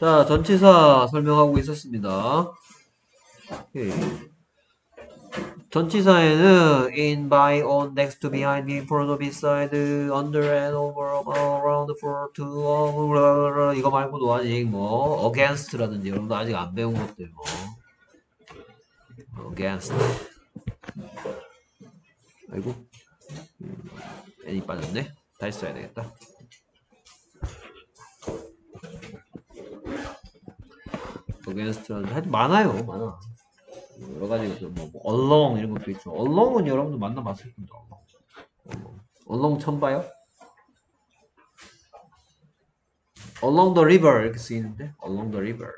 자, 전치사 설명하고 있었습니다. 오케이. 전치사에는 in, by, on, next to, behind, in front of, beside, under, and over, around, for, to, over, 이거 말고도 아직 뭐 against라든지 여러분도 아직 안 배운 것들 뭐 against 아이고 음, 애니 빠졌네 다시 써야 되겠다 against라든지 하여튼 많아요 많아. 여러 가지 그 뭐, 뭐 along 이런 것도 있죠. along은 여러분들 만나봤을 겁니다 along 처음 봐요? along the river 이렇게 쓰이는데? along the river.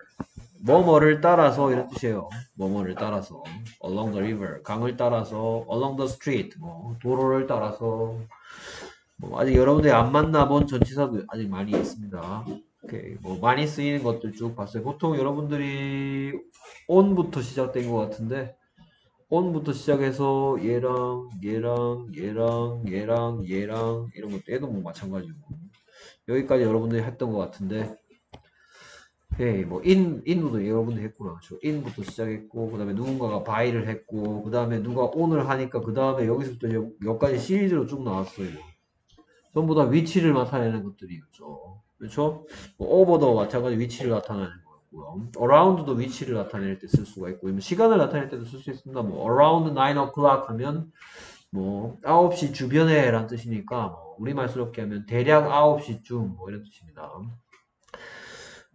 뭐뭐를 따라서 이런 뜻이에요. 뭐뭐를 따라서. along the river. 강을 따라서 along the street. 뭐 도로를 따라서. 뭐 아직 여러분들이 안 만나본 전치사도 아직 많이 있습니다 오케이 뭐 많이 쓰이는 것들 쭉 봤어요. 보통 여러분들이 on부터 시작된 것 같은데 on부터 시작해서 얘랑 얘랑 얘랑 얘랑 얘랑 이런 것도 얘도 뭐 마찬가지고. 여기까지 여러분들이 했던 것 같은데 예, 뭐 in, in도 여러분들이 했구나. 그렇죠? in부터 시작했고 그 다음에 누군가가 by를 했고 그 다음에 누가 on을 하니까 그 다음에 여기서부터 여- 여기까지 시리즈로 쭉 나왔어요. 전부 다 위치를 나타내는 것들이었죠 그렇죠? 뭐 over도 마찬가지 위치를 나타내는 거고요 around도 위치를 나타낼 때 쓸 수가 있고 뭐 시간을 나타낼 때도 쓸 수 있습니다 뭐 around 9 o'clock 하면 뭐 9시 주변에 라는 뜻이니까 뭐 우리말스럽게 하면 대략 9시쯤 뭐 이런 뜻입니다.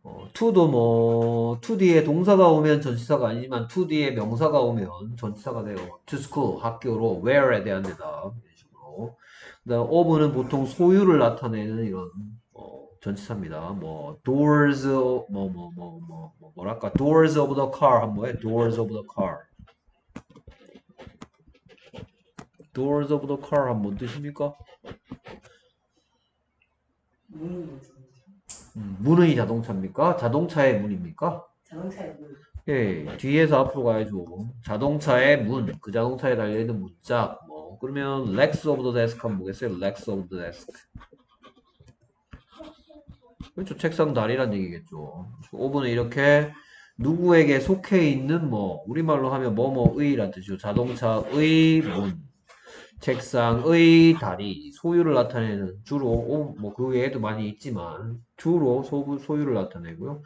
어, to도 뭐 to 뒤에 동사가 오면 전치사가 아니지만 to 뒤에 명사가 오면 전치사가 돼요. to school 학교로 where에 대한 대답 이런 식으로. 그 다음 of는 보통 소유를 나타내는 이런 어, 전치사입니다. 뭐 doors 뭐 뭐 뭐 뭐 뭐, 뭐 랄까 doors of the car 한번 뭐해 doors of the car doors of the car 한번 뭔 뜻입니까? 음, 문의 자동차입니까? 자동차의 문입니까? 자동차의 문. 예, 뒤에서 앞으로 가야죠. 자동차의 문, 그 자동차에 달려있는 문짝, 뭐, 그러면 legs of the desk 하면 뭐겠어요? legs of the desk. 그렇죠. 책상 다리란 얘기겠죠. 5분은 이렇게 누구에게 속해 있는 뭐, 우리말로 하면 뭐뭐의란 뜻이죠. 자동차의 문, 책상의 다리, 소유를 나타내는 주로, 뭐, 그 외에도 많이 있지만, 주로 소, 소유를 나타내고요.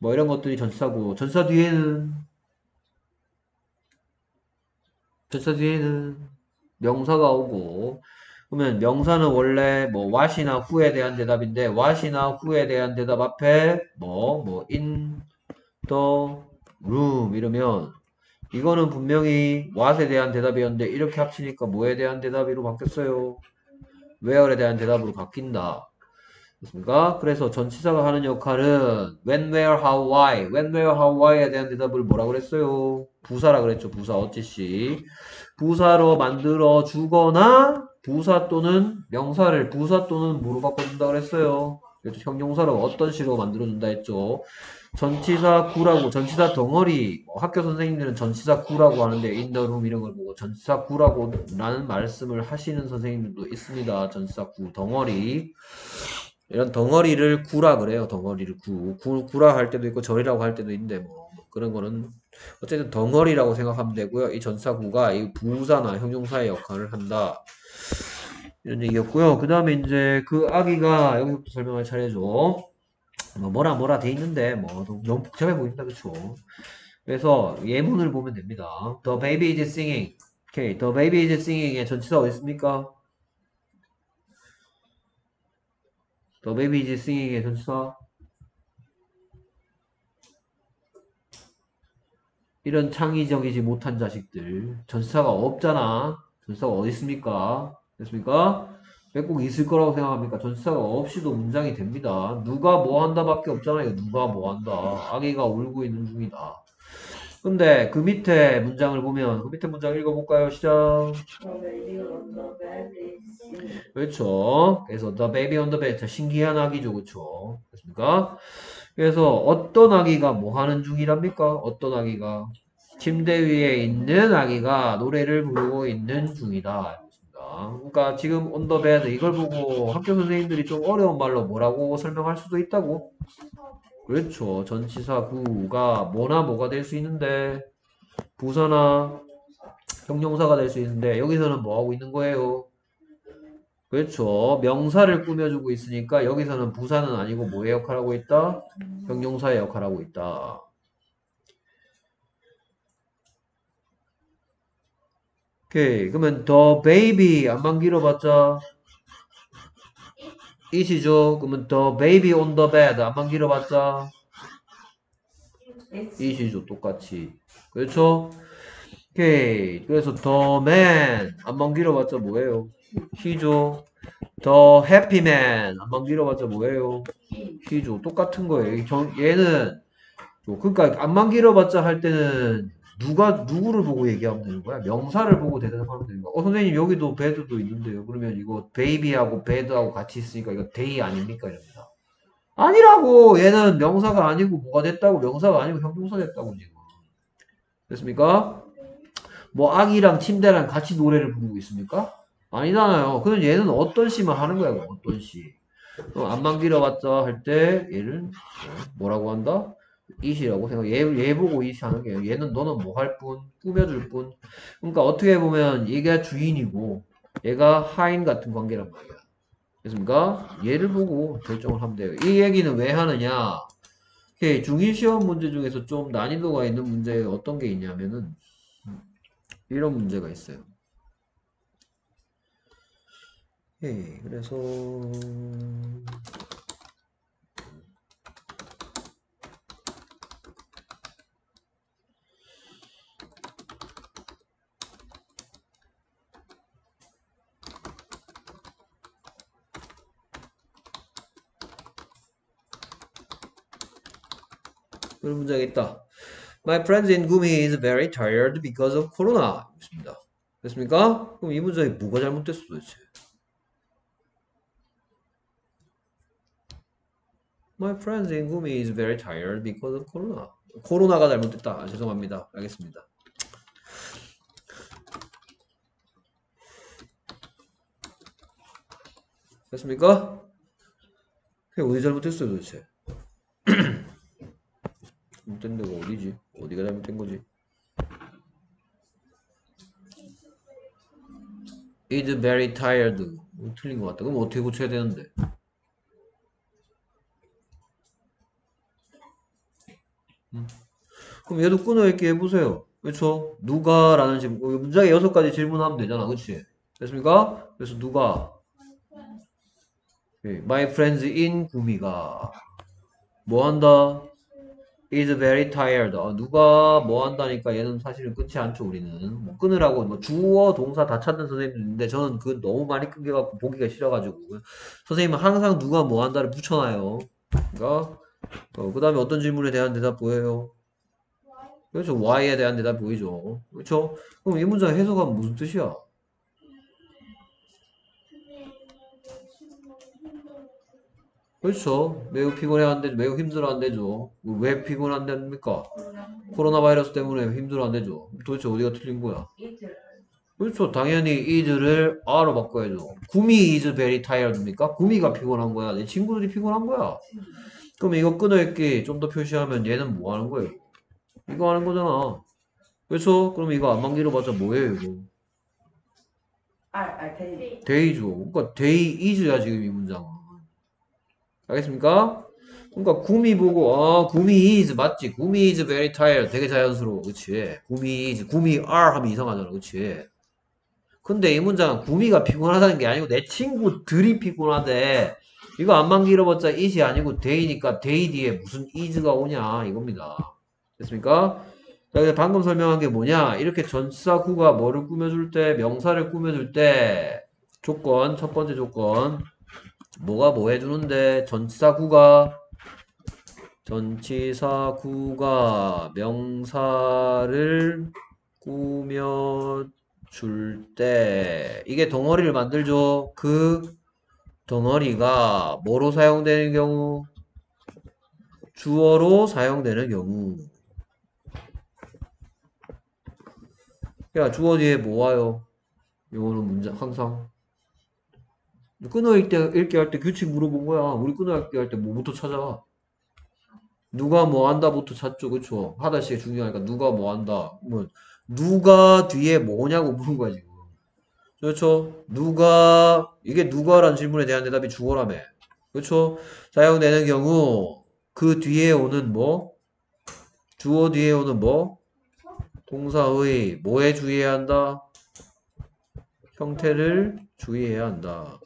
뭐 이런 것들이 전치사고 전치사 뒤에는 전치사 뒤에는 명사가 오고 그러면 명사는 원래 뭐 what이나 who에 대한 대답인데 what이나 who에 대한 대답 앞에 뭐뭐 in the room 이러면 이거는 분명히 what에 대한 대답이었는데 이렇게 합치니까 뭐에 대한 대답으로 바뀌었어요 where에 대한 대답으로 바뀐다 됐습니까? 그래서 전치사가 하는 역할은 when, where, how, why, when, where, how, why에 대한 대답을 뭐라고 그랬어요? 부사라 그랬죠. 부사 어찌시 부사로 만들어 주거나 부사 또는 명사를 부사 또는 뭐로 바꿔준다 그랬어요. 그래서 형용사로 어떤 식으로 만들어준다 했죠. 전치사 구라고 전치사 덩어리 뭐 학교 선생님들은 전치사 구라고 하는데 room 이런 걸 보고 전치사 구라고 라는 말씀을 하시는 선생님들도 있습니다. 전치사 구 덩어리 이런 덩어리를 구라 그래요. 덩어리를 구. 구 구라 할 때도 있고 절이라고 할 때도 있는데 뭐 그런 거는 어쨌든 덩어리라고 생각하면 되고요. 이 전사구가 이 부사나 형용사의 역할을 한다. 이런 얘기였고요. 그 다음에 이제 그 아기가 여기서부터 설명할 차례죠. 뭐 뭐라 뭐라 돼 있는데 뭐 너무 복잡해 보인다 그쵸? 그래서 예문을 보면 됩니다. The baby is singing. 오케이. The baby is singing의 전치사 어디 있습니까? The baby is singing의 전치사 이런 창의적이지 못한 자식들 전치사가 없잖아 전치사가 어디 있습니까 됐습니까 왜꼭 있을 거라고 생각합니까 전치사가 없이도 문장이 됩니다 누가 뭐 한다 밖에 없잖아요 누가 뭐 한다 아기가 울고 있는 중이다 근데 그 밑에 문장을 보면 그 밑에 문장 읽어볼까요 시작. 그렇죠. 그래서 the baby on the bed 신기한 아기죠, 그렇죠? 그렇습니까? 그래서 어떤 아기가 뭐 하는 중이랍니까? 어떤 아기가 침대 위에 있는 아기가 노래를 부르고 있는 중이다. 그러니까 지금 bed 이걸 보고 학교 선생님들이 좀 어려운 말로 뭐라고 설명할 수도 있다고. 그렇죠. 전치사 구가 뭐나 뭐가 될 수 있는데 부사나 형용사가 될 수 있는데 여기서는 뭐 하고 있는 거예요? 그렇죠. 명사를 꾸며주고 있으니까 여기서는 부사는 아니고 뭐의 역할하고 있다? 형용사의 역할하고 있다. 오케이. 그러면 the baby 안만 길어봤자 it이죠. 그러면 baby on the bed 안만 길어봤자 it이죠. 똑같이. 그렇죠? 오케이. 그래서 man 안만 길어봤자 뭐예요? he죠. the happy 안만 길어봤자 뭐예요? he죠. 똑같은 거예요. 이 정- 얘는 그러니까 안만 길어봤자 할 때는 누가 누구를 보고 얘기하면 되는 거야? 명사를 보고 대답하면 되는 거야. 어 선생님 여기도 bed도 있는데요. 그러면 이거 baby하고 bed하고 같이 있으니까 이거 day 아닙니까? 이럽니다. 아니라고. 얘는 명사가 아니고 뭐가 됐다고 명사가 아니고 형용사 됐다고 지금. 됐습니까? 뭐 아기랑 침대랑 같이 노래를 부르고 있습니까? 아니잖아요. 그럼 얘는 어떤 시만 하는 거야? 어떤 시? 어, 안만 길어봤자 할때 어, 뭐라고 한다? 이시라고 생각. 얘, 얘 보고 이시 하는 게 얘는 너는 뭐 할 뿐, 꾸며줄 뿐. 그러니까 어떻게 보면 얘가 주인이고 얘가 하인 같은 관계란 말이야. 됐습니까? 얘를 보고 결정을 하면 돼요. 이 얘기는 왜 하느냐? 오케이, 중일 시험 문제 중에서 좀 난이도가 있는 문제에 어떤 게 있냐면은 이런 문제가 있어요. 오케이, 그래서 그런 문제가 있다. My friend in Gumi is very tired because of corona. 있습니다. 됐습니까? 그럼 이 문장이 뭐가 잘못됐어 도대체? My friend in Gumi is very tired because of corona. 코로나가 잘못됐다. 아, 죄송합니다. 알겠습니다. 됐습니까? 그게 어디 잘못됐어요 도대체? 잘못된 데가 어디가 잘못된 거지? is very tired. 어, 틀린 것 같다. 그럼 어떻게 고쳐야 되는데? 음. 그럼 얘도 끊어읽기 해보세요. 그렇죠? 누가? 라는 질문. 어, 문장에 여섯 가지 질문하면 되잖아. 그치? 됐습니까? 그래서 누가? 오케이. My friends in 구미가 뭐 한다? Is very tired. 어, 누가 뭐 한다니까 얘는 사실은 끊지 않죠, 우리는. 뭐 끊으라고, 뭐 주어, 동사 다 찾는 선생님도 있는데 저는 그 너무 많이 끊겨갖고 보기가 싫어가지고. 선생님은 항상 누가 뭐 한다를 붙여놔요. 그러니까, 어, 그 다음에 어떤 질문에 대한 대답 보여요? 그렇죠. why에 대한 대답 보이죠. 그렇죠? 그럼 이 문장 해석하면 무슨 뜻이야? 그렇죠. 매우 피곤해한데 매우 힘들어한대죠. 왜 피곤한답니까? 코로나 바이러스 때문에 힘들어한대죠. 도대체 어디가 틀린 거야? 그렇죠. 당연히 is를 are로 바꿔야죠. 구미 is very tired입니까? 구미가 피곤한 거야. 내 친구들이 피곤한 거야. 그럼 이거 끊어읽기 좀 더 표시하면 얘는 뭐 하는 거예요? 이거 하는 거잖아. 그렇죠? 그럼 이거 안만 길어봤자 뭐예요, 이거? 알알 테니 day죠. 그러니까 day is야 지금 이 문장은. 알겠습니까? 그러니까 구미 보고 아 구미 is 맞지? 구미 is very tired 되게 자연스러워, 그치? 구미 is, 구미 are 하면 이상하잖아, 그치? 근데 이 문장은 구미가 피곤하다는 게 아니고 내 친구들이 피곤하대. 이거 안만 길어봤자 it이 아니고 day니까 day 뒤에 무슨 is가 오냐 이겁니다. 됐습니까? 자, 방금 설명한 게 뭐냐? 이렇게 전치사 구가 뭐를 꾸며줄 때, 명사를 꾸며줄 때, 조건, 첫 번째 조건. 뭐가 뭐 해주는데, 전치사 구가, 전치사 구가 명사를 꾸며줄 때, 이게 덩어리를 만들죠? 그 덩어리가 뭐로 사용되는 경우? 주어로 사용되는 경우. 야, 주어 뒤에 뭐 와요? 요거는 문장, 항상. 끊어 읽기, 읽기 할 때 규칙 물어본 거야. 우리 끊어 읽기 할 때 뭐부터 찾아? 누가 뭐 한다부터 찾죠, 그쵸? 하다시가 중요하니까 누가 뭐 한다. 뭐 누가 뒤에 뭐냐고 물은 거야 지금. 그렇죠? 누가 이게 누가라는 질문에 대한 대답이 주어라며. 그렇죠? 사용되는 경우 그 뒤에 오는 뭐 주어 뒤에 오는 뭐 동사의 뭐에 주의해야 한다? 형태를 주의해야 한다.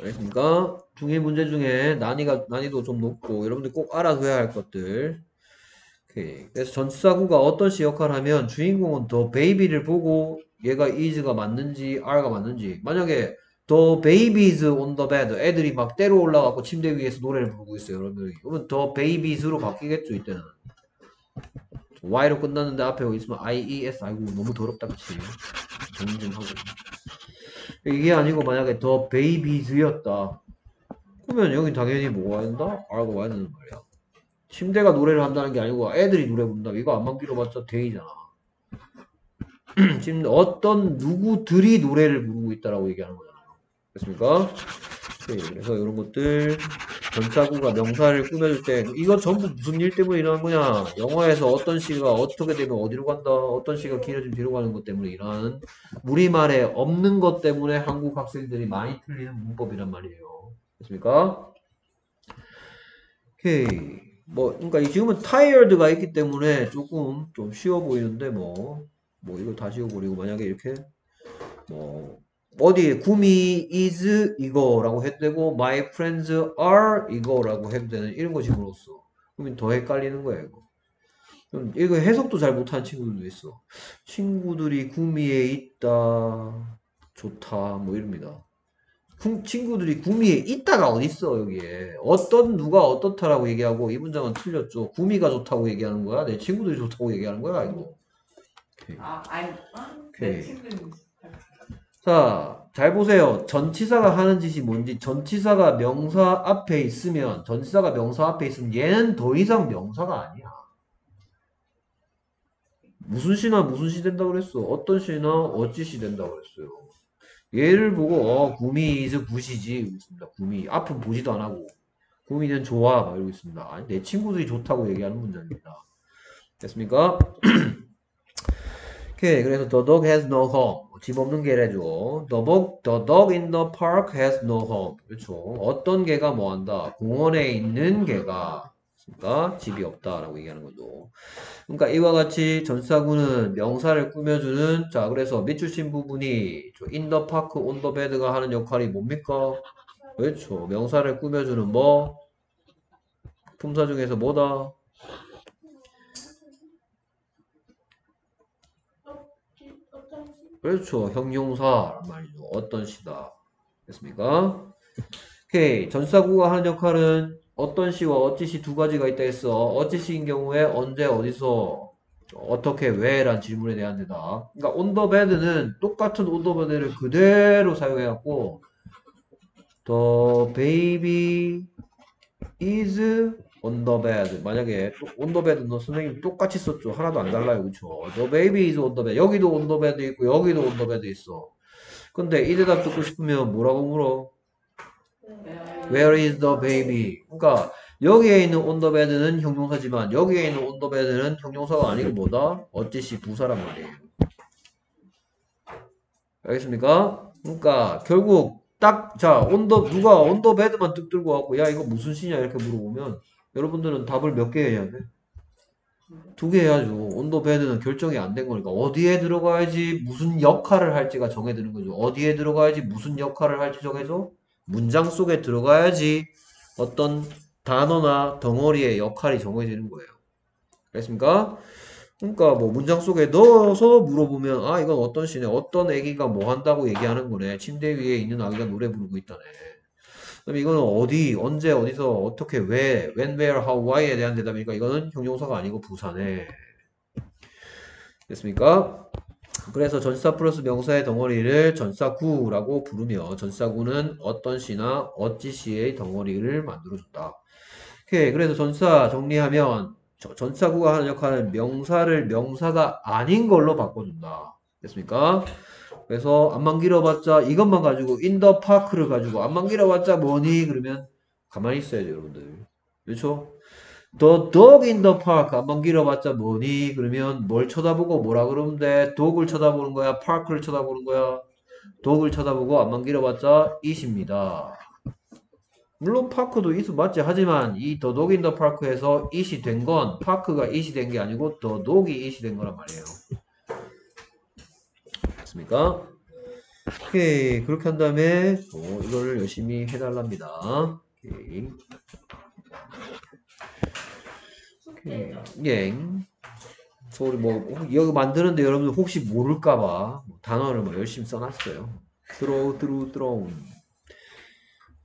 알겠습니까? 중의 문제 중에 난이가 난이도 좀 높고 여러분들 꼭 알아둬야 할 것들. 오케이. 그래서 전치사구가 어떤 시 역할을 하면 주인공은 더 베이비를 보고 얘가 is가 맞는지 are가 맞는지 만약에 babies on the bed 애들이 막 때로 올라가고 침대 위에서 노래를 부르고 있어요 여러분들이 그러면 the babies로 바뀌겠죠 이때는 y로 끝났는데 앞에 있으면 ies 아이고 너무 더럽다 그치 정리 좀 하고 이게 아니고 만약에 the babies였다 그러면 여기 당연히 뭐가 된다? are가 와야 되는 말이야 침대가 노래를 한다는 게 아니고 애들이 노래 부른다. 이거 안만 길어봤자 데이잖아. 지금 어떤 누구들이 노래를 부르고 있다라고 얘기하는 거잖아요. 됐습니까? 네, 그래서 이런 것들 전사구가 명사를 꾸며줄 때 이거 전부 무슨 일 때문에 일어난 거냐? 영어에서 어떤 시가 어떻게 되면 어디로 간다, 어떤 시가 길어지면 뒤로 가는 것 때문에 일어나는 우리말에 없는 것 때문에 한국 학생들이 많이 틀리는 문법이란 말이에요. 됐습니까? 오케이. 뭐, 그러니까 이 지금은 tired가 있기 때문에 조금 좀 쉬워 보이는데 뭐, 뭐 이거 다 지워버리고 만약에 이렇게 뭐 어디에 구미 is 이거라고 해도 되고 my friends are 이거라고 해도 되는 이런 거 집어넣었어. 그러면 더 헷갈리는 거야 이거. 이거 해석도 잘 못하는 친구들도 있어. 친구들이 구미에 있다. 좋다. 뭐 이럽니다. 구- 친구들이 구미에 있다가 어딨어 여기에 어떤 누가 어떻다라고 얘기하고 이 문장은 틀렸죠 구미가 좋다고 얘기하는 거야 내 친구들이 좋다고 얘기하는 거야 이거 아, 아니, 아, 오케이. 자 잘 보세요 전치사가 하는 짓이 뭔지 전치사가 명사 앞에 있으면 전치사가 명사 앞에 있으면 얘는 더 이상 명사가 아니야 무슨 시나 무슨 시 된다고 그랬어 어떤 시나 어찌 시 된다고 그랬어요 얘를 보고 어 구미 is 굿이지 있습니다. 구미 앞은 보지도 안 하고 구미는 좋아 막 이러고 있습니다. 아니 내 친구들이 좋다고 얘기하는 문장입니다. 됐습니까? 오케이 그래서 the dog has no home 집 없는 개래죠. The dog, the dog in the park has no home 그렇죠. 어떤 개가 뭐한다? 공원에 있는 개가 그러니까 집이 없다라고 얘기하는 거죠. 그러니까 이와 같이 전사구는 명사를 꾸며주는 자 그래서 밑줄 친 부분이 park, on the bed가 하는 역할이 뭡니까? 그렇죠. 명사를 꾸며주는 뭐 품사 중에서 뭐다? 그렇죠. 형용사 말이죠. 어떤 시다. 됐습니까? 오케이. 전사구가 하는 역할은 어떤 시와 어찌 시 두 가지가 있다 했어. 어찌 시인 경우에 언제 어디서 어떻게 왜란 질문에 대한 대답. 그러니까 bed는 똑같은 bed를 그대로 사용해 갖고 the baby is bed. 만약에 the bed는 선생님 똑같이 썼죠. 하나도 안 달라요. 그쵸? the baby is on. 여기도 bed 있고 여기도 bed 있어. 근데 이 대답 듣고 싶으면 뭐라고 물어? Where is the baby? 그러니까 여기에 있는 bed는 형용사지만 여기에 있는 bed는 형용사가 아니고 뭐다? 어찌시 부사란 말이에요. 알겠습니까? 그러니까 결국 딱 자, on the 누가 bed만 뚝 들고 왔고 야 이거 무슨 시냐 이렇게 물어보면 여러분들은 답을 몇 개 해야 돼? 두 개 해야죠. bed는 결정이 안 된 거니까 어디에 들어가야지 무슨 역할을 할지가 정해지는 거죠. 어디에 들어가야지 무슨 역할을 할지 정해서 문장 속에 들어가야지 어떤 단어나 덩어리의 역할이 정해지는 거예요. 알겠습니까? 그러니까 뭐 문장 속에 넣어서 물어보면 아 이건 어떤 시네 어떤 애기가 뭐 한다고 얘기하는 거네 침대 위에 있는 아기가 노래 부르고 있다네 그럼 이거는 어디 언제 어디서 어떻게 왜 when where how why에 대한 대답이니까 이거는 형용사가 아니고 부사네 됐습니까? 그래서 전사 플러스 명사의 덩어리를 전사구라고 부르며 전사구는 어떤 시나 어찌 시의 덩어리를 만들어준다. 오케이. 그래서 전사 정리하면 저- 전사구가 하는 역할은 명사를 명사가 아닌 걸로 바꿔준다. 됐습니까? 그래서 안만 길어봤자 이것만 가지고 인더 파크를 가지고 안만 길어봤자 뭐니? 그러면 가만히 있어야죠, 여러분들. 그렇죠? The dog in the park 안만 길어봤자 뭐니? 그러면 뭘 쳐다보고 뭐라 그러면 돼? dog을 쳐다보는 거야? park를 쳐다보는 거야? dog을 쳐다보고 안만 길어봤자 it입니다. 물론 파크도 it은 맞지 하지만 이 dog in the park에서 it이 된건 파크가 it이 된게 아니고 the dog이 it이 된 거란 말이에요. 됐습니까? 오케이 그렇게 한 다음에 어, 이거를 열심히 해달랍니다. 오케이. 예. 그래서 우리 뭐 혹- 여기 만드는데 여러분들 혹시 모를까봐 뭐 단어를 뭐 열심히 써놨어요. through, thrown.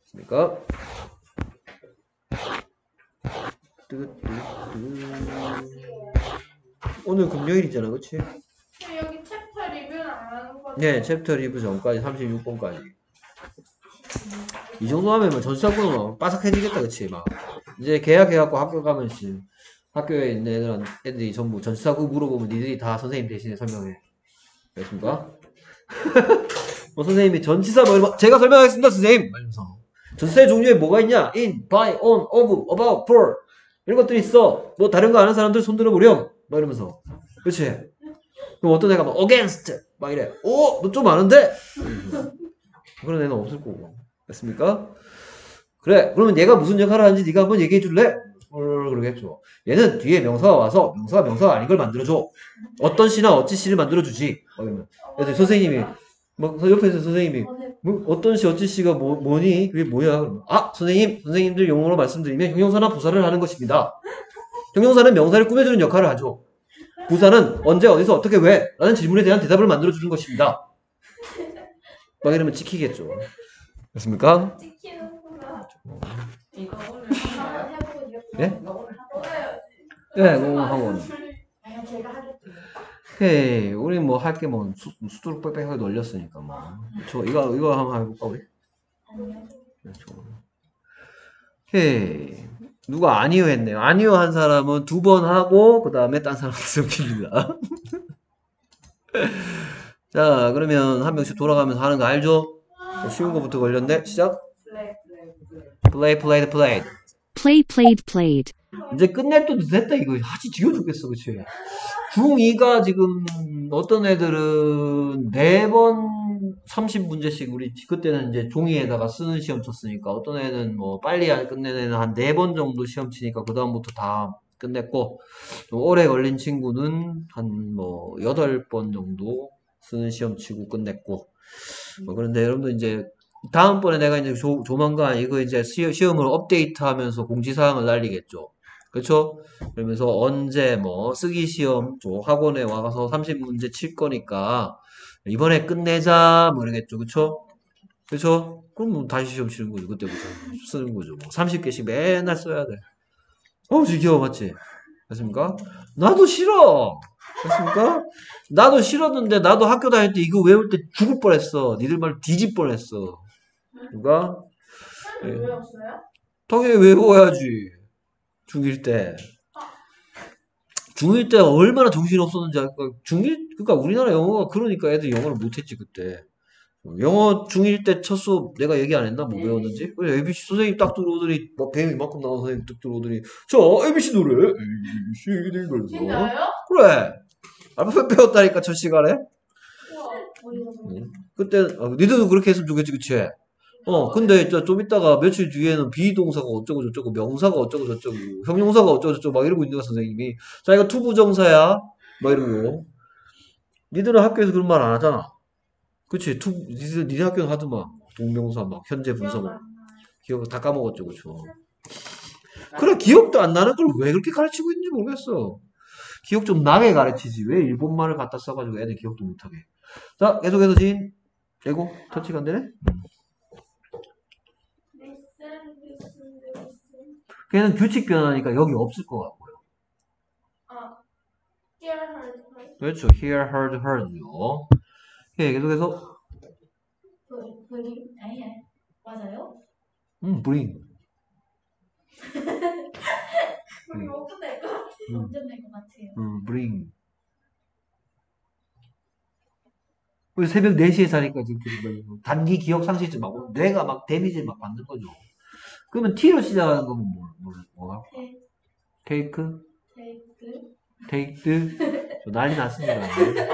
됐습니까? 뚜뚜뚜. 오늘 금요일이잖아, 그치? 여기 chapter review는 안 하는 거죠? 네, chapter review 전까지 36번까지. 이 정도 하면 뭐 전수학부는 막 빠삭해지겠다, 그치? 막. 이제 개학해갖고 학교 가면 씨, 학교에 있는 애들, 애들이 전부 전수학부 물어보면 니들이 다 선생님 대신에 설명해. 됐습니까? 뭐 선생님이 전치사 뭐 이런 거, 제가 설명하겠습니다, 선생님! 이러면서. 전치사의 종류에 뭐가 있냐? in, by, on, of, about, for. 이런 것들이 있어. 뭐 다른 거 아는 사람들 손 들어 보렴. 막 이러면서. 그치? 그럼 어떤 애가 막 against 막 이래. 오, 너 좀 아는데? 그런 애는 없을 거고. 됐습니까? 그래. 그러면 얘가 무슨 역할을 하는지 네가 한번 얘기해 줄래? 어, 그러겠죠. 얘는 뒤에 명사가 와서 명사가 명사가 아닌 걸 만들어줘. 어떤 시나 어찌 시를 만들어주지. 그래서 선생님이 막 옆에서 선생님이 뭐, 어떤 시 어찌 시가 뭐, 뭐니? 그게 뭐야? 그러면, 아, 선생님, 선생님들 용어로 말씀드리면 형용사나 부사를 하는 것입니다. 형용사는 명사를 꾸며주는 역할을 하죠. 부사는 언제 어디서 어떻게 왜? 라는 질문에 대한 대답을 만들어 주는 것입니다. 막 이러면 찍히겠죠. 됐습니까? 찍히는구나. 이거 오늘 한번? 해보고. 예? 하나요? 오늘 네, 그거 학원. 오케이. 우리 뭐 할 게 뭐 수두룩 빽빽하게 널렸으니까 뭐. 저 이거 이거 한번 해볼까 우리? 아니요. 그렇죠. 오케이. 누가 아니요 했네요. 아니요 한 사람은 두 번 하고 그 다음에 딴 사람한테 숨깁니다. 자, 그러면 한 명씩 돌아가면서 하는 거 알죠? 쉬운 거부터 걸렸네. 시작. 플레이, 플레이, 플레이. Play played played. 이제 끝낼 때도 됐다 이거 하지 지겨 죽겠어 그치 중2가 지금 어떤 애들은 네번 30문제씩 우리 그때는 이제 종이에다가 쓰는 시험 쳤으니까 어떤 애는 뭐 빨리 안 끝낸 애는 한 네 번 정도 시험 치니까 그 다음부터 다 끝냈고 좀 오래 걸린 친구는 한 뭐 여덟 번 정도 쓰는 시험 치고 끝냈고 뭐 그런데 여러분들 이제 다음번에 내가 이제 조, 조만간 이거 이제 시, 시험을 업데이트하면서 공지사항을 날리겠죠. 그렇죠? 그러면서 언제 뭐 쓰기 시험 저 학원에 와서 30문제 칠 거니까 이번에 끝내자 뭐 이러겠죠. 그렇죠? 그렇죠? 그럼 뭐 다시 시험 치는 거죠. 그때부터 쓰는 거죠. 뭐 30개씩 맨날 써야 돼. 어우 지겨워 맞지? 됐습니까? 나도 싫어. 됐습니까? 나도 싫었는데 나도 학교 다닐 때 이거 외울 때 죽을 뻔했어. 니들 말 뒤집 뻔했어. 누가? 왜 예. 외웠어요? 당연히 외워야지. 중1 때. 중1 때 얼마나 정신이 없었는지 알까? 중1, 그러니까 우리나라 영어가 그러니까 애들이 영어를 못했지, 그때. 영어 중1 때 첫 수업 내가 얘기 안 했나? 뭐 외웠는지? 그래, ABC 선생님 딱 들어오더니, 막 배우 이만큼 나온 선생님 딱 들어오더니, 자, ABC 노래. ABC 들면서. 진짜요? 그래. 알파벳 배웠다니까, 첫 시간에. 우와. 어디서 응. 그때, 아, 니들도 그렇게 했으면 좋겠지, 그치? 어, 근데 저좀 이따가 며칠 뒤에는 be동사가 어쩌고 저쩌고, 명사가 어쩌고 저쩌고, 형용사가 어쩌고 저쩌고 막 이러고 있는 거야, 선생님이. 자, 이거 to부정사야. 막 이러고. 니들은 학교에서 그런 말 안 하잖아. 그치? to, 니들, 니네 학교는 하더만. 동명사 막, 현재 분사 막. 기억 다 까먹었죠, 그쵸? 그래, 기억도 안 나는 걸 왜 그렇게 가르치고 있는지 모르겠어. 기억 좀 나게 가르치지. 왜 일본말을 갖다 써가지고 애들 기억도 못하게. 자, 계속해서 진. 아이고, 터치가 안 되네? 걔는 규칙 변하니까 여기 없을 것 같고요. 아. Dear heart heart. 그렇죠. Hear, heard, heard요. 오케이, 계속해서. 브 브리 아니야. 맞아요? 음, bring. 우리 못 끝낼 것 같아. 음. 언제 낼것 같아요. 음, bring. 우리 새벽 4시에 자니까 지금 그런 단기 기억 상실증 막 뇌가 막 데미지를 막 받는 거죠. 그러면 T로 시작하는 거면 뭐, 뭐, 뭐가? 테이크, 테이크 take, 난리 났습니다.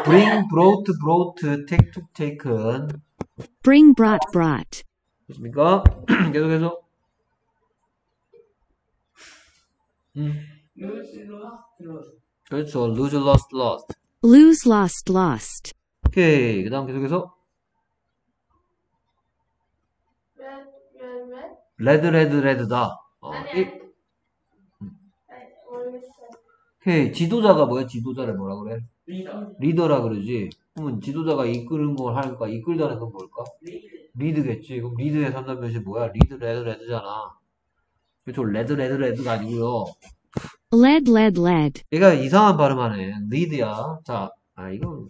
bring, brought, brought, take, took, taken. Bring brought brought. 됐습니까? 계속해서. 음, lose lost lost 그렇죠. lose, lost, lost. Lose lost lost. 오케이. 그 다음 계속해서. lead led led lead, led, led다. 어, 아니 이- 아니 아니 모르겠어요 오케이. 지도자가 뭐야? 지도자를 뭐라 그래? 리더 리더라 그러지. 그러면 지도자가 이끄는 걸 할까? 이끌다는 건 뭘까? lead lead겠지. 그럼 lead의 3단 몇이 뭐야? lead, led, led잖아. 그렇죠. led, led, led가 아니고요. Led led led. 얘가 이상한 발음하네. lead야. 자, 아, 이거,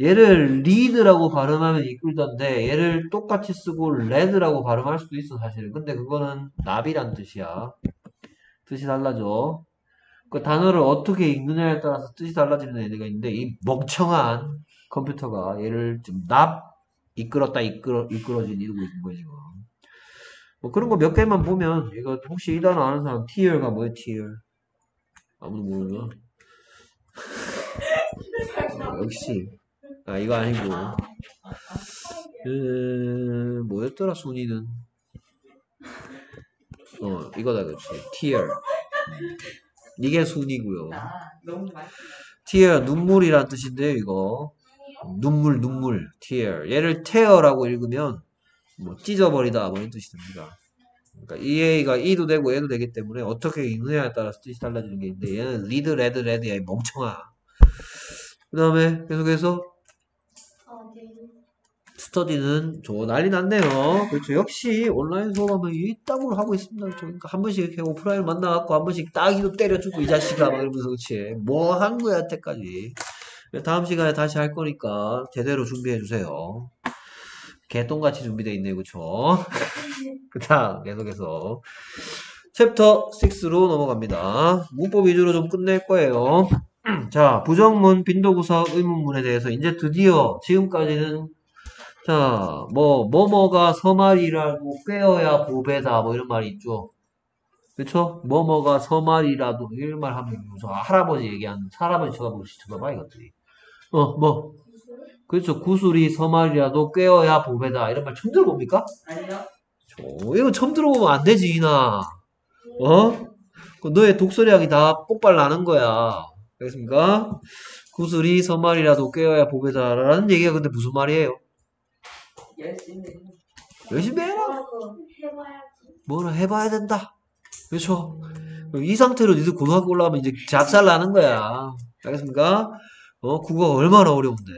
얘를 lead라고 발음하면 이끌다인데, 얘를 똑같이 쓰고 led라고 발음할 수도 있어, 사실은. 근데 그거는 납이란 뜻이야. 뜻이 달라져. 그 단어를 어떻게 읽느냐에 따라서 뜻이 달라지는 애가 있는데, 이 멍청한 컴퓨터가 얘를 좀 납, 이끌었다, 이끌어, 이끌어진 이러고 있는 거야, 지금. 뭐 그런 거 몇 개만 보면, 이거 혹시 이 단어 아는 사람, tier가 뭐야, tier? 아무도 모르나? 아, 역시. 아, 이거 아니고. 음, 뭐였더라, 순위는? 어, 이거다, 그렇지. tear. 이게 많이 tear, 눈물이란 뜻인데요, 이거. 눈물, 눈물, tear. 얘를 tear라고 읽으면, 뭐, 찢어버리다, 뭐, 이런 뜻이 됩니다. 그러니까 EA가 E도 되고 A도 되기 때문에 어떻게 읽느냐에 따라서 뜻이 달라지는 게 있는데, 얘는 lead, led, led야, 이 멍청아. 그 다음에 계속해서 study는 저 난리 났네요. 그렇죠. 역시 온라인 수업하면 이따구로 하고 있습니다. 그렇죠. 그러니까 한 번씩 이렇게 오프라인 만나갖고 한 번씩 따기도 때려주고 이 자식아 막 이러면서 그치. 뭐한 거야 여태까지. 다음 시간에 다시 할 거니까 제대로 준비해 주세요. 개똥같이 준비되어 있네요. 그쵸? 그 다음 계속해서 챕터 6로 넘어갑니다. 문법 위주로 좀 끝낼 거예요. 자, 부정문, 빈도구사, 의문문에 대해서 이제 드디어 지금까지는 자, 뭐, 뭐뭐가 서말이라고 꿰어야 보배다, 뭐 이런 말이 있죠. 그쵸? 뭐뭐가 서말이라도, 이런 말 하면, 저 할아버지 얘기하는, 할아버지 쳐다보시, 쳐다봐, 이것들이. 어, 뭐. 그렇죠. 구슬이 서말이라도 꿰어야 보배다. 이런 말 처음 들어봅니까? 아니요 저, 이거 처음 들어보면 안 되지, 이나. 어? 그 너의 독서량이 다 폭발 나는 거야. 알겠습니까? 구슬이 서말이라도 꿰어야 보배다라는 얘기가 근데 무슨 말이에요? 열심히 열심히 해라. 뭐라 해봐야 된다. 그렇죠? 이 상태로 니들 고등학교 올라가면 이제 작살 나는 거야. 알겠습니까? 어, 국어가 얼마나 어려운데.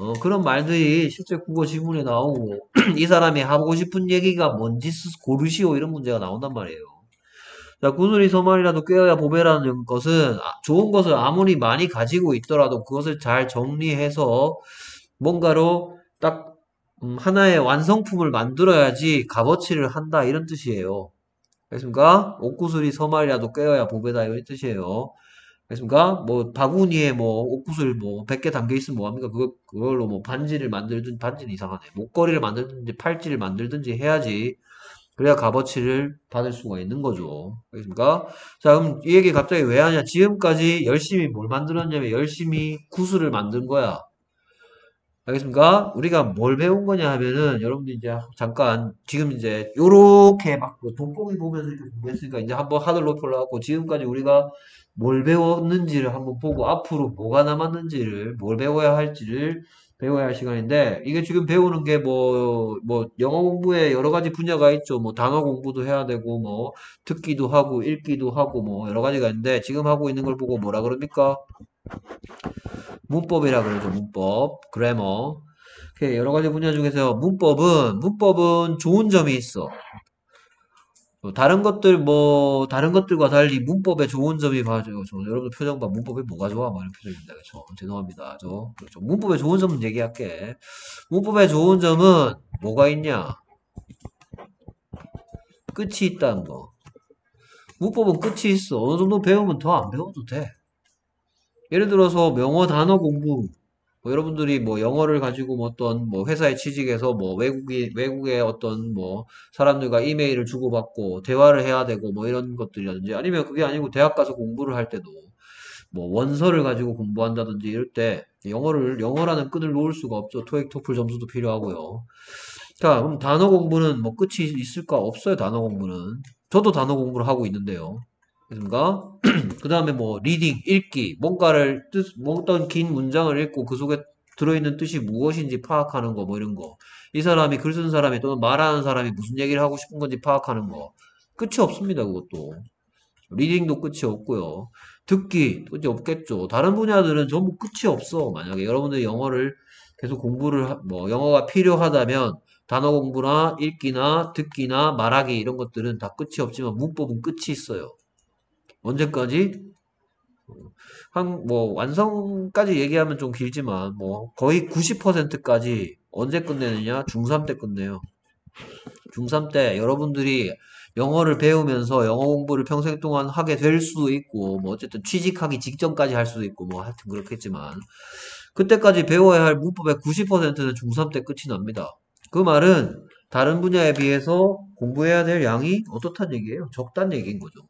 어, 그런 말들이 실제 국어 지문에 나오고, 이 사람이 하고 싶은 얘기가 뭔지 스- 고르시오 이런 문제가 나온단 말이에요. 자, 구슬이 서말이라도 꿰어야 보배라는 것은 아, 좋은 것을 아무리 많이 가지고 있더라도 그것을 잘 정리해서 뭔가로 딱 음, 하나의 완성품을 만들어야지 값어치를 한다 이런 뜻이에요. 알겠습니까? 옷구슬이 서말이라도 꿰어야 보배다 이런 뜻이에요. 알겠습니까? 뭐 바구니에 뭐 옷구슬 뭐 100개 담겨 있으면 뭐합니까? 그거, 그걸로 뭐 반지를 만들든 반지는 이상하네. 목걸이를 만들든지 팔찌를 만들든지 해야지 그래야 값어치를 받을 수가 있는 거죠. 알겠습니까? 자 그럼 이 얘기 갑자기 왜 하냐? 지금까지 열심히 뭘 만들었냐면 열심히 구슬을 만든 거야. 알겠습니까? 우리가 뭘 배운 거냐 하면은 여러분들 이제 잠깐 지금 이제 요렇게 막그 돋보기 보면서 이렇게 공부했으니까 이제 한번 하늘 높이 올라가고 지금까지 우리가 뭘 배웠는지를 한번 보고 앞으로 뭐가 남았는지를 뭘 배워야 할지를 배워야 할 시간인데 이게 지금 배우는 게 뭐 뭐 영어 공부에 여러 가지 분야가 있죠. 뭐 단어 공부도 해야 되고 뭐 듣기도 하고 읽기도 하고 뭐 여러 가지가 있는데 지금 하고 있는 걸 보고 뭐라 그럽니까? 문법이라 그러죠. 문법, 그래머. 이렇게 여러 가지 분야 중에서 문법은 문법은 좋은 점이 있어. 어, 다른 것들 뭐 다른 것들과 달리 문법에 좋은 점이 봐죠. 저 여러분 표정 봐. 문법에 뭐가 좋아? 막 이런 표정입니다. 그렇죠? 죄송합니다. 저 그렇죠. 문법에 좋은 점은 얘기할게. 문법에 좋은 점은 뭐가 있냐? 끝이 있다는 거. 문법은 끝이 있어. 어느 정도 배우면 더 안 배워도 돼. 예를 들어서 명어 단어 공부 뭐 여러분들이 뭐 영어를 가지고 뭐 어떤 뭐 회사에 취직해서 뭐 외국이 외국의 어떤 뭐 사람들과 이메일을 주고받고 대화를 해야 되고 뭐 이런 것들이라든지 아니면 그게 아니고 대학 가서 공부를 할 때도 뭐 원서를 가지고 공부한다든지 이럴 때 영어를 영어라는 끈을 놓을 수가 없죠. 토익 토플 점수도 필요하고요. 자, 그럼 단어 공부는 뭐 끝이 있을까? 없어요. 단어 공부는. 저도 단어 공부를 하고 있는데요. 그런가? 그 다음에 뭐 reading, 읽기, 뭔가를 뜻, 뭐 어떤 긴 문장을 읽고 그 속에 들어있는 뜻이 무엇인지 파악하는 거, 뭐 이런 거. 이 사람이 글 쓰는 사람이 또는 말하는 사람이 무슨 얘기를 하고 싶은 건지 파악하는 거. 끝이 없습니다. 그것도. reading도 끝이 없고요. 듣기 끝이 없겠죠. 다른 분야들은 전부 끝이 없어. 만약에 여러분들이 영어를 계속 공부를 하- 뭐 영어가 필요하다면 단어 공부나 읽기나 듣기나 말하기 이런 것들은 다 끝이 없지만 문법은 끝이 있어요. 언제까지? 한 뭐 완성까지 얘기하면 좀 길지만 뭐 거의 90%까지 언제 끝내느냐? 중3 때 끝내요. 중3 때 여러분들이 영어를 배우면서 영어 공부를 평생 동안 하게 될 수도 있고 뭐 어쨌든 취직하기 직전까지 할 수도 있고 뭐 하여튼 그렇겠지만 그때까지 배워야 할 문법의 90%는 중3 때 끝이 납니다. 그 말은 다른 분야에 비해서 공부해야 될 양이 어떻단 얘기예요? 적단 얘기인 거죠.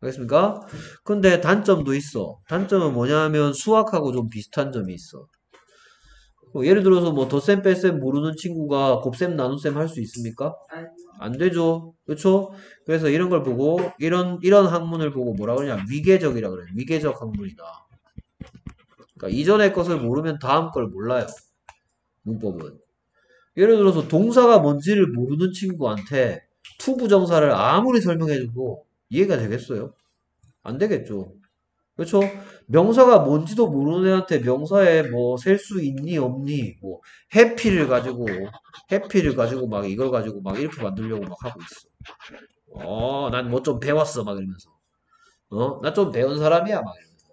알겠습니까? 근데 단점도 있어. 단점은 뭐냐면 수학하고 좀 비슷한 점이 있어. 뭐 예를 들어서 뭐 덧셈 뺄셈 모르는 친구가 곱셈 나눗셈 할 수 있습니까? 안 되죠. 그렇죠? 그래서 이런 걸 보고 이런 이런 학문을 보고 뭐라 그러냐? 위계적이라 그래요. 위계적 학문이다. 그러니까 이전의 것을 모르면 다음 걸 몰라요. 문법은. 예를 들어서 동사가 뭔지를 모르는 친구한테 투부정사를 아무리 설명해줘도 이해가 되겠어요? 안 되겠죠. 그렇죠? 명사가 뭔지도 모르는 애한테 명사에 뭐 셀 수 있니 없니 뭐 happy를 가지고 happy를 가지고 막 이걸 가지고 막 이렇게 만들려고 막 하고 있어. 어, 난 뭐 좀 배웠어 막 이러면서. 어, 나 좀 배운 사람이야 막 이러면서.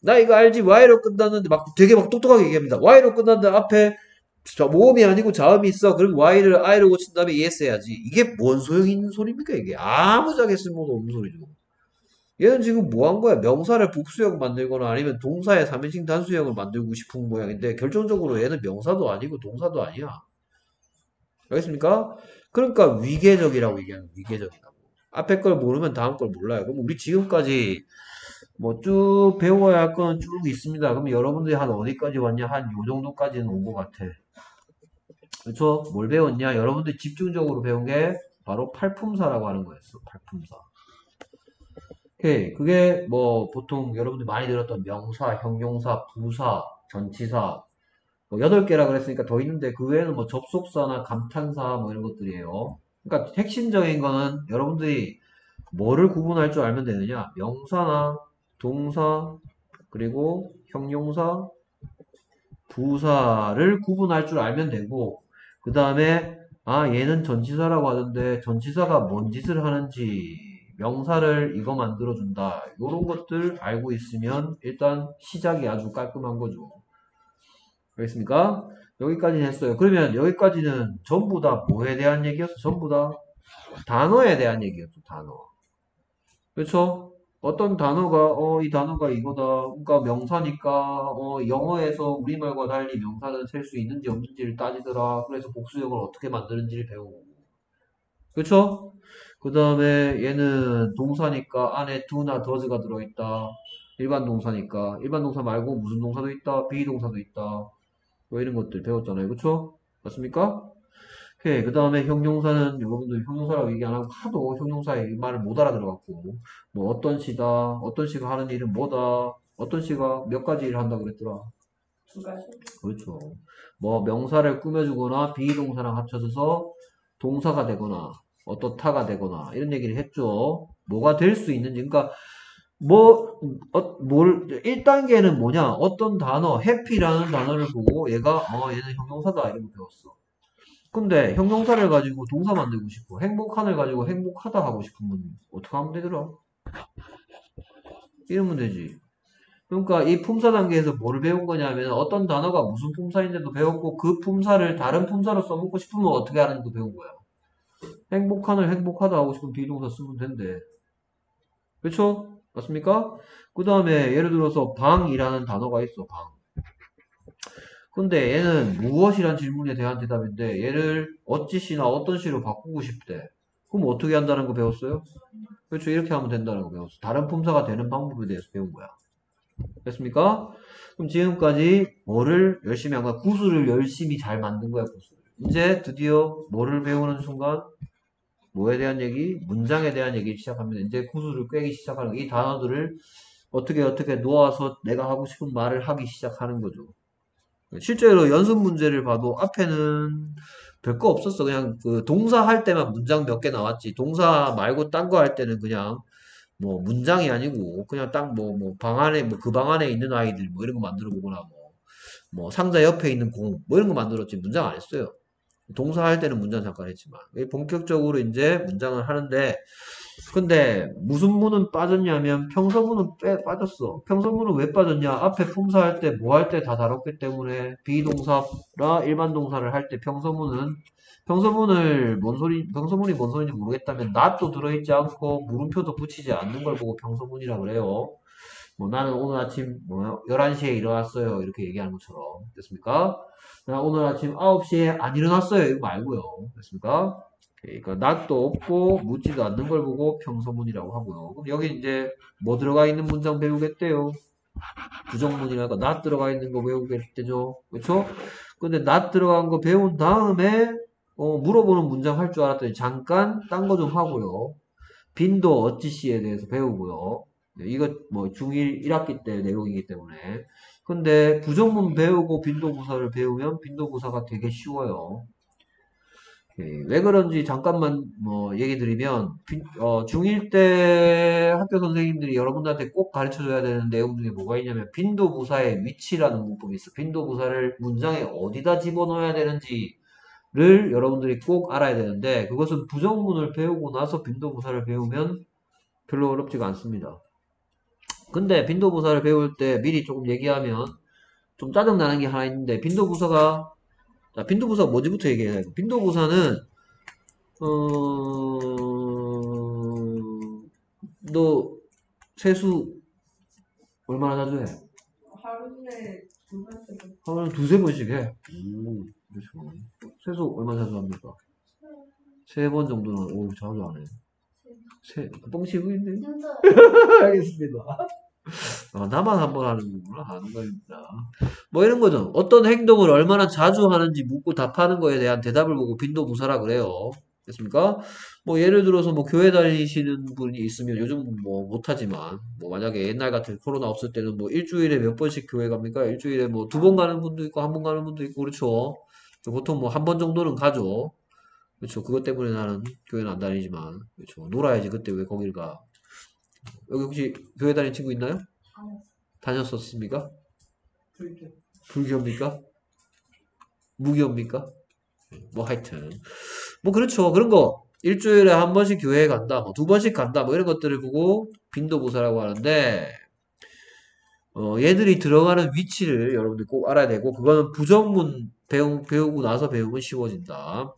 나 이거 알지? Y로 끝났는데 막 되게 막 똑똑하게 얘기합니다. Y로 끝났는데 앞에 자, 모음이 아니고 자음이 있어. 그럼 Y를 I로 고친 다음에 ES 해야지. 이게 뭔 소용 있는 소리입니까, 이게? 아무짝에 쓸모도 없는 소리죠. 얘는 지금 뭐 한 거야? 명사를 복수형 만들거나 아니면 동사의 3인칭 단수형을 만들고 싶은 모양인데, 결정적으로 얘는 명사도 아니고 동사도 아니야. 알겠습니까? 그러니까 위계적이라고 얘기하는 위계적이라고. 앞에 걸 모르면 다음 걸 몰라요. 그럼 우리 지금까지 뭐 쭉 배워야 할 건 쭉 있습니다. 그럼 여러분들이 한 어디까지 왔냐? 한 요 정도까지는 온 것 같아. 그렇죠? 뭘 배웠냐? 여러분들이 집중적으로 배운 게 바로 팔품사라고 하는 거였어. 팔품사. 오케이. 그게 뭐 보통 여러분들 많이 들었던 명사, 형용사, 부사, 전치사 뭐 8개라 그랬으니까 더 있는데 그 외에는 뭐 접속사나 감탄사 뭐 이런 것들이에요. 그러니까 핵심적인 거는 여러분들이 뭐를 구분할 줄 알면 되느냐? 명사나 동사 그리고 형용사 부사를 구분할 줄 알면 되고 그 다음에 아 얘는 전치사라고 하던데 전치사가 뭔 짓을 하는지 명사를 이거 만들어준다 이런 것들 알고 있으면 일단 시작이 아주 깔끔한 거죠 알겠습니까? 여기까지 했어요 그러면 여기까지는 전부 다 뭐에 대한 얘기였어? 전부 다 단어에 대한 얘기였죠 단어 그렇죠? 어떤 단어가 어 이 단어가 이거다. 그러니까 명사니까 어 영어에서 우리말과 달리 명사는 셀 수 있는지 없는지를 따지더라. 그래서 복수형을 어떻게 만드는지를 배우고. 그렇죠? 그 다음에 얘는 동사니까 안에 do나 does가 들어있다. 일반 동사니까 일반 동사 말고 무슨 동사도 있다. 비동사도 있다. 뭐 이런 것들 배웠잖아요. 그렇죠? 맞습니까? 오케이. 그 다음에 형용사는 여러분들 형용사라고 얘기 안 하고 하도 형용사의 말을 못 알아들어갖고 뭐 어떤 시다, 어떤 시가 하는 일은 뭐다, 어떤 시가 몇 가지 일을 한다 그랬더라. 두 가지. 그렇죠. 뭐 명사를 꾸며주거나 비동사랑 합쳐져서 동사가 되거나 어떻다가 되거나 이런 얘기를 했죠. 뭐가 될 수 있는지. 그러니까 뭐, 어, 뭘, 1단계는 뭐냐? 어떤 단어, happy라는 단어를 보고 얘가, 어, 얘는 형용사다. 거 배웠어. 근데 형용사를 가지고 동사 만들고 싶어. 행복한을 가지고 행복하다 하고 싶으면 어떻게 하면 되더라? 이러면 되지. 그러니까 이 품사 단계에서 뭐를 배운 거냐면 어떤 단어가 무슨 품사인지도 배웠고 그 품사를 다른 품사로 써먹고 싶으면 어떻게 하는지도 배운 거야. 행복한을 행복하다 하고 싶으면 비동사 쓰면 된대. 그렇죠? 맞습니까? 그 다음에 예를 들어서 방이라는 단어가 있어. 방. 근데 얘는 무엇이란 질문에 대한 대답인데 얘를 어찌 시나 어떤 시로 바꾸고 싶대. 그럼 어떻게 한다는 거 배웠어요? 그렇죠. 이렇게 하면 된다는 거 배웠어. 다른 품사가 되는 방법에 대해서 배운 거야. 됐습니까? 그럼 지금까지 뭐를 열심히 한 거야? 구수를 열심히 잘 만든 거야, 구수를. 이제 드디어 뭐를 배우는 순간 뭐에 대한 얘기? 문장에 대한 얘기 시작합니다. 이제 구수를 꿰기 시작하는 거야. 이 단어들을 어떻게 어떻게 놓아서 내가 하고 싶은 말을 하기 시작하는 거죠. 실제로 연습 문제를 봐도 앞에는 별거 없었어. 그냥 그 동사 할 때만 문장 몇 개 나왔지. 동사 말고 딴 거 할 때는 그냥 뭐 문장이 아니고 그냥 딱 뭐 뭐 방 안에 뭐 그 방 안에 있는 아이들 뭐 이런 거 만들어 보거나 뭐 뭐 상자 옆에 있는 공 뭐 이런 거 만들었지 문장 안 했어요. 동사 할 때는 문장 잠깐 했지만 본격적으로 이제 문장을 하는데 근데 무슨 문은 빠졌냐면 평서문은 빼 빠졌어. 평서문은 왜 빠졌냐? 앞에 품사 할 때 뭐 할 때 다 다뤘기 때문에 비동사라 일반 동사를 할 때 평서문은 평서문을 뭔 소리 평서문이 뭔 소리인지 모르겠다면 not도 들어있지 않고 물음표도 붙이지 않는 걸 보고 평서문이라 그래요. 뭐 나는 오늘 아침 뭐 11시에 일어났어요. 이렇게 얘기하는 것처럼 됐습니까? 나 오늘 아침 9시에 안 일어났어요. 이거 말고요. 됐습니까? 그러니까 not도 없고 묻지도 않는 걸 보고 평서문이라고 하고요. 그럼 여기 이제 뭐 들어가 있는 문장 배우겠대요. 부정문이라니까 not 들어가 있는 거 배우겠대죠. 그렇죠? 근데 not 들어간 거 배운 다음에 어, 물어보는 문장 할 줄 알았더니 잠깐 딴 거 좀 하고요. 빈도 어찌시에 대해서 배우고요. 네, 이거 뭐 중1 1학기 때 내용이기 때문에. 근데 부정문 배우고 빈도부사를 배우면 빈도부사가 되게 쉬워요. 예, 왜 그런지 잠깐만 뭐 얘기 드리면 빈- 어, 중1 때 학교 선생님들이 여러분들한테 꼭 가르쳐 줘야 되는 내용 중에 뭐가 있냐면 빈도부사의 위치라는 문법이 있어. 빈도부사를 문장에 어디다 집어넣어야 되는지를 여러분들이 꼭 알아야 되는데 그것은 부정문을 배우고 나서 빈도부사를 배우면 별로 어렵지가 않습니다. 근데 빈도부사를 배울 때 미리 조금 얘기하면 좀 짜증나는 게 하나 있는데 빈도부사가 자, 빈도부사 뭐지부터 얘기해야 돼? 빈도부사는 어... 너 세수 얼마나 자주 해? 하루에 두 번째 하루에 두세 번씩 해. 오, 그렇죠. 세수 얼마 자주 합니까? 세 번 정도는 오 자주 안 해. 세 뻥치고 있네. 알겠습니다. 어, 나만 한 번 하는 거구나 하는 겁니다. 뭐 이런 거죠. 어떤 행동을 얼마나 자주 하는지 묻고 답하는 거에 대한 대답을 보고 빈도부사라 그래요. 됐습니까? 뭐 예를 들어서 뭐 교회 다니시는 분이 있으면 요즘 뭐 못하지만 뭐 만약에 옛날 같은 코로나 없을 때는 뭐 일주일에 몇 번씩 교회 갑니까? 일주일에 뭐 두 번 가는 분도 있고 한 번 가는 분도 있고 그렇죠. 보통 뭐 한 번 정도는 가죠. 그렇죠. 그것 때문에 나는 교회는 안 다니지만 그렇죠. 놀아야지 그때 왜 거기를 가? 여기 혹시 교회 다니는 친구 있나요? 다녔었습니까? 불교. 불교입니까? 무교입니까? 뭐 하여튼 뭐 그렇죠 그런 거 일주일에 한 번씩 교회에 간다 뭐 두 번씩 간다 뭐 이런 것들을 보고 빈도부사라고 하는데 어, 얘들이 들어가는 위치를 여러분들 꼭 알아야 되고 그거는 부정문 배우, 배우고 나서 배우면 쉬워진다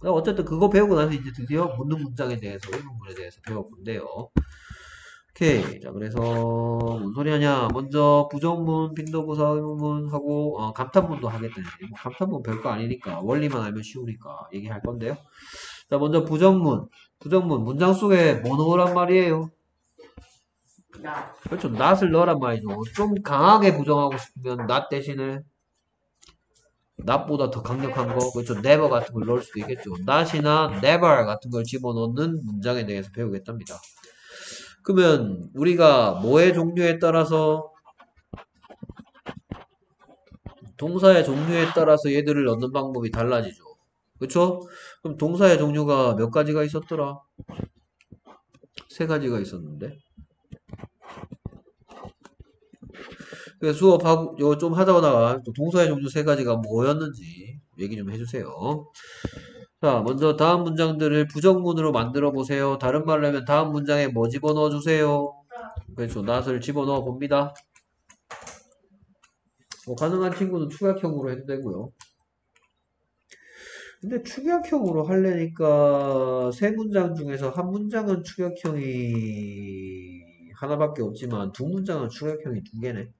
어쨌든 그거 배우고 나서 이제 드디어 묻는 문장에 대해서 의문문에 대해서 배울 건데요 오케이. 자, 그래서, 뭔 소리 하냐. 먼저, 부정문, 빈도부사, 의문문 하고, 어, 감탄문도 하겠다니. 뭐 감탄문 별거 아니니까, 원리만 알면 쉬우니까 얘기할 건데요. 자, 먼저 부정문. 부정문. 문장 속에 뭐 넣으란 말이에요? 나. 그렇죠. not을 넣으란 말이죠. 좀 강하게 부정하고 싶으면 not 대신에 not보다 더 강력한 거, 그렇죠. never 같은 걸 넣을 수도 있겠죠. not이나 never 같은 걸 집어넣는 문장에 대해서 배우겠답니다. 그러면 우리가 뭐의 종류에 따라서 동사의 종류에 따라서 얘들을 넣는 방법이 달라지죠. 그렇죠? 그럼 동사의 종류가 몇 가지가 있었더라? 세 가지가 있었는데. 수업하고 이거 좀 하다가 또 동사의 종류 세 가지가 뭐였는지 얘기 좀 해주세요. 자, 먼저 다음 문장들을 부정문으로 만들어 보세요. 다른 말로 하면 다음 문장에 뭐 집어넣어 주세요. 그렇죠. not을 집어넣어 봅니다. 뭐 가능한 친구는 축약형으로 해도 되고요. 근데 축약형으로 하려니까 세 문장 중에서 한 문장은 축약형이 하나밖에 없지만 두 문장은 축약형이 두 개네.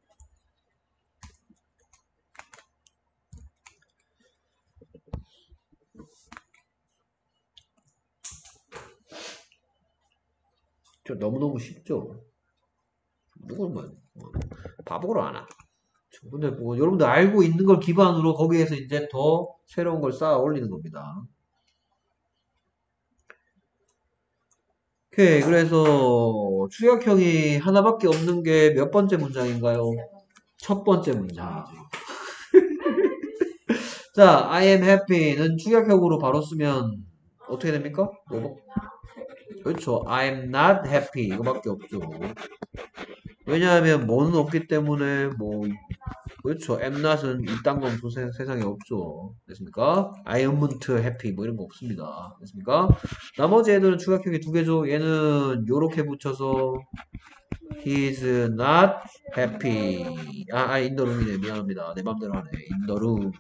저 너무너무 쉽죠? 누구는 뭐, 뭐 바보로 안 하죠. 근데 뭐 여러분들 알고 있는 걸 기반으로 거기에서 이제 더 새로운 걸 쌓아 올리는 겁니다. 오케이, 그래서 추격형이 하나밖에 없는 게 몇 번째 문장인가요? 첫 번째 문장이죠. 자, I am happy는 추격형으로 바로 쓰면 어떻게 됩니까? 뭐, 그렇죠. I am not happy 이거밖에 없죠. 왜냐하면 뭐는 없기 때문에 뭐 그렇죠. am not은 이딴 건 세- 세상에 없죠. 됐습니까? I amn't happy 뭐 이런 거 없습니다. 됐습니까? 나머지 애들은 추가격이 두 개죠. 얘는 요렇게 붙여서 He's not happy. 아, 아, room이네. 미안합니다. 내 맘대로 하네. room.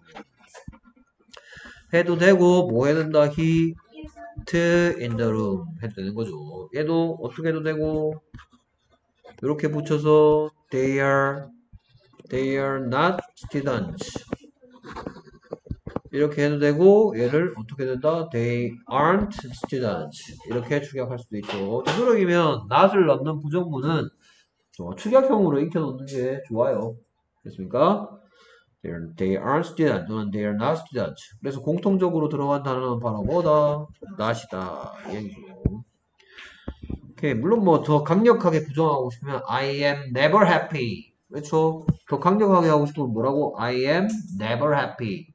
해도 되고, 뭐 해야 된다? He in the room. 해도 되는 거죠. 얘도 어떻게 해도 되고, 이렇게 붙여서 they are, they are not students. 이렇게 해도 되고, 얘를 어떻게 된다? They aren't students. 이렇게 축약할 수도 있죠. 되도록이면 not을 넣는 부정문은 저 축약형으로 익혀놓는 게 좋아요. 됐습니까? They, are, they aren't students 또는 they are not students. 그래서 공통적으로 들어간 단어는 바로 뭐다? not이다. 이 얘기죠. 오케이. 물론 뭐 더 강력하게 부정하고 싶으면 I am never happy. 그렇죠? 더 강력하게 하고 싶으면 뭐라고? I am never happy.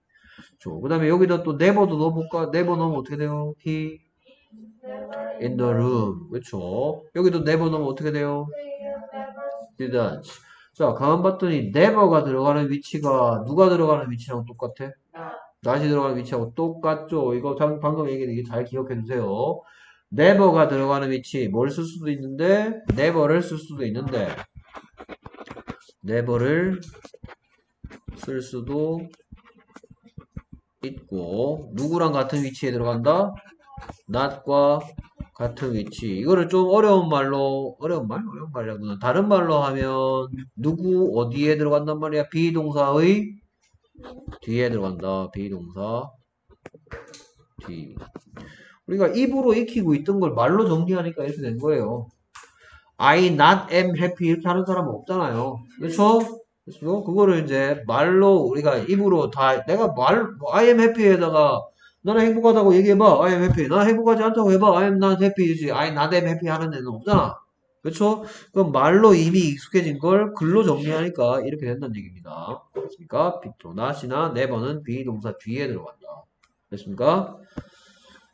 그 다음에 여기다 또 never도 넣어볼까? never 넣으면 어떻게 돼요? He in the room. 그렇죠? 여기도 never 넣으면 어떻게 돼요? didn't. 자, 가만 봤더니 never가 들어가는 위치가 누가 들어가는 위치랑 똑같아? not이 들어가는 위치하고 똑같죠? 이거 방- 방금 이게 잘 기억해 두세요. never가 들어가는 위치 뭘 쓸 수도 있는데 never를 쓸 수도 있는데 never를 쓸 수도 있고 누구랑 같은 위치에 들어간다? not과 같은 위치. 이거를 좀 어려운 말로, 어려운 말? 어려운 말이라구나. 다른 말로 하면, 누구, 어디에 들어간단 말이야? 비동사의 뒤에 들어간다. 비동사. 뒤. 우리가 입으로 익히고 있던 걸 말로 정리하니까 이렇게 된 거예요. I not am happy 이렇게 하는 사람은 없잖아요. 그렇죠? 그래서 그거를 이제 말로 우리가 입으로 다 내가 말 뭐, I am happy에다가 나는 행복하다고 얘기해봐. I am happy. 나 행복하지 않다고 해봐. I am not happy지. I not am happy 하는 애는 없잖아. 그렇죠? 그럼 말로 이미 익숙해진 걸 글로 정리하니까 이렇게 된다는 얘기입니다. 됐습니까? 빅토 not이나 never는 비동사 뒤에 들어간다. 됐습니까?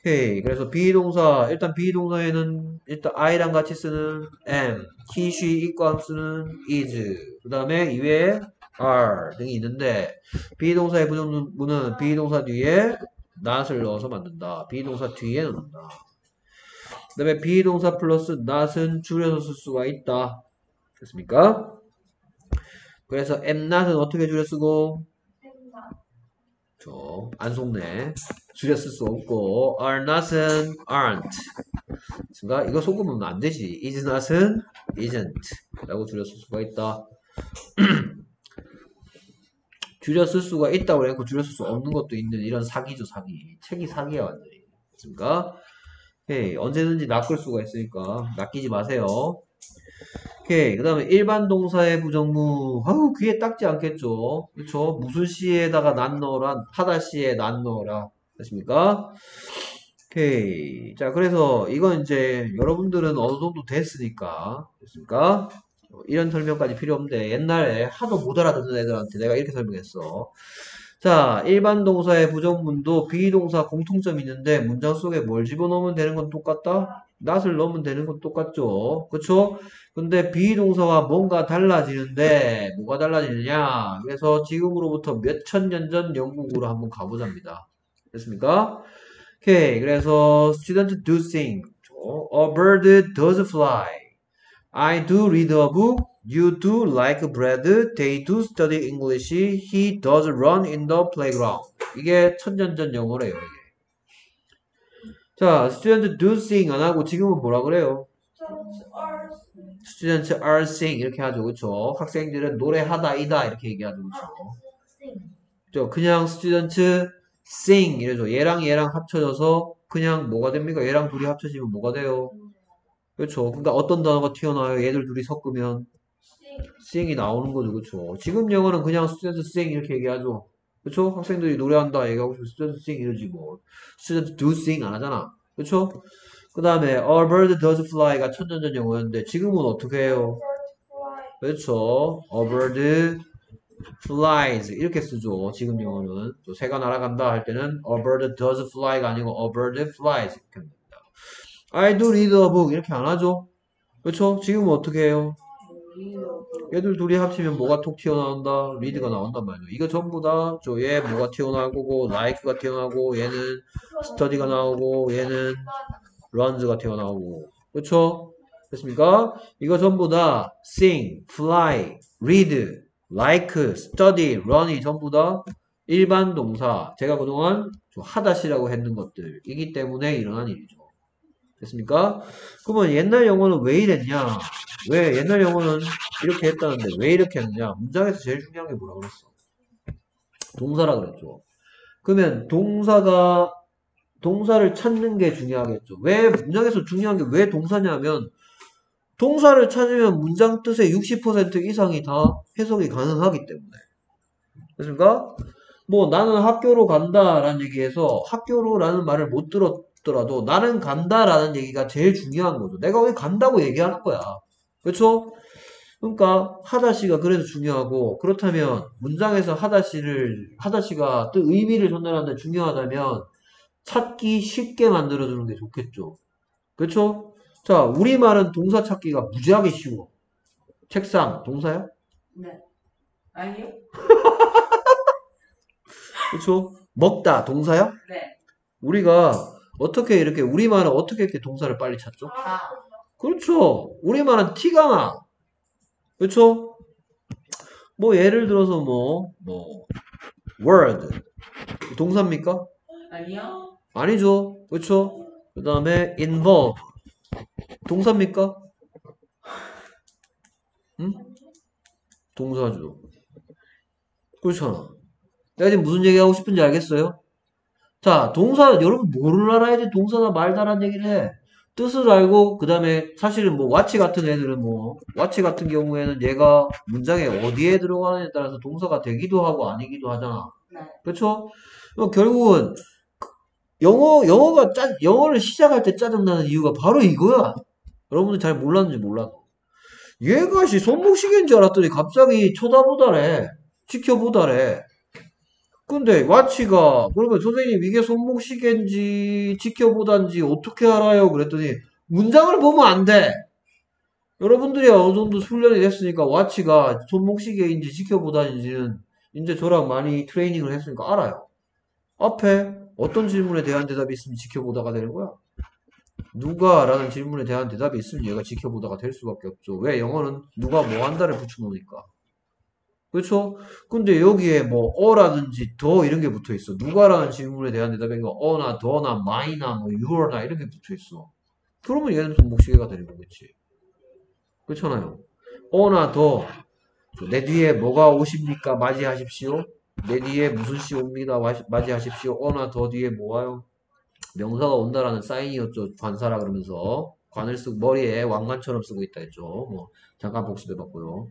오케이. 그래서 비동사 일단 비동사에는 일단 I랑 같이 쓰는 am, he, she, it과 함께 쓰는 is. 그 다음에 이외에 are 등이 있는데 비동사의 부정문은 비동사 뒤에 not을 넣어서 만든다. 비동사 뒤에 넣는다. 그 다음에 비동사 플러스 not은 줄여서 쓸 수가 있다. 됐습니까? 그래서 am not은 어떻게 줄여 쓰고 저, 안 속네. 줄여 쓸 수 없고 are not은 aren't. 그러니까 이거 속으면 안 되지. is not은 isn't. 라고 줄여 쓸 수가 있다. 줄여 쓸 수가 있다고 해놓고 줄여 쓸 수 없는 것도 있는 이런 사기죠, 사기. 책이 사기야, 완전히. 오케이. 언제든지 낚을 수가 있으니까 낚이지 마세요. 오케이. 그 다음에 일반 동사의 부정무. 아우, 귀에 딱지 않겠죠? 그쵸? 무슨 시에다가 난 넣어라, 하다 시에 난 넣어라. 됐습니까? 오케이. 자, 그래서 이건 이제 여러분들은 어느 정도 됐으니까. 됐습니까? 어, 이런 설명까지 필요 없는데 옛날에 하도 못 알아듣는 애들한테 내가 이렇게 설명했어. 자, 일반 동사의 부정문도 비동사 공통점이 있는데 문장 속에 뭘 집어넣으면 되는 건 똑같다? not을 넣으면 되는 건 똑같죠. 그쵸? 근데 비동사와 뭔가 달라지는데 뭐가 달라지느냐? 그래서 지금으로부터 몇 천 년 전 영국으로 한번 가보자입니다. 됐습니까? 오케이. 그래서 student do sing. A bird does fly. I do read a book. You do like bread. They do study English. He does run in the playground. 이게 천년전 영어래요. 이게. 자, student do sing 안 하고 지금은 뭐라 그래요? students are sing 이렇게 하죠. 그쵸? 학생들은 노래하다이다 이렇게 얘기하죠. 그쵸? 저 그냥 students sing 이래죠. 얘랑 얘랑 합쳐져서 그냥 뭐가 됩니까? 얘랑 둘이 합쳐지면 뭐가 돼요? 그렇죠. 그러니까 어떤 단어가 튀어나와요? 얘들 둘이 섞으면 sing이 나오는 거죠. 그렇죠. 지금 영어는 그냥 student sing 이렇게 얘기하죠. 그렇죠? 학생들이 노래한다 얘기하고 싶으면 student sing 이러지 뭐. student do sing 안 하잖아. 그렇죠? 그 다음에 a bird does fly가 천년전 영어였는데 지금은 어떻게 해요? 그렇죠. A bird flies 이렇게 쓰죠. 지금 영어는 또 새가 날아간다 할 때는 a bird does fly가 아니고 a bird flies 이렇게 합니다. I do read a book 이렇게 안 하죠. 그렇죠? 지금은 어떻게 해요? 얘들 둘이 합치면 뭐가 톡 튀어나온다? 리드가 나온단 말이죠. 이거 전부 다, 저, 얘 뭐가 튀어나올 거고, like가 튀어나오고, 얘는 study가 나오고, 얘는 runs가 튀어나오고. 그쵸? 됐습니까? 이거 전부 다 sing, fly, read, like, study, run이 전부 다 일반 동사. 제가 그동안 저 하다시라고 했는 것들이기 때문에 일어난 일이죠. 됐습니까? 그러면 옛날 영어는 왜 이랬냐? 왜 옛날 영어는 이렇게 했다는데 왜 이렇게 했느냐? 문장에서 제일 중요한 게 뭐라 그랬어? 동사라 그랬죠. 그러면 동사가 동사를 찾는 게 중요하겠죠. 왜 문장에서 중요한 게 왜 동사냐면 동사를 찾으면 문장 뜻의 60% 이상이 다 해석이 가능하기 때문에. 됐습니까? 뭐 나는 학교로 간다라는 얘기에서 학교로라는 말을 못 들었 더라도 나는 간다라는 얘기가 제일 중요한 거죠. 내가 왜 간다고 얘기하는 거야. 그렇죠? 그러니까 하다시가 그래서 중요하고 그렇다면 문장에서 하다시를 하다시가 또 의미를 전달하는데 중요하다면 찾기 쉽게 만들어 주는 게 좋겠죠. 그렇죠? 자, 우리말은 동사 찾기가 무지하게 쉬워. 책상, 동사야? 네. 아니요? 그렇죠? 먹다, 동사야? 네. 우리가 어떻게 이렇게 우리말은 어떻게 이렇게 동사를 빨리 찾죠? 아. 그렇죠. 우리말은 티가 나. 그렇죠? 뭐 예를 들어서 뭐, 뭐 word 동사입니까? 아니요? 아니죠. 그렇죠? 그 다음에 involve 동사입니까? 응? 동사죠. 그렇잖아. 내가 지금 무슨 얘기하고 싶은지 알겠어요? 자, 동사, 여러분 뭐를 알아야지 동사나 말다란 얘기를 해. 뜻을 알고, 그 다음에 사실은 뭐, 와치 같은 애들은 뭐, 와치 같은 경우에는 얘가 문장에 어디에 들어가느냐에 따라서 동사가 되기도 하고 아니기도 하잖아. 네. 그렇죠? 어, 결국은 영어 영어가 짜 영어를 시작할 때 짜증나는 이유가 바로 이거야. 여러분들 잘 몰랐는지 몰라도 얘가 씨 손목시계인 줄 알았더니 갑자기 쳐다보다래 지켜보다래. 근데 와치가 그러면 선생님 이게 손목시계인지 지켜보단지 어떻게 알아요? 그랬더니 문장을 보면 안 돼. 여러분들이 어느 정도 훈련이 됐으니까 와치가 손목시계인지 지켜보다인지는 이제 저랑 많이 트레이닝을 했으니까 알아요. 앞에 어떤 질문에 대한 대답이 있으면 지켜보다가 되는 거야. 누가 라는 질문에 대한 대답이 있으면 얘가 지켜보다가 될 수밖에 없죠. 왜? 영어는 누가 뭐 한다를 붙여놓으니까. 그렇죠? 근데 여기에 뭐 어라든지 더 이런 게 붙어 있어. 누가라는 질문에 대한 대답이 거 어나 더나 마이나 뭐 you나 이런 게 붙어 있어. 그러면 얘는 손목시계가 되는 거겠지. 그렇잖아요. 어나 더. 내 뒤에 뭐가 오십니까? 맞이하십시오. 내 뒤에 무슨 시 옵니다. 맞이하십시오. 어나 더 뒤에 뭐 와요? 명사가 온다라는 사인이었죠. 관사라 그러면서. 관을 쓰고 머리에 왕관처럼 쓰고 있다 했죠. 뭐 잠깐 복습해 봤고요.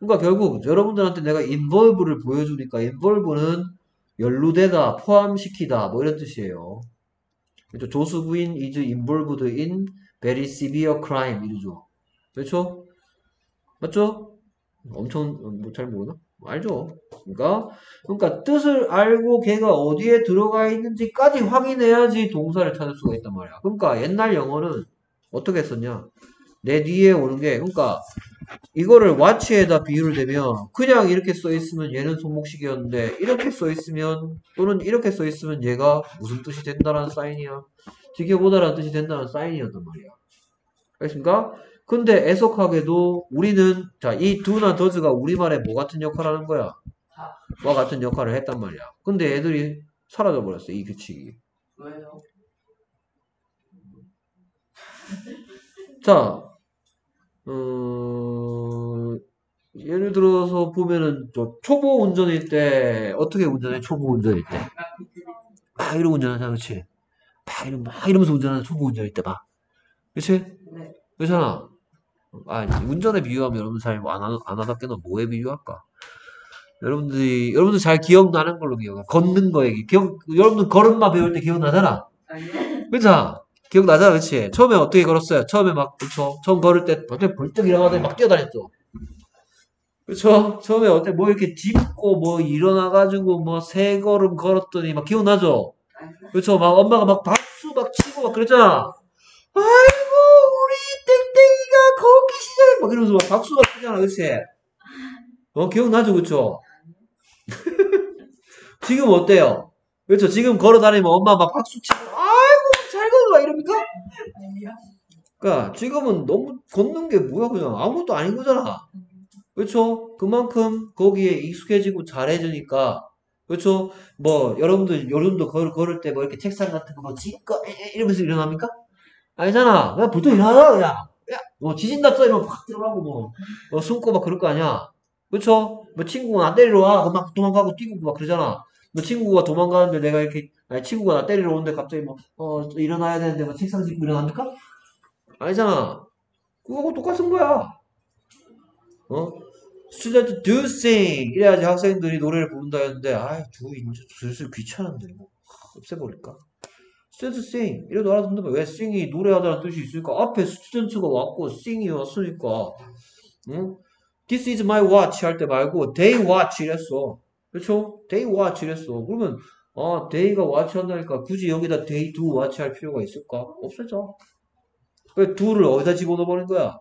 그러니까 결국 여러분들한테 내가 involve를 보여주니까 involve는 연루되다, 포함시키다 뭐 이런 뜻이에요. 그렇죠? 조수부인 is involved in very severe crime 이러죠. 그렇죠? 맞죠? 엄청 뭐 잘 모르나? 알죠. 그러니까 그러니까 뜻을 알고 걔가 어디에 들어가 있는지까지 확인해야지 동사를 찾을 수가 있단 말이야. 그러니까 옛날 영어는 어떻게 했었냐? 내 뒤에 오는 게 그러니까 이거를 와치에다 비유를 대면 그냥 이렇게 써 있으면 얘는 손목시계였는데 이렇게 써 있으면 또는 이렇게 써 있으면 얘가 무슨 뜻이 된다라는 사인이야. 지켜보다라는 뜻이 된다는 사인이었단 말이야. 알겠습니까? 근데 애석하게도 우리는 자이 do나 does가 우리말에 뭐 같은 역할을 하는 거야? 와 같은 역할을 했단 말이야. 근데 애들이 사라져 버렸어 이 규칙이. 왜요? 자, 어, 예를 들어서 보면은 저 초보 운전일 때 어떻게 운전해? 초보 운전일 때. 막 이러고 운전하잖아, 그렇지? 막 이러 막 이러면서 운전하는 초보 운전일 때 봐. 그렇지? 네. 그렇잖아. 아, 운전에 비유하면 여러분 잘안 안 하답게는 뭐에 비유할까? 여러분들이 여러분들 잘 기억나는 걸로 기억해. 걷는 거에 기억 여러분들 걸음마 배울 때 기억나잖아. 그죠? 기억나잖아, 그렇지? 처음에 어떻게 걸었어요? 처음에 막 그쵸? 처음 걸을 때 갑자기 벌떡 일어나더니 막 뛰어다녔죠. 그쵸? 처음에 어때 뭐 이렇게 짚고 뭐 일어나가지고 뭐 세 걸음 걸었더니 막 기억나죠? 그쵸? 막 엄마가 막 박수 막 치고 막 그랬잖아. 아이고 우리 땡땡이가 걷기 시작해 막 이러면서 막 박수 막 치잖아, 그렇지? 어 기억나죠, 그쵸? 지금 어때요? 그렇죠? 지금 걸어 다니면 엄마 막 박수 치고 아이고 아니요. 그러니까 지금은 너무 걷는 게 뭐야 그냥 아무것도 아닌 거잖아. 그렇죠? 그만큼 거기에 익숙해지고 잘해지니까 그렇죠? 뭐 여러분들 여러분도 걸, 걸을 때 뭐 이렇게 책상 같은 거뭐 찌꺼 이러면서 일어납니까? 아니잖아. 그냥 보통 일어나 그냥. 야, 뭐 지진 났어 이러면 확 들어가고 뭐, 뭐 숨고 막 그럴 거 아니야. 그렇죠? 뭐 친구가 나 때리러 와. 막 도망가고 뛰고 막 그러잖아. 뭐 친구가 도망가는데 내가 이렇게 아니 친구가 나 때리러 오는데 갑자기 뭐 어, 일어나야 되는데 뭐 책상 짚고 일어납니까? 아니잖아. 그거하고 똑같은 거야. 어? student do sing. 이래야지 학생들이 노래를 부른다 했는데, 아이, do, 이제 슬슬 귀찮은데, 뭐, 없애버릴까? student sing. 이래도 알아듣는다. 왜 sing이 노래하다는 뜻이 있으니까, 앞에 student가 왔고, sing이 왔으니까, 응? this is my watch 할 때 말고, they watch 이랬어. 그쵸? they watch 이랬어. 그러면, 아, they가 watch 한다니까, 굳이 여기다 they do watch 할 필요가 있을까? 없어져. 왜 do를 어디다 집어넣어 버린 거야?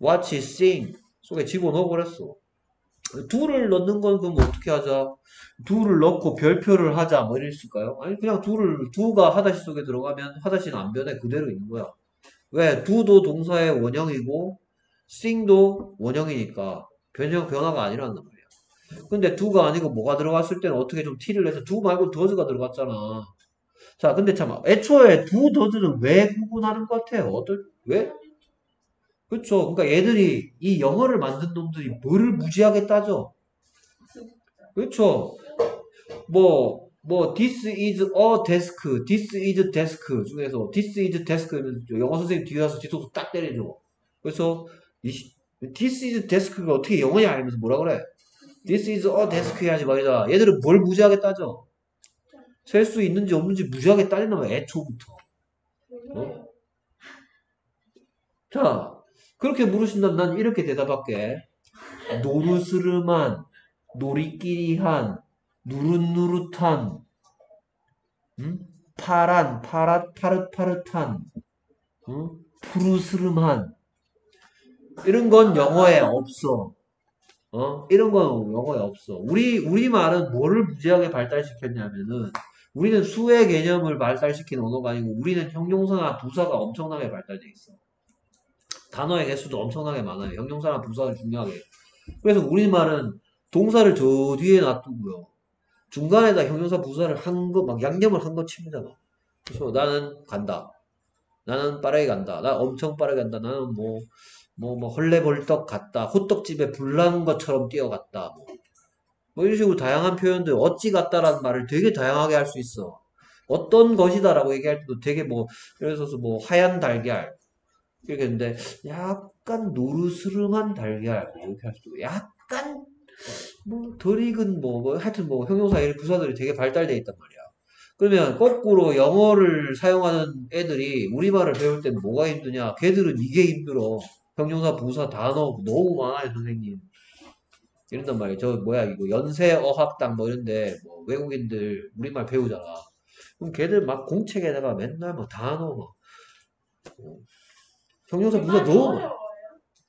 watch, sing 속에 집어넣어 버렸어. do를 넣는 건 그럼 어떻게 하자? do를 넣고 별표를 하자 뭐 이랬을까요? 아니 그냥 do를 do가 하다시 속에 들어가면 하다시는 안 변해 그대로 있는 거야. 왜? do도 동사의 원형이고 sing도 원형이니까 변형 변화가 아니라는 말이야. 근데 do가 아니고 뭐가 들어갔을 때는 어떻게 좀 티를 내서 do 말고 does가 들어갔잖아. 자, 근데 참 애초에 do, does는 왜 구분하는 것 같아요? 어떨 왜? 그쵸. 그러니까 얘들이 이 영어를 만든 놈들이 뭐를 무지하게 따져? 그쵸. 뭐, 뭐, this is a desk, this is desk 중에서 this is desk는 영어 선생님 뒤에 와서 뒤통수 딱 때리죠. 그래서 this is desk가 어떻게 영어냐 이러면서 뭐라 그래? This is a desk 해야지 말이다. 얘들은 뭘 무지하게 따져? 셀 수 있는지 없는지 무지하게 따진다면 애초부터. 어? 자, 그렇게 물으신다면 난 이렇게 대답할게. 노르스름한, 놀이끼리한, 누릇누릇한, 음? 파란, 파랏, 파릇파릇한, 음? 푸르스름한. 이런 건 영어에 없어. 어? 이런 건 영어에 없어. 우리, 우리말은 뭐를 무지하게 발달시켰냐면은, 우리는 수의 개념을 발달시킨 언어가 아니고, 우리는 형용사나 부사가 엄청나게 발달돼 있어. 단어의 개수도 엄청나게 많아요. 형용사나 부사를 중요하게. 그래서 우리말은 동사를 저 뒤에 놔두고요. 중간에다 형용사 부사를 한 거, 막 양념을 한 거 칩니다. 막. 그래서 나는 간다. 나는 빠르게 간다. 나 엄청 빠르게 간다. 나는 뭐, 뭐, 뭐, 헐레벌떡 갔다. 호떡집에 불난 것처럼 뛰어갔다. 뭐. 뭐 이런 식으로 다양한 표현들, 어찌 갔다라는 말을 되게 다양하게 할 수 있어. 어떤 것이다라고 얘기할 때도 되게 뭐, 예를 들어서 뭐, 하얀 달걀. 이렇게 했는데, 약간 노르스름한 달걀. 뭐 이렇게 할 수도 약간, 뭐, 덜 익은 뭐, 뭐, 하여튼 뭐, 형용사 이런 부사들이 되게 발달되어 있단 말이야. 그러면 거꾸로 영어를 사용하는 애들이 우리말을 배울 때는 뭐가 힘드냐? 걔들은 이게 힘들어. 형용사, 부사, 단어 너무 많아요, 선생님. 이런단 말이에요. 저 뭐야 이거 연세 어학당 뭐 이런데 뭐 외국인들 우리말 배우잖아. 그럼 걔들 막 공책에다가 맨날 뭐 단어 막 어, 형용사, 부사 너무 많아.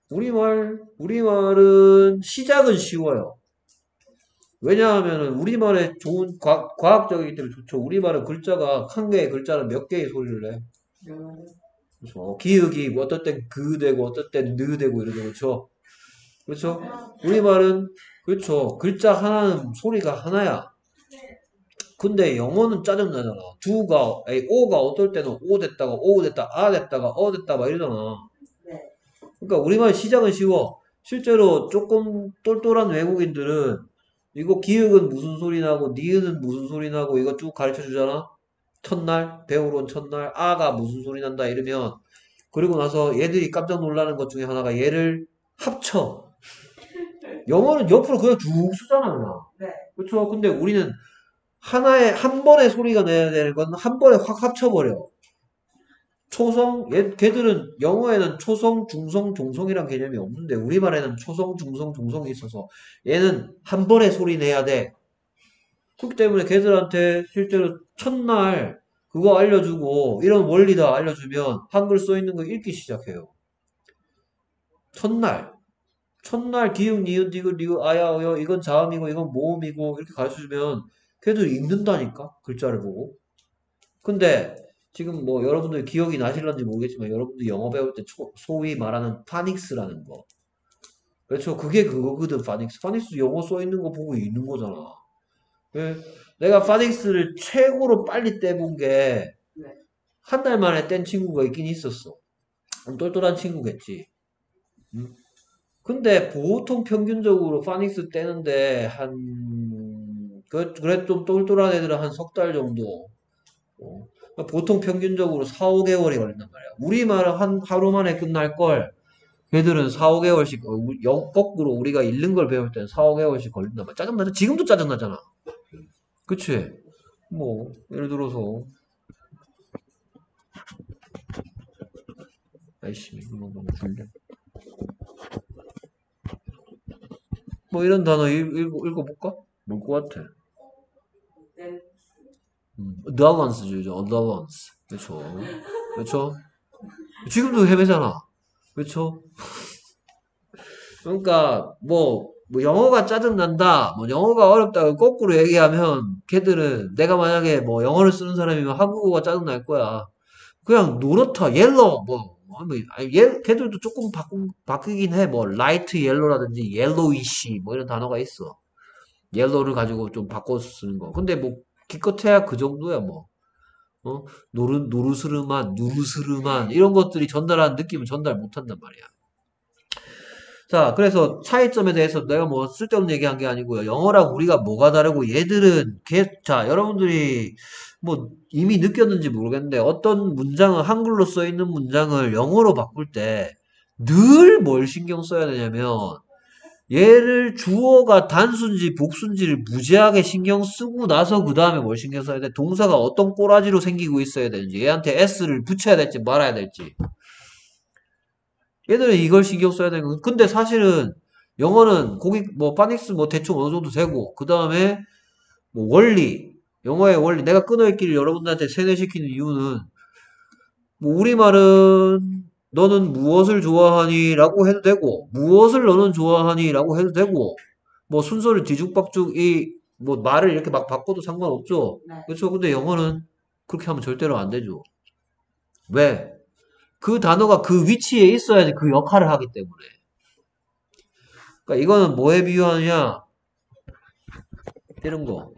우리말 우리말은 시작은 쉬워요. 왜냐하면은 우리말에 좋은 과학, 과학적이기 때문에 좋죠. 우리말은 글자가 한 개의 글자는 몇 개의 소리를 내. 영 어는 그렇죠. 기역이 뭐 어떨 땐 그 되고 어떨 땐느 되고 이러죠. 그렇죠. 그렇죠. 우리말은 그렇죠. 글자 하나는 소리가 하나야. 근데 영어는 짜증나잖아. 두가, 아니, 오가 어떨 때는 오 됐다가 오 됐다, 아 됐다가 어 됐다 막 이러잖아. 네. 그러니까 우리말 시작은 쉬워. 실제로 조금 똘똘한 외국인들은 이거 기역은 무슨 소리 나고 니은은 무슨 소리 나고 이거 쭉 가르쳐 주잖아. 첫날 배우러 온 첫날 아가 무슨 소리 난다 이러면 그리고 나서 얘들이 깜짝 놀라는 것 중에 하나가 얘를 합쳐. 영어는 옆으로 그냥 쭉 쓰잖아, 그냥. 네. 그렇죠? 근데 우리는 하나에 한 번에 소리가 내야 되는 건 한 번에 확 합쳐버려. 초성, 얘, 걔들은 영어에는 초성, 중성, 종성이란 개념이 없는데 우리말에는 초성, 중성, 종성이 있어서 얘는 한 번에 소리 내야 돼. 그렇기 때문에 걔들한테 실제로 첫날 그거 알려주고 이런 원리 다 알려주면 한글 써 있는 거 읽기 시작해요. 첫날. 첫날 기역, 니은, 디귿, 리을, 아야, 어여 이건 자음이고 이건 모음이고 이렇게 가르쳐주면 걔들 읽는다니까 글자를 보고. 근데 지금 뭐 여러분들 기억이 나실런지 모르겠지만 여러분들 영어 배울 때 초- 소위 말하는 파닉스라는 거. 그렇죠. 그게 그거거든 파닉스. 파닉스 영어 써 있는 거 보고 읽는 거잖아. 예? 내가 파닉스를 최고로 빨리 떼본 게한 네. 달 만에 뗀 친구가 있긴 있었어. 좀 똘똘한 친구겠지. 음. 근데 보통 평균적으로 파닉스 떼는데 한, 그, 그래 좀 똘똘한 애들은 한 석 달 정도. 어. 보통 평균적으로 4, 5개월이 걸린단 말이야. 우리말은 한 하루 만에 끝날 걸, 걔들은 4, 5개월씩, 어, 거꾸로 우리가 읽는 걸 배울 때는 4, 5개월씩 걸린단 말이야. 짜증나죠? 지금도 짜증나잖아. 그치? 뭐, 예를 들어서, 아이씨, 이거 너무 줄래. 뭐 이런 단어 읽, 읽어, 읽어 볼까? 뭘 것 같아? 네. 음, allowance죠, allowance. 그렇죠. 그렇죠. 지금도 헤매잖아. 그렇죠. 그러니까 뭐, 뭐 영어가 짜증난다, 뭐 영어가 어렵다고 거꾸로 얘기하면 걔들은 내가 만약에 뭐 영어를 쓰는 사람이면 한국어가 짜증날 거야. 그냥 노랗다, yellow 뭐, 뭐, 아니, 얘, 걔들도 조금 바꾸, 바뀌긴 해. 뭐 light yellow라든지 yellowish 뭐 이런 단어가 있어. yellow를 가지고 좀 바꿔 쓰는 거. 근데 뭐 기껏해야 그 정도야 뭐. 어? 노르, 노르스름한, 누르스름한 이런 것들이 전달하는 느낌을 전달 못 한단 말이야. 자, 그래서 차이점에 대해서 내가 뭐 쓸데없는 얘기한 게 아니고요. 영어랑 우리가 뭐가 다르고 얘들은 개, 자, 여러분들이 뭐 이미 느꼈는지 모르겠는데 어떤 문장은 한글로 써 있는 문장을 영어로 바꿀 때 늘 뭘 신경 써야 되냐면 얘를 주어가 단수인지 복수인지를 무지하게 신경 쓰고 나서 그 다음에 뭘 신경 써야 돼? 동사가 어떤 꼬라지로 생기고 있어야 되는지 얘한테 s를 붙여야 될지 말아야 될지 얘들은 이걸 신경 써야 되는 거 근데 사실은 영어는 고기 뭐 파닉스 뭐 대충 어느 정도 되고 그 다음에 뭐 원리 영어의 원리 내가 끊어읽기를 여러분들한테 세뇌시키는 이유는 뭐 우리말은 너는 무엇을 좋아하니? 라고 해도 되고, 무엇을 너는 좋아하니? 라고 해도 되고, 뭐 순서를 뒤죽박죽 이, 뭐 말을 이렇게 막 바꿔도 상관없죠? 네. 그렇죠? 근데 영어는 그렇게 하면 절대로 안 되죠. 왜? 그 단어가 그 위치에 있어야지 그 역할을 하기 때문에. 그러니까 이거는 뭐에 비유하느냐? 이런 거.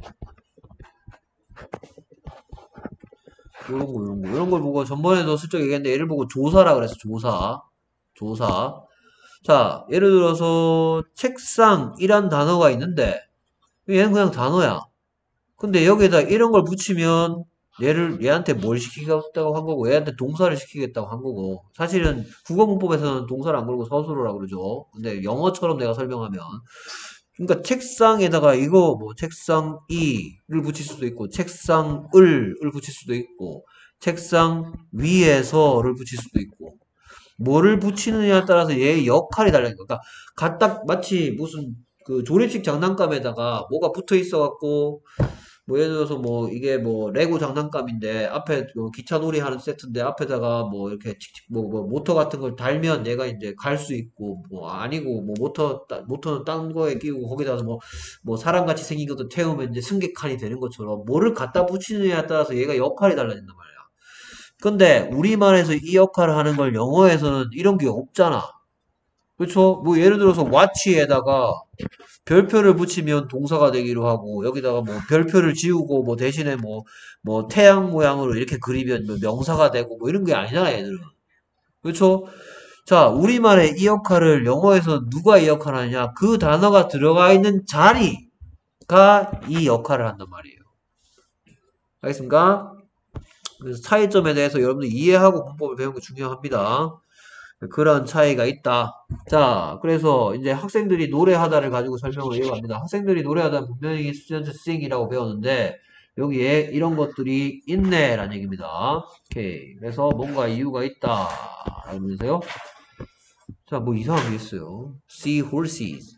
요런 거, 요런 거. 이런 걸 보고 전번에도 슬쩍 얘기했는데 얘를 보고 조사라 그랬어. 조사. 조사. 자, 예를 들어서 책상이란 단어가 있는데 얘는 그냥 단어야. 근데 여기에다 이런 걸 붙이면 얘를 얘한테 뭘 시키겠다고 한 거고 얘한테 동사를 시키겠다고 한 거고 사실은 국어문법에서는 동사를 안 걸고 서술어라 그러죠. 근데 영어처럼 내가 설명하면 그러니까 책상에다가 이거 뭐 책상 이를 붙일 수도 있고 책상 을을 붙일 수도 있고 책상 위에서를 붙일 수도 있고 뭐를 붙이느냐에 따라서 얘의 역할이 달라요. 그러니까 갖다 마치 무슨 그 조립식 장난감에다가 뭐가 붙어 있어 갖고 뭐 예를 들어서 뭐 이게 뭐 레고 장난감인데 앞에 뭐 기차 놀이 하는 세트인데 앞에다가 뭐 이렇게 뭐, 뭐 모터 같은 걸 달면 얘가 이제 갈 수 있고 뭐 아니고 뭐 모터 따- 모터는 딴 거에 끼고 거기다가 뭐 뭐 사람같이 생긴 것도 태우면 이제 승객칸이 되는 것처럼 뭐를 갖다 붙이느냐에 따라서 얘가 역할이 달라진단 말이야. 근데 우리말에서 이 역할을 하는 걸 영어에서는 이런 게 없잖아. 그렇죠? 뭐 예를 들어서 watch에다가 별표를 붙이면 동사가 되기로 하고 여기다가 뭐 별표를 지우고 뭐 대신에 뭐 뭐 태양 모양으로 이렇게 그리면 뭐 명사가 되고 뭐 이런 게 아니잖아 얘들은. 그렇죠? 자, 우리말의 이 역할을 영어에서 누가 이 역할을 하느냐? 그 단어가 들어가 있는 자리가 이 역할을 한단 말이에요. 알겠습니까? 그래서 차이점에 대해서 여러분들 이해하고 문법을 배우는 게 중요합니다. 그런 차이가 있다. 자, 그래서 이제 학생들이 노래하다를 가지고 설명을 이어갑니다. 학생들이 노래하다는 분명히 student sing이라고 배웠는데 여기에 이런 것들이 있네라는 얘기입니다. 오케이. 그래서 뭔가 이유가 있다. 알면서요. 자, 뭐 이상한 게 있어요. Sea horses.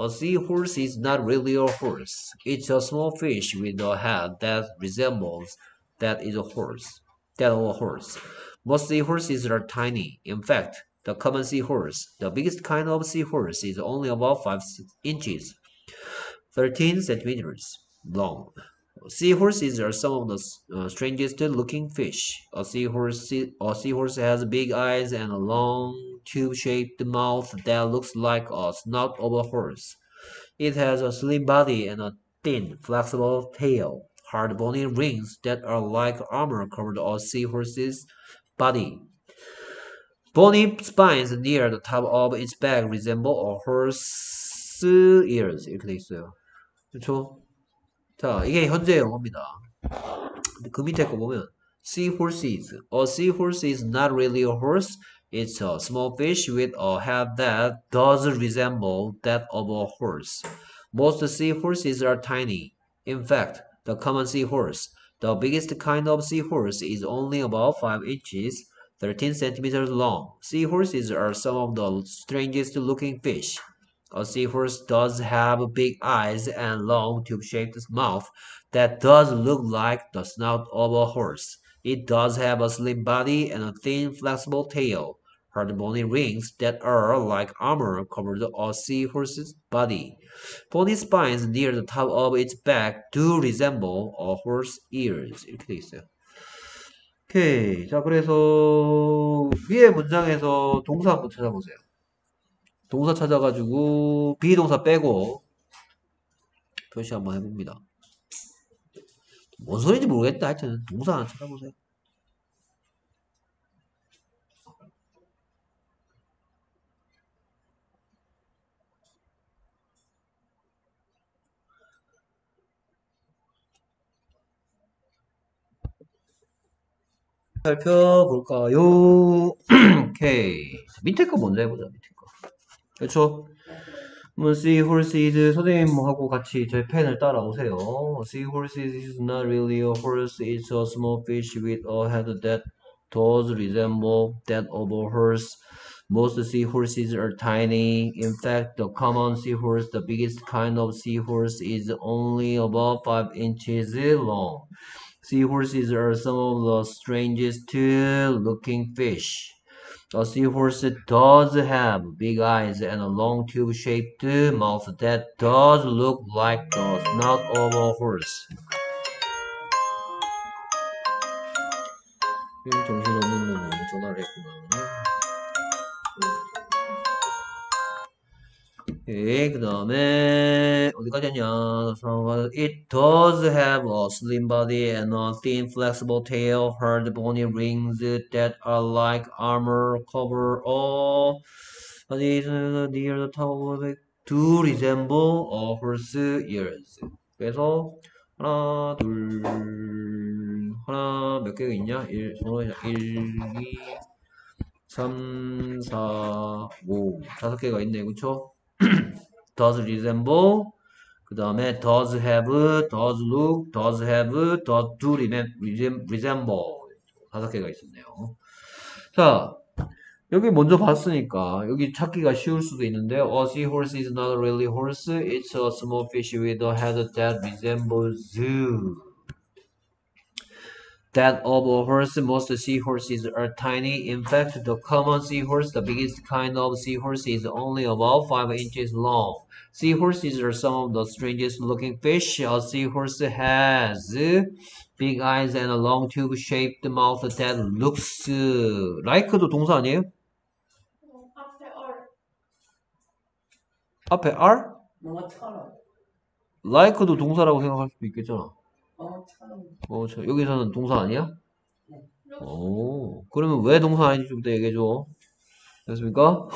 A seahorse is not really a horse. It's a small fish with a head that resembles that is a horse. That a horse. Most seahorses are tiny. In fact, the common seahorse, the biggest kind of seahorse, is only about 5 inches, 13 centimeters long. Seahorses are some of the uh, strangest looking fish. A seahorse, a seahorse has big eyes and a long tube-shaped mouth that looks like a snout of a horse. It has a slim body and a thin, flexible tail. Hard bony rings that are like armor cover a seahorse's body. Bony spines near the top of its back resemble a horse ears. 이렇게 돼 있어요. 그렇죠? 자, 이게 현재 영어입니다. 근데 그 밑에 거 보면 seahorses. A seahorse is not really a horse. It's a small fish with a head that does resemble that of a horse. Most seahorses are tiny. In fact, the common seahorse, the biggest kind of seahorse, is only about 5 inches, 13 centimeters long. Seahorses are some of the strangest looking fish. A seahorse does have big eyes and long tube-shaped mouth that does look like the snout of a horse. It does have a slim body and a thin, flexible tail. Hard bony rings that are like armor cover a seahorse's body. Bony spines near the top of its back do resemble a horse ears. 이렇게 돼 있어요. 오케이. 자, 그래서 위에 문장에서 동사 한번 찾아보세요. 동사 찾아가지고 비동사 빼고 표시 한번 해봅니다. 뭔 소리인지 모르겠다. 하여튼 동사 하나 찾아보세요. 살펴볼까요? 오케이. 밑에 거 먼저 해보자, 밑에 거. 그렇죠? 그러면 seahorses 선생님하고 같이 제 펜을 따라오세요. Seahorses is not really a horse. It's a small fish with a head that does resemble that of a horse. Most seahorses are tiny. In fact, the common seahorse, the biggest kind of seahorse, is only about 5 inches long. Seahorses are some of the strangest looking fish. A seahorse does have big eyes and a long tube-shaped mouth that does look like the snout of a horse. 정신없는 놈이 전화를 했구나. 오케이, 그 다음에 어디까지 했냐? It does have a slim body and a thin, flexible tail. Hard, bony rings that are like armor cover all. These near the top of it do resemble a horse ears. 그래서 하나, 둘, 하나 몇 개가 있냐? 1, 1, 2, 3, 4, 5 다섯 개가 있네, 그쵸? Does resemble 그 다음에 does have, does look, does have, does do resemble 다섯 개가 있었네요. 자, 여기 먼저 봤으니까 여기 찾기가 쉬울 수도 있는데 A seahorse is not really horse. It's a small fish with a head that resembles that of a horse. Most seahorses are tiny. In fact, the common seahorse, the biggest kind of seahorse, is only about 5 inches long. Seahorses are some of the strangest looking fish. A seahorse has big eyes and a long tube-shaped mouth that looks like도 동사 아니에요? 어, 앞에 얼. 앞에 are? 뭐처럼 like도 동사라고 생각할 수도 있겠잖아. 뭐처럼 어, 저, 여기서는 동사 아니야? 네. 오, 그러면 왜 동사 아닌지 좀 더 얘기해줘. 됐습니까?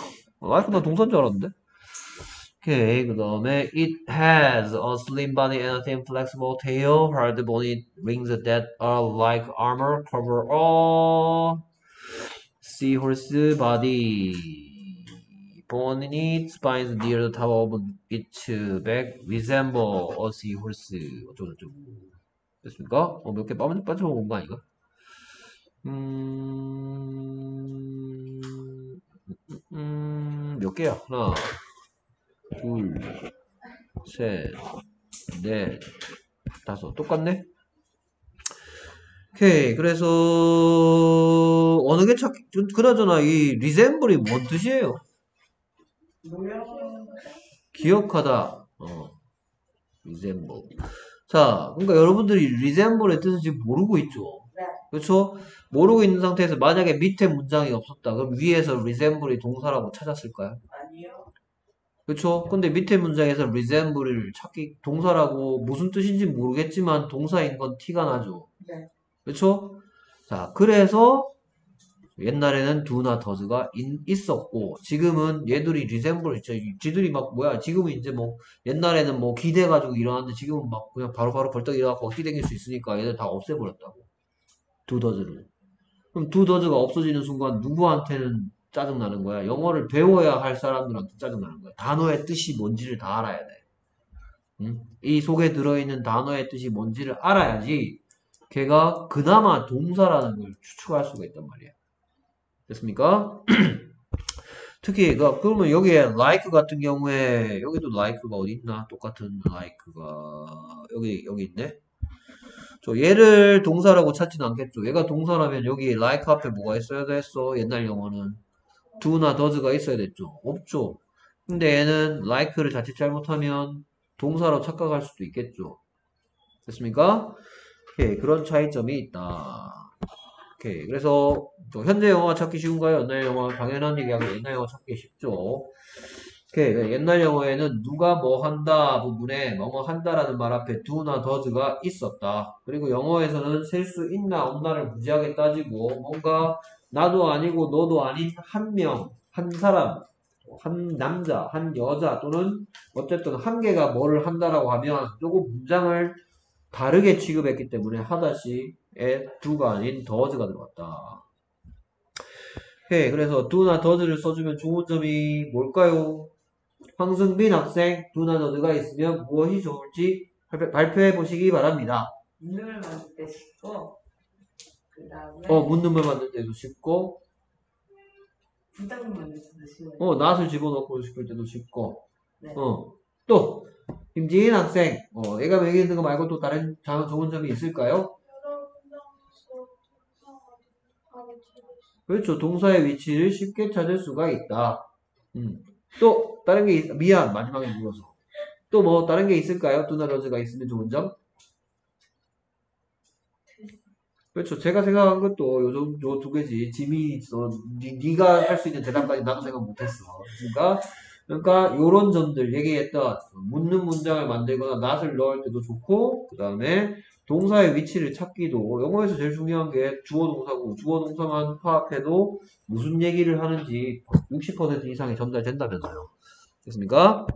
like는 동사인 줄 알았는데? 오케이. 그 다음에 it has a slim body and a thin flexible tail, hard bony wings that are like armor cover all seahorse body. bony spines near the top of its back resemble a seahorse. 어쩌고저쩌고. 됐습니까? 어, 몇개 빠져, 빠져본 거 아닌가? 음, 음, 몇 개야? 하나, 둘, 셋, 넷, 다섯. 똑같네? 오케이. 그래서, 어느 게 찾기, 좀- 그나저나 이 리셈블이 뭔 뜻이에요? 기억하다. 어. resemble. 자, 그러니까 여러분들이 resemble의 뜻을 지금 모르고 있죠. 네. 그렇죠? 모르고 있는 상태에서 만약에 밑에 문장이 없었다. 그럼 위에서 resemble이 동사라고 찾았을까요? 아니요. 그렇죠? 근데 밑에 문장에서 resemble을 찾기 동사라고 무슨 뜻인지 모르겠지만 동사인 건 티가 나죠. 네. 그렇죠? 자, 그래서 옛날에는 does가 인- 있었고 지금은 얘들이 resemble 있죠. 지들이 막 뭐야? 지금은 이제 뭐 옛날에는 뭐 기대 가지고 일어났는데 지금은 막 그냥 바로바로 벌떡 일어나고 어떻게 댕길 수 있으니까 얘들 다 없애버렸다고. do does를. 그럼 do does가 없어지는 순간 누구한테는 짜증 나는 거야? 영어를 배워야 할 사람들한테 짜증 나는 거야. 단어의 뜻이 뭔지를 다 알아야 돼. 응? 이 속에 들어있는 단어의 뜻이 뭔지를 알아야지 걔가 그나마 동사라는 걸 추측할 수가 있단 말이야. 됐습니까? 특히 그 그러면 여기에 like 같은 경우에 여기도 like가 어디 있나? 똑같은 like가 여기 여기 있네. 저 얘를 동사라고 찾지는 않겠죠. 얘가 동사라면 여기 like 앞에 뭐가 있어야 됐어? 옛날 영어는 do나 does가 있어야 됐죠. 없죠. 근데 얘는 like를 자칫 잘못하면 동사로 착각할 수도 있겠죠. 됐습니까? 오케이, 그런 차이점이 있다. 오케이, 그래서 또 현재 영화 찾기 쉬운가요? 옛날 영화 당연한 얘기하고 옛날 영화 찾기 쉽죠. 오케이, 네, 옛날 영어에는 누가 뭐 한다 부분에 뭐뭐 한다라는 말 앞에 do나 does가 있었다. 그리고 영어에서는 셀 수 있나 없나를 무지하게 따지고 뭔가 나도 아니고 너도 아닌 한 명, 한 사람, 한 남자, 한 여자 또는 어쨌든 한 개가 뭐를 한다라고 하면 조금 문장을 다르게 취급했기 때문에 하다시 에 do가 아닌 does가 들어갔다. 오케이, 그래서 do나 does를 써주면 좋은 점이 뭘까요? 황승빈 학생 do나 does가 있으면 무엇이 좋을지 발표- 발표해 보시기 바랍니다. 눈을 만들 때 쉽고 그 다음에 어, 말 만들 때도 쉽고, 부담 만들 때도 쉬워요. 어, 낫을 집어넣고 싶을 때도 쉽고, 네. 어, 또, 김지인 학생, 어, 얘가 얘기했는 거 말고 또 다른 자- 좋은 점이 있을까요? 여러 문장에서 동사가 바로 뒤에 그렇죠. 동사의 위치를 쉽게 찾을 수가 있다. 음. 또, 다른 게, 있- 미안, 마지막에 물어서. 또 뭐, 다른 게 있을까요? 두나 러즈가 있으면 좋은 점? 그렇죠. 제가 생각한 것도 요, 요두 개지. 짐이 있어. 니, 니가 할 수 있는 대답까지 나도 생각 못했어. 그러니까, 그러니까, 요런 점들 얘기했던, 묻는 문장을 만들거나 낫을 넣을 때도 좋고, 그 다음에, 동사의 위치를 찾기도, 영어에서 제일 중요한 게 주어 동사고, 주어 동사만 파악해도 무슨 얘기를 하는지 60% 이상이 전달된다면서요. 됐습니까?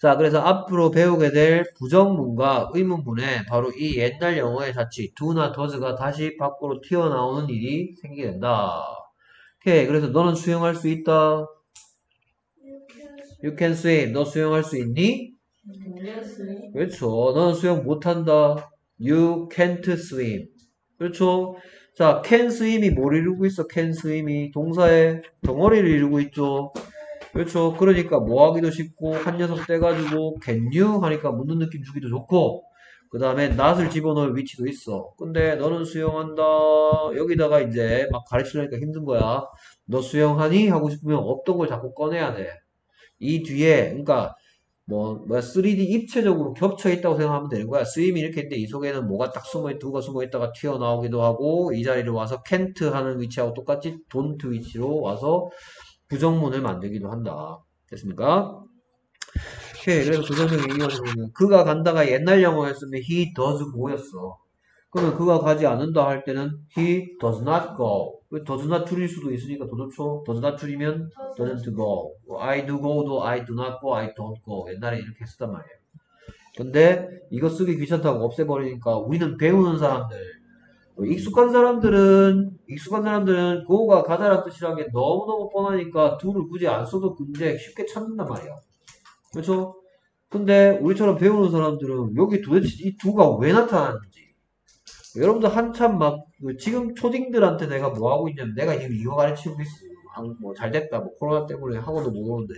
자, 그래서 앞으로 배우게 될 부정문과 의문문에 바로 이 옛날 영어의 자취 do나 does가 다시 밖으로 튀어나오는 일이 생기게 된다. 오케이. 그래서 너는 수영할 수 있다. You can swim. 너 수영할 수 있니? 그렇죠. 너는 수영 못한다. You can't swim. 그렇죠. 자, can swim이 뭘 이루고 있어? can swim이 동사의 덩어리를 이루고 있죠. 그렇죠. 그러니까 뭐 하기도 쉽고 한 녀석 떼가지고 can you 하니까 묻는 느낌 주기도 좋고 그 다음에 not을 집어넣을 위치도 있어. 근데 너는 수영한다. 여기다가 이제 막 가르치려니까 힘든 거야. 너 수영하니? 하고 싶으면 없던 걸 자꾸 꺼내야 돼. 이 뒤에 그러니까 뭐, 뭐 3D 입체적으로 겹쳐 있다고 생각하면 되는 거야. 스임이 이렇게 있는데 이 속에는 뭐가 딱 숨어 있, 누가 숨어 있다가 튀어나오기도 하고 이 자리를 와서 can't 하는 위치하고 똑같이 don't 위치로 와서 부정문을 만들기도 한다. 됐습니까? 오케이. 그래서 부정적 얘기가 보면 그가 간다가 옛날 영어였으면 he does go였어. 그러면 그가 가지 않는다 할 때는 he does not go. Does not 줄일 수도 있으니까 더 좋죠. does not 줄이면 doesn't go. 뭐, I do go도 I do not go, I don't go. 옛날에 이렇게 했었단 말이에요. 근데 이거 쓰기 귀찮다고 없애버리니까 우리는 배우는 사람들, 뭐 익숙한 사람들은 익숙한 사람들은 go가 가다란 뜻이라는 게 너무너무 뻔하니까 do를 굳이 안 써도 근데 쉽게 찾는단 말이야. 그렇죠? 근데 우리처럼 배우는 사람들은 여기 도대체 이 do가 왜 나타나는지 여러분들 한참 막그 지금 초딩들한테 내가 뭐 하고 있냐면 내가 지금 이거 가르치고 있어. 뭐잘 됐다. 뭐 코로나 때문에 학원도 못 오는데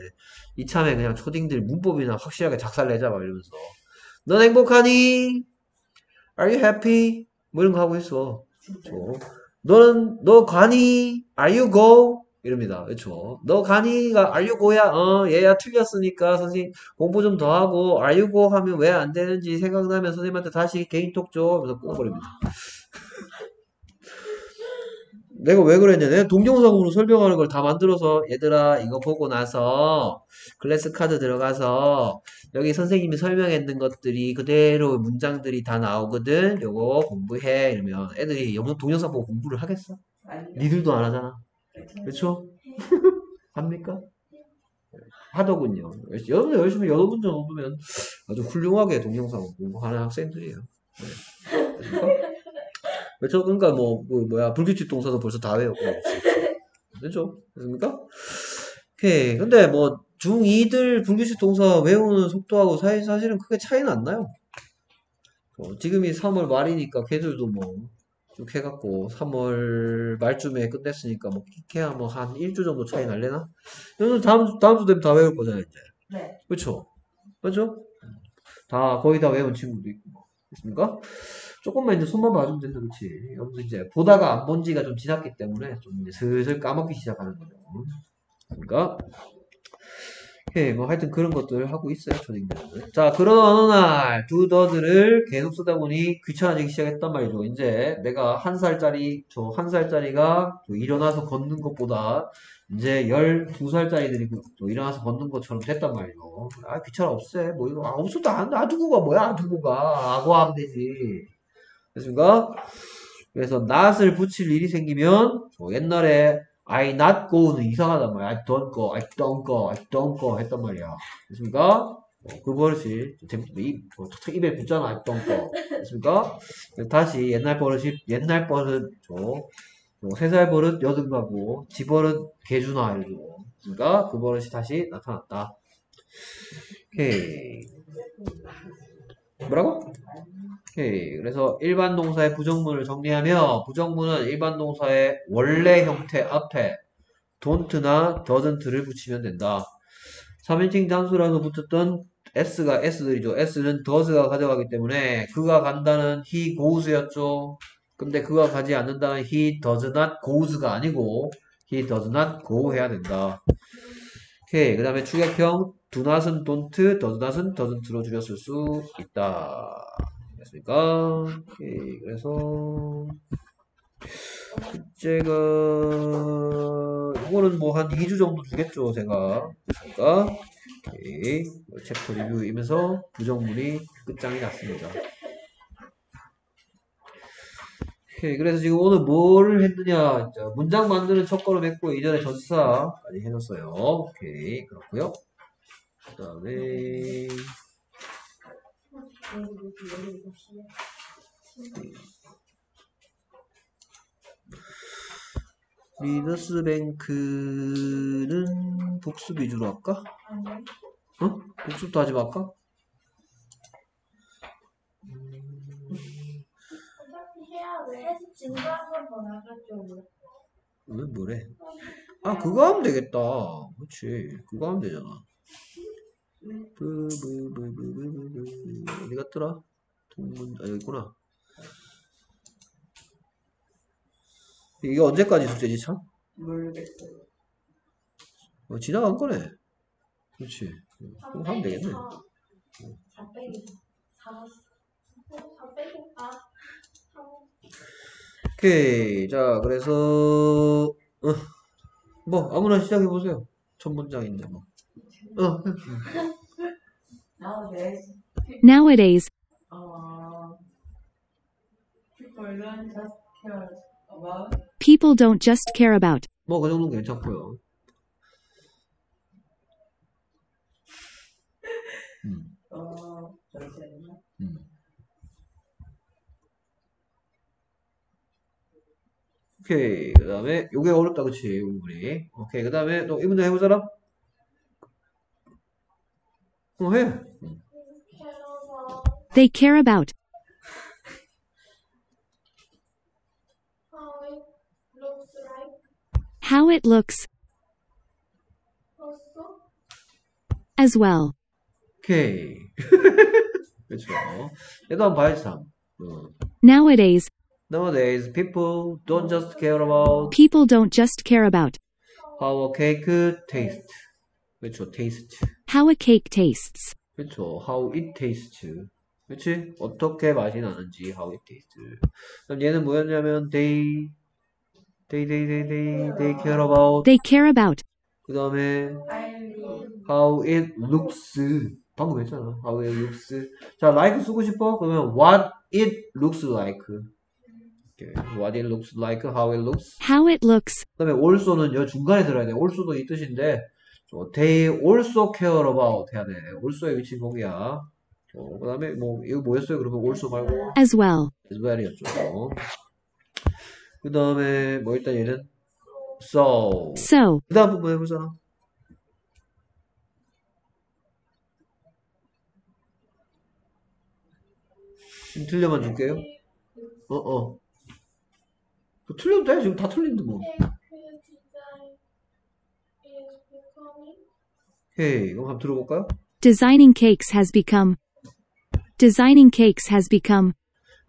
이참에 그냥 초딩들 문법이나 확실하게 작살 내자 막 이러면서 넌 행복하니? Are you happy? 뭐 이런 거 하고 있어. 그렇죠. 너는 너 가니? Are you go? 이럽니다. 그렇죠. 너 가니가 go야? 어, 얘야 틀렸으니까 선생님 공부 좀 더 하고 go 하면 왜 안 되는지 생각나면 선생님한테 다시 개인톡 줘. 그래서 끊어버립니다. 내가 왜 그랬냐? 내가 동영상으로 설명하는 걸 다 만들어서 얘들아 이거 보고 나서 클래스 카드 들어가서 여기 선생님이 설명했는 것들이 그대로 문장들이 다 나오거든. 요거 공부해. 이러면 애들이 영상 동영상 보고 공부를 하겠어? 아니, 니들도 안 하잖아. 그렇죠. 합니까? 하더군요. 여러분 열심히 여러 분 정도면 아주 훌륭하게 동영상 공부하는 학생들이에요. 네. 그렇죠? 그러니까 뭐, 그 뭐야 불규칙 동사도 벌써 다 외웠고 그렇죠? 그렇습니까? 오케이. 근데 뭐 중2들 불규칙 동사 외우는 속도하고 사실 사실은 크게 차이는 안 나요. 어, 지금이 3월 말이니까 걔들도 뭐 쭉 해갖고 3월 말쯤에 끝냈으니까 뭐 끼케야 뭐 한 일주 정도 차이 날래나? 여러분 다음 주- 다음 주 되면 다 외울 거잖아요 이제. 네. 그렇죠? 맞죠? 다 거의 다 외운 친구도 있고 뭐. 그렇습니까? 조금만 이제 손만 봐주면 된다 그렇지. 여러분들 이제 보다가 안 본 지가 좀 지났기 때문에 좀 이제 슬슬 까먹기 시작하는 거죠. 그러니까 오케이 뭐 하여튼 그런 것들 하고 있어요 초딩들은. 자 그런 어느 날 두더들을 계속 쓰다 보니 귀찮아지기 시작했단 말이죠. 이제 내가 한 살짜리 저 한 살짜리가 또 일어나서 걷는 것보다 이제 12살짜리들이 또 일어나서 걷는 것처럼 됐단 말이죠. 아, 귀찮아, 없애. 뭐, 이거, 아, 없어도 안, 놔두고가 뭐야, 두고가. 악어 하면 되지. 됐습니까? 그래서 not을 붙일 일이 생기면, 저 옛날에 I not go는 이상하단 말이야. I don't go, I don't go, I don't go 했단 말이야. 됐습니까? 어, 그 버릇이, 재밌, 입, 어, 탁탁 입에 붙잖아. I don't go. 됐습니까? 다시 옛날 버릇이, 옛날 버릇, 저, 뭐, 세살 버릇 여든 가고, 지 버릇 개주나 이러고. 그러니까 그 버릇이 다시 나타났다. 오케이. 뭐라고? 오케이. 그래서 일반 동사의 부정문을 정리하며, 부정문은 일반 동사의 원래 형태 앞에 don't나 doesn't를 붙이면 된다. 3인칭 단수라서 붙었던 s가 s들이죠. s는 does가 가져가기 때문에 그가 간다는 he goes였죠. 근데 그가 가지 않는다는 he does not goes가 아니고 he does not go 해야 된다. 오케이. 그 다음에 추격형 do not은 don't, does not은 doesn't로 줄였을 수 있다. 됐습니까? 오케이. 그래서 제가 이거는 뭐 한 2주 정도 주겠죠, 제가. 그러니까 오케이. 챕터 리뷰이면서 부정문이 끝장이 났습니다. 오케이. 그래서 지금 오늘 뭐를 했느냐. 자, 문장 만드는 첫 걸음 했고, 이전에 전치사까지 해놨어요. 오케이. 그렇고요 그 다음에, 리더스 뱅크는 복습 위주로 할까? 어? 복습도 하지 말까? 어차피 해야 돼. 증거 한번더 나가죠. 왜 뭐래? 아 그거 하면 되겠다. 그렇지. 그거 하면 되잖아. 어디 갔더라? 동문 아 여기 있구나. 이게 언제까지 숙제지 참? 모르겠어요. 어, 지나간 거네. 그렇지. 그거 하면 되겠네. 4 빼기 4. 4 빼기 4. 오케이. 자, 그래서 어, 뭐 아무나 시작해 보세요. 첫 문장인데 뭐. 어, 아, 네. Nowadays, 어, people learn just care about People don't just care about. 뭐그 정도는 괜찮고요. 음, 어 잠시만요. 음. 오케이. 그 다음에, 요게 어렵다, 그치, 우리. 오케이. 그 다음에, 또, 이 문제 해보자라? 어, 해. 음. 캐러서 They care about. how it looks like How it looks also as well. 오케이. 그렇죠. 얘도 한번 봐야지, 참. 어. Nowadays, Nowadays, people don't just care about people don't just care about how a cake tastes. 그렇죠, taste. How a cake tastes. 그렇죠, how it tastes. 그렇지? 어떻게 맛이 나는지 how it tastes. 그럼 얘는 뭐였냐면 they, they, they, they, they, they care about. They care about. 그 다음에 하일리 how it looks. 방금 했잖아. how it looks. 자, like 쓰고 싶어? 그러면 what it looks like. 오케이. What it looks like, how it looks. How it looks. 그 다음에 also는 여 중간에 들어야 돼. also도 이 뜻인데, 어, they also care about 해야 돼. also의 위치 거기야. 어, 그 다음에 뭐, 이거 뭐였어요? 그러면 also 말고 as well. as well이었죠. 그 다음에 뭐 일단 얘는 so. So, 그 다음 부분 해보자. 지금 틀려만 줄게요. 어, 어. 뭐 틀려도 돼. 지금 다 틀린데 뭐. cake design is becoming 오케이. 그럼 한번 들어볼까요? designing cakes has become. Designing cakes has become.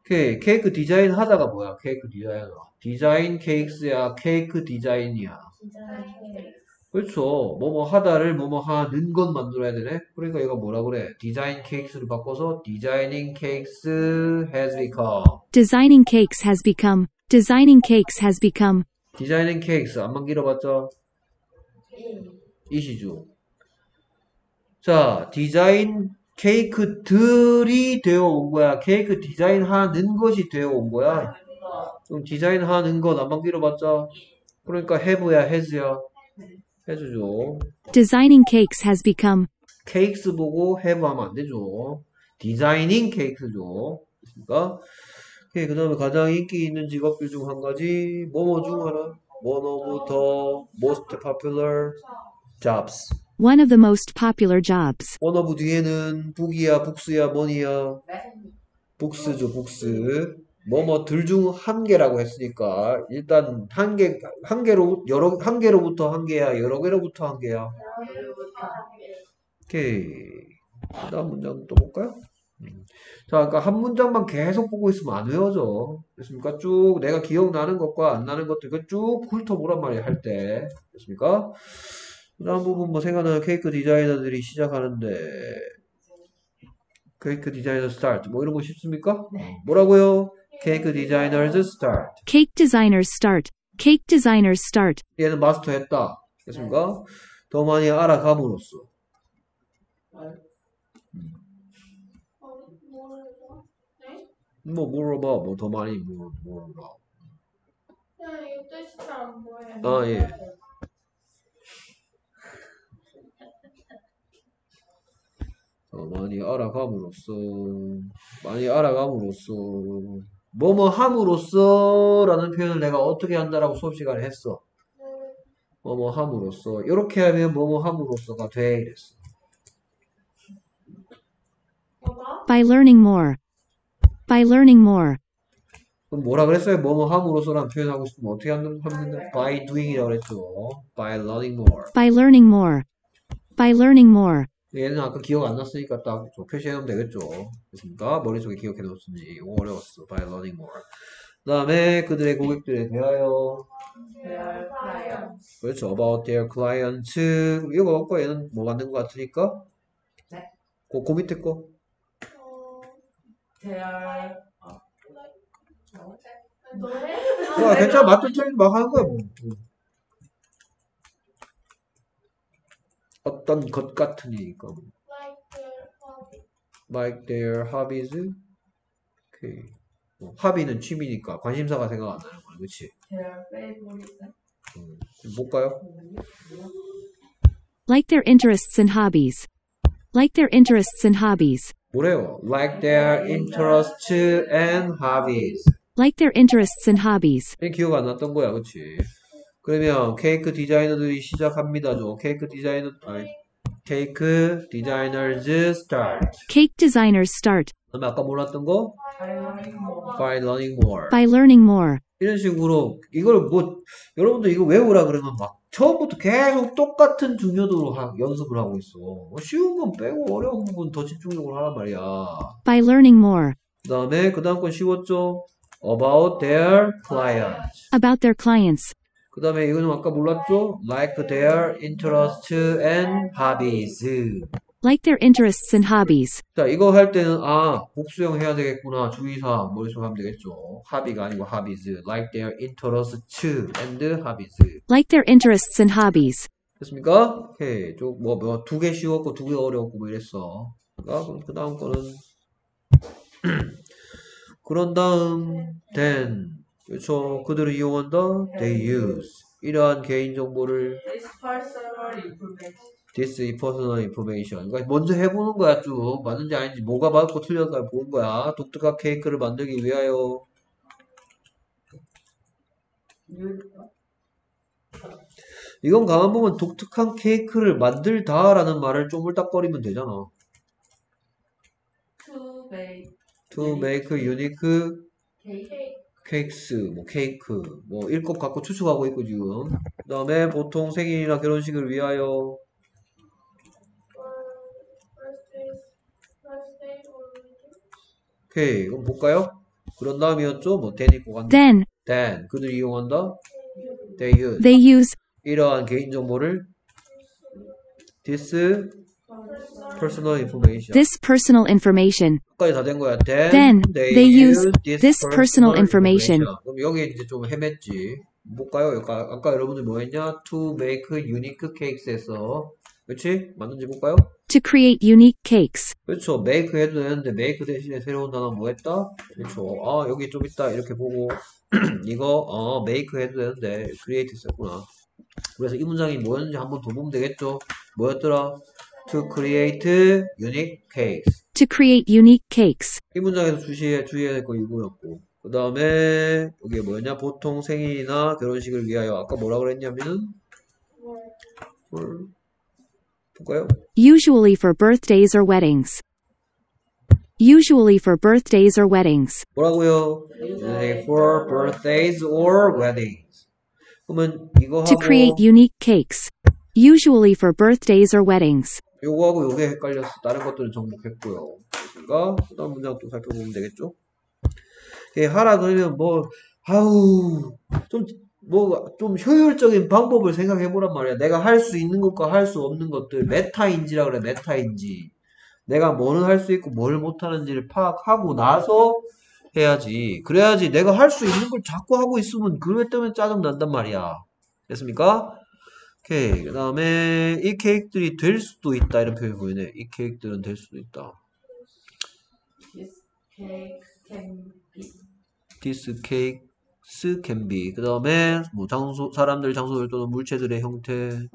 오케이. 케이크 디자인 하다가 뭐야? 케이크 디자인. design cakes야. 케이크 디자인이야. 디자인 그렇죠. 뭐뭐 하다를 뭐뭐 하는 것 만들어야 되네. 그러니까 얘가 뭐라 그래? design cakes를 바꿔서 designing cakes has become. Designing cakes has become. Designing cakes has become. Designing cakes 암만 길어봤자 it이죠. 자, 디자인 케이크들이 되어 온 거야. 케이크 디자인 하는 것이 되어 온 거야. 그럼 디자인 하는 것 안만 길어봤죠? 그러니까 have야, has야. 해주죠. Designing cakes has become. 케이크스 보고 have 하면 안 되죠. 디자이닝 케이크스죠. 그러니까 그 다음에 가장 인기 있는 직업들 중 한 가지 뭐뭐 중 하나 the most popular jobs One of the most popular jobs. one 뒤에는 북이야 북스야 뭐니야 북스죠 북스 뭐뭐들 중 한 개라고 했으니까 일단 한 개 한 개로 여러 한 개로부터 한 개야 여러 개로부터 한 개야 오케이. 그 다음 문장 또 볼까요? 음. 자, 그러니까 한 문장만 계속 보고 있으면 안 외워져. 됐습니까? 쭉 내가 기억나는 것과 안 나는 것들 쭉 훑어보란 말이야, 할 때. 됐습니까? 그 다음 부분 뭐 생각나는 케이크 디자이너들이 시작하는데 cake designer start 뭐 이런 거 쉽습니까? 어, 뭐라고요? Cake designers start Cake designers start. Cake designers start. 얘는 마스터했다. 됐습니까? 더 많이 알아감으로써? 네? 뭐 물어봐 뭐 더 많이 물, 물어봐 그냥 이 뜻이 잘안 보여요. 아 예. 어, 많이 알아감으로써 많이 알아감으로써 뭐뭐 함으로써 라는 표현을 내가 어떻게 한다라고 수업 시간에 했어 뭐뭐 함으로써 이렇게 하면 뭐뭐 함으로써가 돼 이랬어? By learning more. By learning more. 그럼 뭐라 그랬어요? 뭐뭐 함으로써라는 표현하고 싶으면 어떻게 하면 되는데 by doing이라고 그랬죠 by learning more By learning more. By learning more. 얘는 아까 기억 안 났으니까 딱 표시해 놓으면 되겠죠. 됐습니까? 머릿속에 기억해 놓았는지 이거 어려웠어. by learning more. 그 다음에 그들의 고객들에 대하여 그렇죠. about their clients 이거 갖고 얘는 뭐 만든 것 같으니까 네. 그, 그 밑에 거 어, 대할 노래? 야, 괜찮아. 맞든 틀리든 막 하는 거야. 뭐. 어떤 것 같으니까 뭐. Like their hobby. like their hobbies. 오케이. 뭐, 합의는 취미니까 관심사가 생각 안 나는 거야. 그치? Their favorite. 음, 볼까요? Like their interests and hobbies. Like their interests and hobbies. 뭐래요? Like their interests and hobbies. Like their interests and hobbies. 이게 기억 안 났던 거야, 그치? 그러면 케이크 디자이너들이 시작합니다죠. 케이크 디자이너, 아니, 케이크 디자이너즈 start. Cake designers start 그다음에 아까 몰랐던 거? By learning more. by learning more. 이런 식으로 이걸 뭐 여러분들 이거 외우라 그러면 막 처음부터 계속 똑같은 중요도로 하- 연습을 하고 있어. 뭐 쉬운 건 빼고 어려운 부분 더 집중적으로 하란 말이야. By learning more 그 다음에 그 다음 건 쉬웠죠? About their clients. about their clients. 그 다음에 이거는 아까 몰랐죠? Like their interests and hobbies. Like their interests and hobbies. 자, 이거 할 때는 아, 복수형 해야 되겠구나. 주의사 머릿속에 하면 되겠죠. hobby가 아니고 hobbies. Like their interests and hobbies. Like their interests and hobbies. 됐습니까? 오케이. 좀뭐 뭐두개 쉬웠고 두 개 어려웠고 뭐 이랬어. 그러니까 그럼 그 다음 거는 그런 다음 then 그렇죠. 그들을 이용한다. they use 이러한 개인 정보를 This personal information. this personal information. 그러니까 먼저 해보는 거야 쭉 맞는지 아닌지 뭐가 맞고 틀렸나 보는 거야. 독특한 케이크를 만들기 위하여 이건 가만 보면 독특한 케이크를 만들다라는 말을 쪼물딱거리면 되잖아. to make to make unique cake. 케이크스, 뭐 케이크, 뭐 일곱 갖고 추측하고 있고 지금. 그 다음에 보통 생일이나 결혼식을 위하여 오케이, 그럼 볼까요? 그런 다음이었죠? 뭐 then 있고 간다. Then then 그들이 이용한다. they use they use 이러한 개인 정보를 this personal information. this personal information. 까지 다 된 거야. Then, Then they use this personal information. 그럼 여기 이제 좀 헤맸지. 볼까요? 아까, 아까 여러분들 뭐 했냐? To make unique cakes에서 그렇지? 맞는지 볼까요? To create unique cakes. 그렇죠. make 해도 되는데 make 대신에 새로운 단어 뭐 했다? 그렇죠. 아 여기 좀 있다 이렇게 보고 이거 어 make 해도 되는데 create 썼구나. 그래서 이 문장이 뭐였는지 한번 더 보면 되겠죠. 뭐였더라? To create unique cakes. To create unique cakes. 이 문장에서 주시해, 주의해야 될 거 이거였고. 그 다음에, 여기 뭐였냐? 보통 생일이나 결혼식을 위하여. 아까 뭐라 그랬냐면은, 뭘, 볼까요? Usually for birthdays or weddings. Usually for birthdays or weddings. 뭐라고요? Usually for birthdays or weddings. 그러면 이거 To 하고, create unique cakes. Usually for birthdays or weddings. 요거하고 요게 헷갈렸어. 다른 것들은 정복했고요. 그러니까, 그 다음 문장 또 살펴보면 되겠죠? 예, 하라 그러면 뭐, 아우, 좀, 뭐, 좀 효율적인 방법을 생각해 보란 말이야. 내가 할 수 있는 것과 할 수 없는 것들, 메타인지라 그래, 메타인지. 내가 뭐는 할 수 있고 뭘 못하는지를 파악하고 나서 해야지. 그래야지 내가 할 수 있는 걸 자꾸 하고 있으면 그것 때문에 짜증 난단 말이야. 됐습니까? 오케이. 그 다음에 이 케이크들이 될 수도 있다. 이런 표현이 보이네. 이 케이크들은 될 수도 있다. This cake can be This cakes can be. 그 다음에 뭐 장소, 사람들, 장소들 또는 물체들의 형태.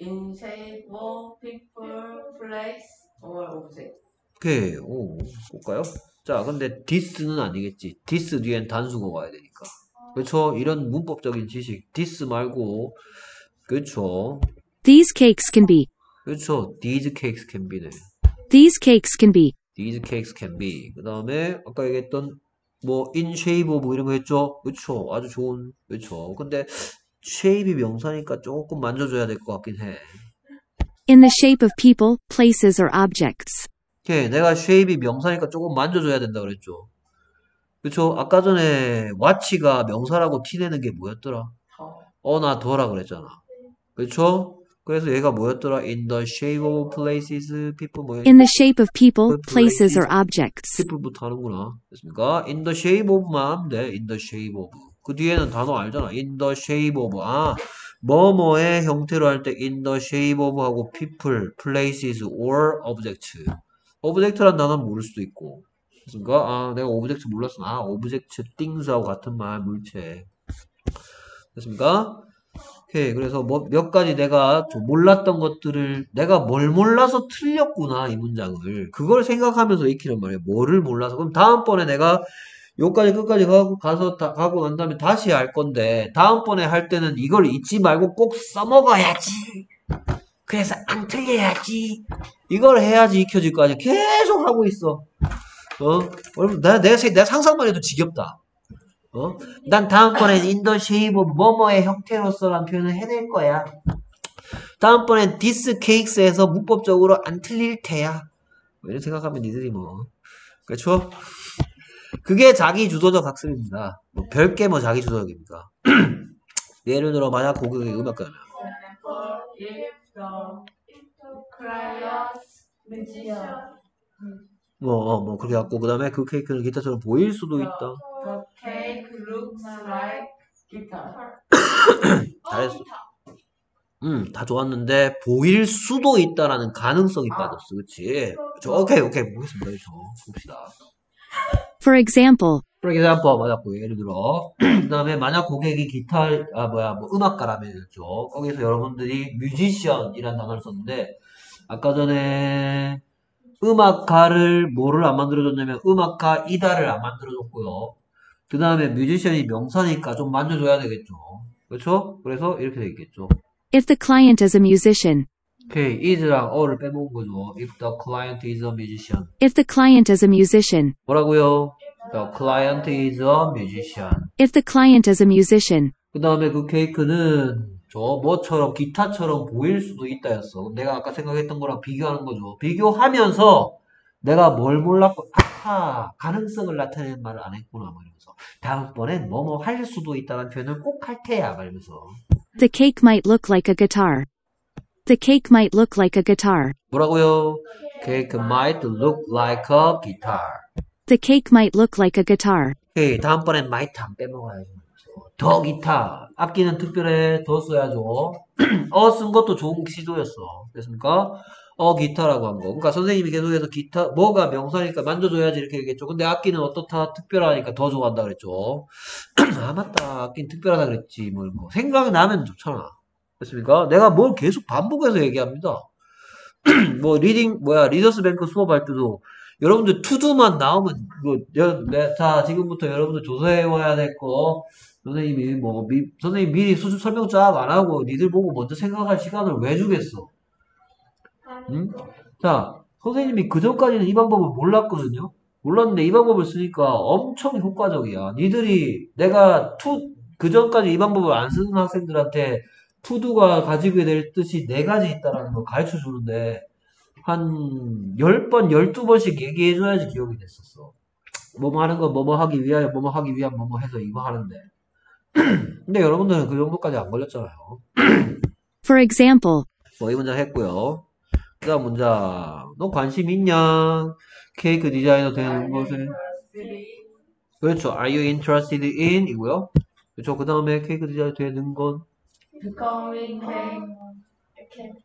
in shape of people, place, or object. 오케이. 오, 볼까요? 자, 근데 this는 아니겠지. this 뒤엔 단수가 와야 되니까. 그렇죠? 이런 문법적인 지식. this 말고 그렇죠. These cakes can be. 그렇죠. these cakes can be네. These cakes can be. these cakes can be. 그 다음에 아까 얘기했던 뭐 in shape of 이런 거 했죠? 그렇죠. 아주 좋은 그렇죠. 근데 shape이 명사니까 조금 만져줘야 될 것 같긴 해. In the shape of people, places, or objects. 오케이. 내가 shape이 명사니까 조금 만져줘야 된다 그랬죠. 그렇죠. 아까 전에 watch가 명사라고 티내는 게 뭐였더라? 더. 어나 더라 그랬잖아. 그렇죠? 그래서 얘가 뭐였더라? In the shape of places, people 뭐 In the shape of people, 그 places, or objects. people부터 하는구나. 됐습니까? In the shape of만 하면 돼. In the shape of. 그 뒤에는 단어 알잖아. In the shape of. 아, 뭐뭐의 형태로 할 때 in the shape of 하고 people, places, or objects. object란 단어는 모를 수도 있고. 그렇습니까? 아, 내가 object 몰랐어. 아, object things하고 같은 말, 물체. 됐습니까? 오케이. 그래서 뭐, 몇 가지 내가 좀 몰랐던 것들을, 내가 뭘 몰라서 틀렸구나, 이 문장을. 그걸 생각하면서 익히란 말이에요. 뭐를 몰라서. 그럼 다음번에 내가 요까지 끝까지 가고, 가서, 다, 가고 난 다음에 다시 할 건데, 다음번에 할 때는 이걸 잊지 말고 꼭 써먹어야지. 그래서 안 틀려야지. 이걸 해야지 익혀질 거 아니야. 계속 하고 있어. 어? 내가, 세- 내가 상상만 해도 지겹다. 어? 난 다음번엔 in the shape of 뭐뭐의 형태로서란 표현을 해낼 거야. 다음번엔 these cakes에서 문법적으로 안 틀릴 테야. 뭐 이런 생각하면 니들이 뭐. 그렇죠? 그게 자기 주도적 학습입니다. 뭐 별게 뭐 자기 주도적입니까? 예를 들어 만약 고객이 음악가면 뭐, 어, 뭐 그렇게 갖고 그 다음에 그 케이크는 기타처럼 보일 수도 있다. the cake looks like guitar. 잘했어. 음, 다 좋았는데 보일 수도 있다라는 가능성이 빠졌어. 그치? 저, 오케이, 오케이. 보겠습니다. 여기서 봅시다. For example, For example, 맞았고, 예를 들어. 그 다음에 만약 고객이 기타, 아, 뭐야, 뭐, 음악가라면요. 거기서 여러분들이 뮤지션이란 단어를 썼는데, 아까 전에 음악가를 뭐를 안 만들어줬냐면, 음악가 이다를 안 만들어줬고요. 그 다음에 뮤지션이 명사니까 좀 만져줘야 되겠죠. 그렇죠? 그래서 이렇게 되겠죠. if the client is a musician, 오케이, is랑 어를 빼먹은 거죠. If the client is a musician. if the client is a musician, 뭐라고요? The client is a musician. if the client is a musician, 그 다음에 그 케이크는 저 뭐처럼 기타처럼 보일 수도 있다였어. 내가 아까 생각했던 거랑 비교하는 거죠. 비교하면서 내가 뭘 몰랐고 아하 가능성을 나타내는 말을 안 했구나 말이면서 다음번엔 뭐뭐 할 수도 있다는 표현을 꼭 할 테야 말면서 the cake might look like a guitar. The cake might look like a guitar. 뭐라고요? Cake might look like a guitar. The cake might look like a guitar. 오케이 다음번엔 might 안 빼먹어야지. 더 기타 악기는 특별해 더 써야죠. 어 쓴 것도 좋은 시도였어. 됐습니까? 어 기타라고 한 거. 그러니까 선생님이 계속해서 기타 뭐가 명사니까 만져줘야지 이렇게 얘기했죠. 근데 악기는 어떻다 특별하니까 더 좋아한다 그랬죠. 아 맞다 악기는 특별하다 그랬지 뭐 이런 거 생각나면 좋잖아. 됐습니까? 내가 뭘 계속 반복해서 얘기합니다. 뭐 reading 뭐야 Reader's Bank 수업할 때도 여러분들 to do만 나오면 이거 여- 내- 자 지금부터 여러분들 조사해 와야 될 거 선생님이 뭐 미, 선생님 미리 수준 설명 쫙 안 하고 니들 보고 먼저 생각할 시간을 왜 주겠어? 응? 자 선생님이 그 전까지는 이 방법을 몰랐거든요. 몰랐는데 이 방법을 쓰니까 엄청 효과적이야. 니들이 내가 to 그 전까지 이 방법을 안 쓰는 학생들한테 to do가 가지게 될 뜻이 네 가지 있다라는 걸 가르쳐 주는데 한 10번, 12번씩 얘기해줘야지 기억이 됐었어. 뭐뭐 하는 건 뭐뭐 하기 위하여, 뭐뭐 하기 위한 뭐뭐 해서 이거 하는데. 근데 여러분들은 그 정도까지 안 걸렸잖아요. For example, 뭐 이 문장 했고요. 그 다음 문장. 너 관심 있냐? 케이크 디자이너 되는 것을. 그렇죠. Are you interested in? 이고요. 그렇죠. 그 다음에 케이크 디자이너 되는 건. becoming cake.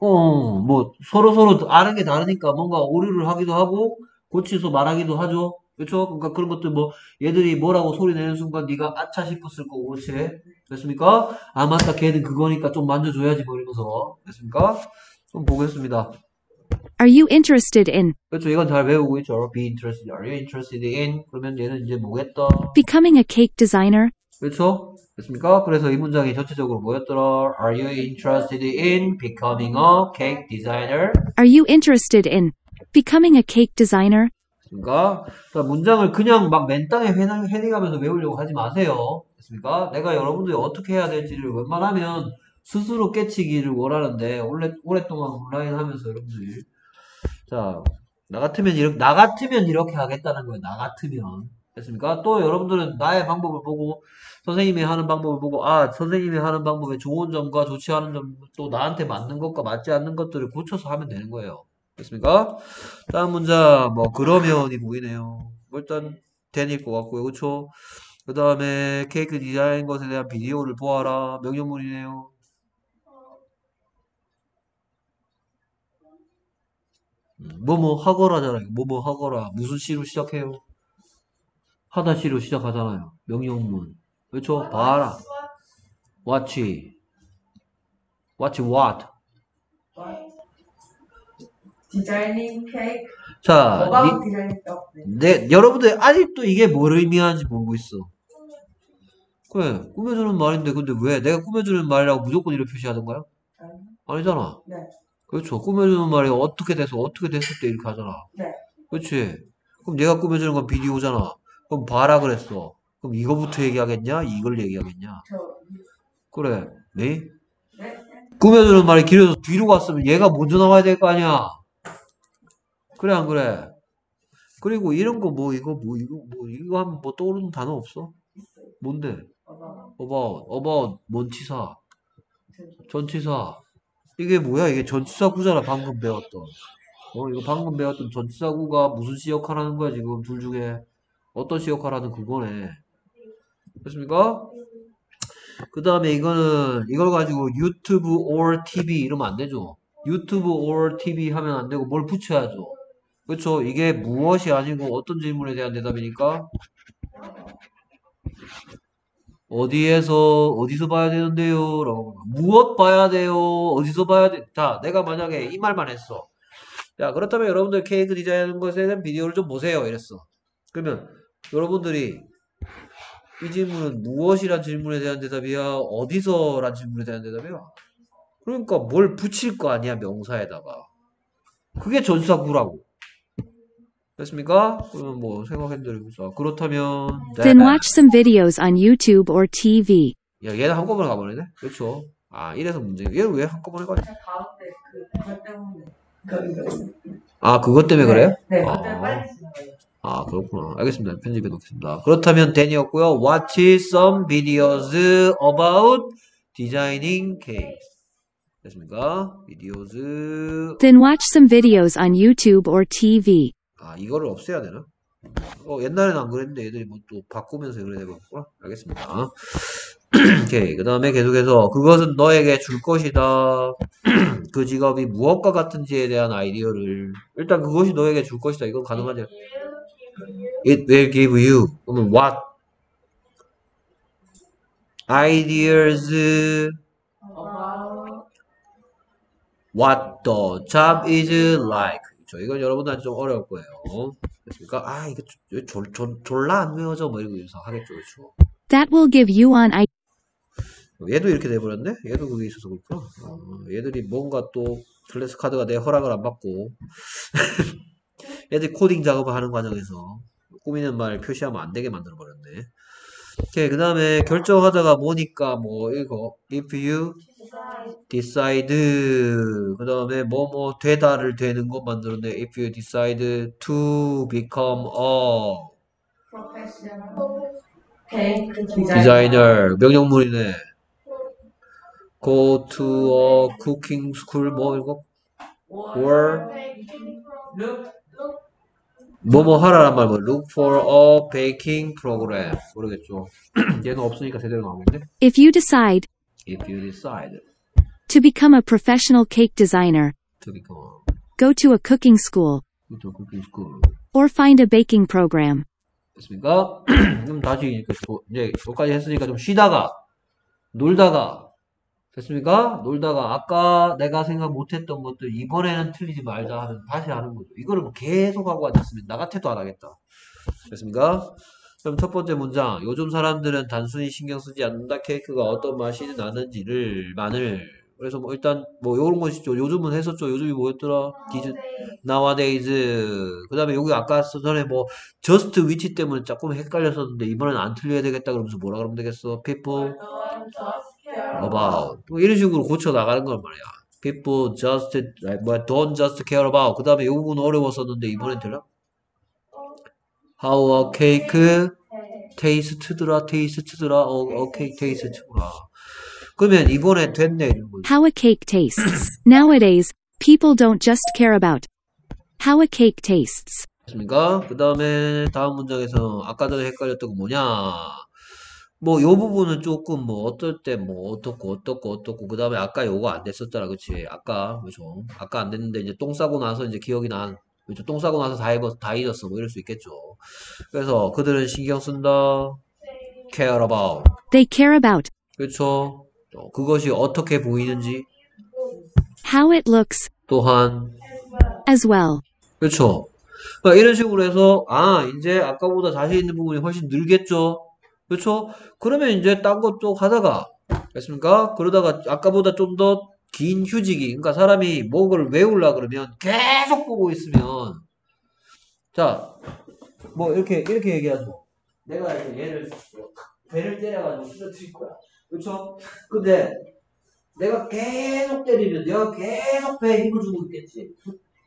어, 뭐, 서로서로 아는 게 다르니까 뭔가 오류를 하기도 하고, 고치서 말하기도 하죠. 그렇죠? 그러니까 그런 것들 뭐, 얘들이 뭐라고 소리 내는 순간 네가 아차 싶었을 거고, 그렇지? 됐습니까? 아, 맞다. 걔는 그거니까 좀 만져줘야지, 뭐 이러면서. 됐습니까? 좀 보겠습니다. are you interested in 그렇죠. 이건 잘 외우고 있죠. Be interested. Are you interested in? 그러면 얘는 이제 뭐겠다? becoming a cake designer? 그렇죠? 됐습니까? 그래서 이 문장이 전체적으로 뭐였더라? Are you interested in becoming a cake designer? Are you interested in becoming a cake designer? 됐습니까? 자, 문장을 그냥 막 맨땅에 헤딩- 헤딩 하면서 외우려고 하지 마세요. 됐습니까? 내가 여러분들이 어떻게 해야 될지를 웬만하면 스스로 깨치기를 원하는데, 오래, 오랫동안 온라인 하면서 여러분들이. 자, 나 같으면 이렇게, 나 같으면 이렇게 하겠다는 거예요. 나 같으면. 됐습니까? 또 여러분들은 나의 방법을 보고, 선생님이 하는 방법을 보고, 아, 선생님이 하는 방법의 좋은 점과 좋지 않은 점, 또 나한테 맞는 것과 맞지 않는 것들을 고쳐서 하면 되는 거예요. 됐습니까? 다음 문장, 뭐, 그러면이 보이네요. 뭐 일단, 된일 것 같고요. 그쵸? 그 다음에, 케이크 디자인 것에 대한 비디오를 보아라. 명령문이네요. 음, 뭐뭐 하거라잖아요. 뭐뭐 하거라. 무슨 시로 시작해요? 하다 시로 시작하잖아요. 명령문. 그렇죠? 봐라. watch. watch what? 디자이닝 케이크. 자, about designing 떡. 네. 니, 내, 여러분들 아직도 이게 뭘 의미하는지 모르고 있어. 그래, 꾸며주는 말인데, 근데 왜? 내가 꾸며주는 말이라고 무조건 이렇게 표시하던가요? 아니잖아. 네. 그렇죠. 꾸며주는 말이 어떻게 돼서 어떻게 됐을 때 이렇게 하잖아. 네. 그렇지. 그럼 내가 꾸며주는 건 비디오잖아. 그럼 봐라 그랬어. 그럼 이거부터 얘기하겠냐? 이걸 얘기하겠냐? 저 그래. 네? 네. 꾸며주는 말이 길어서 뒤로 갔으면 얘가 먼저 나와야 될 거 아니야. 그래 안 그래? 그리고 이런 거 뭐 이거 뭐 이거 뭐 이거 하면 뭐 떠오르는 단어 없어? 뭔데? 어바웃. about 뭔치사 전치사 이게 뭐야 이게 전치사 구잖아 방금 배웠던 어 이거 방금 배웠던 전치사 구가 무슨 시 역할하는 거야 지금 둘 중에 어떤 시 역할하는 그거네 됐습니까? 그 다음에 이거는 이걸 가지고 유튜브 or TV 이러면 안 되죠 유튜브 or TV 하면 안 되고 뭘 붙여야죠 그렇죠 이게 무엇이 아니고 어떤 질문에 대한 대답이니까 어디에서 어디서 봐야 되는데요? 라고 무엇 봐야 돼요? 어디서 봐야 돼? 자, 내가 만약에 이 말만 했어. 야, 그렇다면 여러분들 케이크 디자인하는 것에 대한 비디오를 좀 보세요. 이랬어. 그러면 여러분들이 이 질문은 무엇이란 질문에 대한 대답이야? 어디서란 질문에 대한 대답이야? 그러니까 뭘 붙일 거 아니야, 명사에다가. 그게 전사구라고. 됐습니까? 그러면 뭐 생각해드리면서 그렇다면 Then 네. watch some videos on YouTube or TV. 야, 얘는 한꺼번에 가버리네? 그렇죠. 아, 이래서 문제. 얘는 왜 한꺼번에 가지? 저 가운데 그 그것 때문에. 그. 아, 그것 때문에 그래요? 네. 아. 빨리. 아, 그렇구나. 알겠습니다. 편집해 놓겠습니다. 그렇다면 댄이었고요. Watch some videos about designing cake. 됐습니까? videos. Then watch some videos on YouTube or TV. 아, 이거를 없애야 되나? 어, 옛날에는 안 그랬는데 애들이 뭐 또 바꾸면서 그래야 되겠구나. 알겠습니다. 오케이. 그 다음에 계속해서 그것은 너에게 줄 것이다. 그 직업이 무엇과 같은지에 대한 아이디어를 일단 그것이 너에게 줄 것이다. 이건 가능하죠. It will give you. 그러면 what? Ideas what the job is like. 그렇죠. 이건 여러분들한테 좀 어려울 거예요. 됐습니까? 아, 이거 졸, 졸, 졸, 졸라 안 외워져. 뭐 이러고 하겠죠. 그렇죠. That will give you an idea. 얘도 이렇게 돼버렸네? 얘도 그게 있어서 그렇구나. 어, 얘들이 뭔가 또 클래스 카드가 내 허락을 안 받고 얘들이 코딩 작업을 하는 과정에서 꾸미는 말 표시하면 안 되게 만들어 버렸네. 오케이 그 다음에 결정하다가 뭐니까 뭐 이거 if you decide 그 다음에 뭐 뭐 되다를 되는 것 만들었네. if you decide to become a. 디자이너 명령문이네. go to a cooking school 뭐 이거 or 룩. 뭐뭐 하라란 말 뭐 look for a baking program 모르겠죠. 얘는 없으니까 제대로 나오겠네. If you decide If you decide to become a professional cake designer, to become go to a cooking school a cooking school or find a baking program. 됐습니까? 그럼 다시 이렇게 도- 이제 여기까지 했으니까 좀 쉬다가 놀다가 됐습니까? 놀다가 아까 내가 생각 못했던 것들 이번에는 틀리지 말자 하는 다시 하는 거죠. 이거를 뭐 계속 하고 앉았으면 나 같아도 안 하겠다. 됐습니까? 그럼 첫 번째 문장 요즘 사람들은 단순히 신경 쓰지 않는다 케이크가 어떤 맛이 나는지를 만을 그래서 뭐 일단 뭐 요런 것이죠. 요즘은 했었죠. 요즘이 뭐였더라? 디즈 nowadays 그 다음에 여기 아까 전에 뭐 just which 때문에 조금 헷갈렸었는데 이번엔 안 틀려야 되겠다 그러면서 뭐라 그러면 되겠어? people about 뭐 이런 식으로 고쳐 나가는 걸 말이야. people just 뭐야 don't just care about 그 다음에 이 부분 어려웠었는데 이번엔 들려? how a cake taste더라 taste더라 어, a cake taste구나. 그러면 이번에 됐네 이런 거지. How a cake tastes. Nowadays, people don't just care about how a cake tastes. 됐습니까? 그 다음에 다음 문장에서 아까 전에 헷갈렸던 거 뭐냐? 뭐, 요 부분은 조금 뭐, 어떨 때 뭐, 어떻고, 어떻고, 어떻고, 그 다음에 아까 요거 안 됐었잖아. 그치? 아까, 그죠? 아까 안 됐는데, 이제 똥 싸고 나서 이제 기억이 난, 그죠? 똥 싸고 나서 다 입었, 다 잊었어. 뭐 이럴 수 있겠죠. 그래서 그들은 신경 쓴다. care about. They care about 그렇죠. 어, 그것이 어떻게 보이는지 how it looks 또한 as well. 그렇죠. 그러니까 이런 식으로 해서 아 이제 아까보다 자신 있는 부분이 훨씬 늘겠죠. 그렇죠. 그러면 이제 딴 것 쪽 하다가 됐습니까? 그러다가 아까보다 좀 더 긴 휴지기 그러니까 사람이 뭐를 외우려 그러면 계속 보고 있으면 자 뭐 이렇게 이렇게 얘기하죠. 내가 이제 얘를 배를 때려가지고 쓰러뜨릴 거야. 그렇죠? 근데 내가 계속 때리면 내가 계속 배에 힘을 주고 있겠지.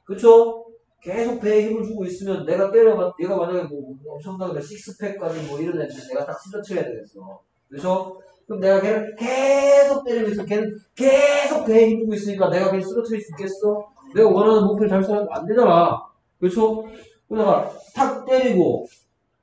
그쵸? 계속 배에 힘을 주고 있으면 내가 때려가, 내가 만약에 뭐 엄청나게 식스팩까지 뭐 이런 애들 내가 딱 쓰러트려야 되겠어. 그쵸? 그럼 내가 걔를 계속 있으면 걔는 계속 배에 힘 주고 있으니까 내가 걔를 쓰러트릴 수 있겠어? 내가 원하는 목표를 달성하면 안 되잖아. 그쵸? 그러다가 탁 때리고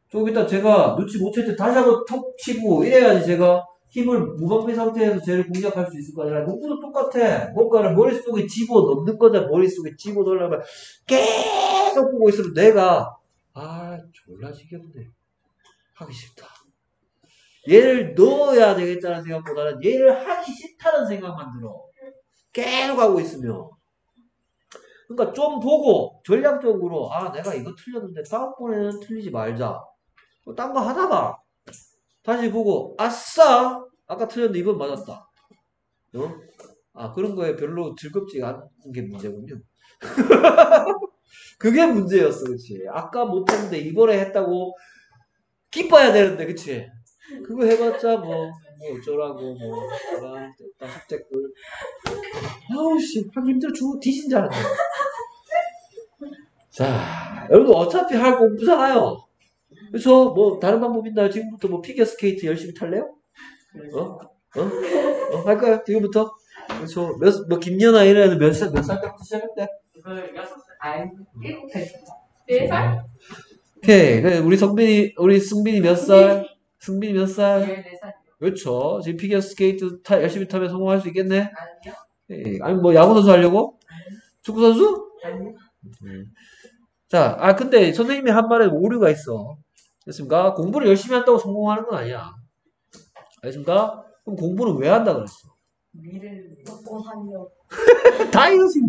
좀 이따 제가 눈치 못챌때 다시 한번 턱 치고 이래야지 제가 힘을 무방비 상태에서 쟤를 공략할 수 있을 거 아니라 농구도 똑같아. 뭔가를 머릿속에 집어 넣는 거다. 머릿속에 집어 넣으려면 계속 보고 있으면 내가 아 졸라 지겹네. 하기 싫다. 얘를 넣어야 되겠다는 생각보다는 얘를 하기 싫다는 생각만 들어. 계속 하고 있으면. 그러니까 좀 보고 전략적으로 아 내가 이거 틀렸는데 다음번에는 틀리지 말자. 뭐 딴거 하다가 다시 보고 아싸! 아까 틀렸는데 이번 맞았다. 어? 아 그런 거에 별로 즐겁지 않은 게 문제군요. 그게 문제였어 그치? 아까 못했는데 이번에 했다고 기뻐야 되는데 그치? 그거 해봤자 뭐, 뭐 어쩌라고 뭐 아, 됐다 숙제꿀 아우씨 하기 힘들어. 죽어 뒤진 줄 알았네. 자 여러분 어차피 할 공부잖아요 그래서 뭐 다른 방법 있나요? 지금부터 뭐 피겨 스케이트 열심히 탈래요? 어? 어? 어? 할까요? 지금부터? 그렇죠. 몇, 뭐 김연아 애들 몇 살, 몇 살 때부터 시작했대? 아니 일곱 살, 네 살? 오케이. 그래, 우리 성빈이, 우리 승빈이 몇 살? 승빈이 몇 살? 열네 살 그렇죠. 지금 피겨 스케이트 타, 열심히 타면 성공할 수 있겠네? 아니요, 예. 아니, 뭐 야구 선수 하려고? 축구 선수? 아니요. 자, 아, 근데 선생님이 한 말에 오류가 있어. 됐습니까? 공부를 열심히 한다고 성공하는 건 아니야. 알겠습니까? 그럼 공부는 왜 한다 그랬어? 미래를 먹고 살려. 다 이거지.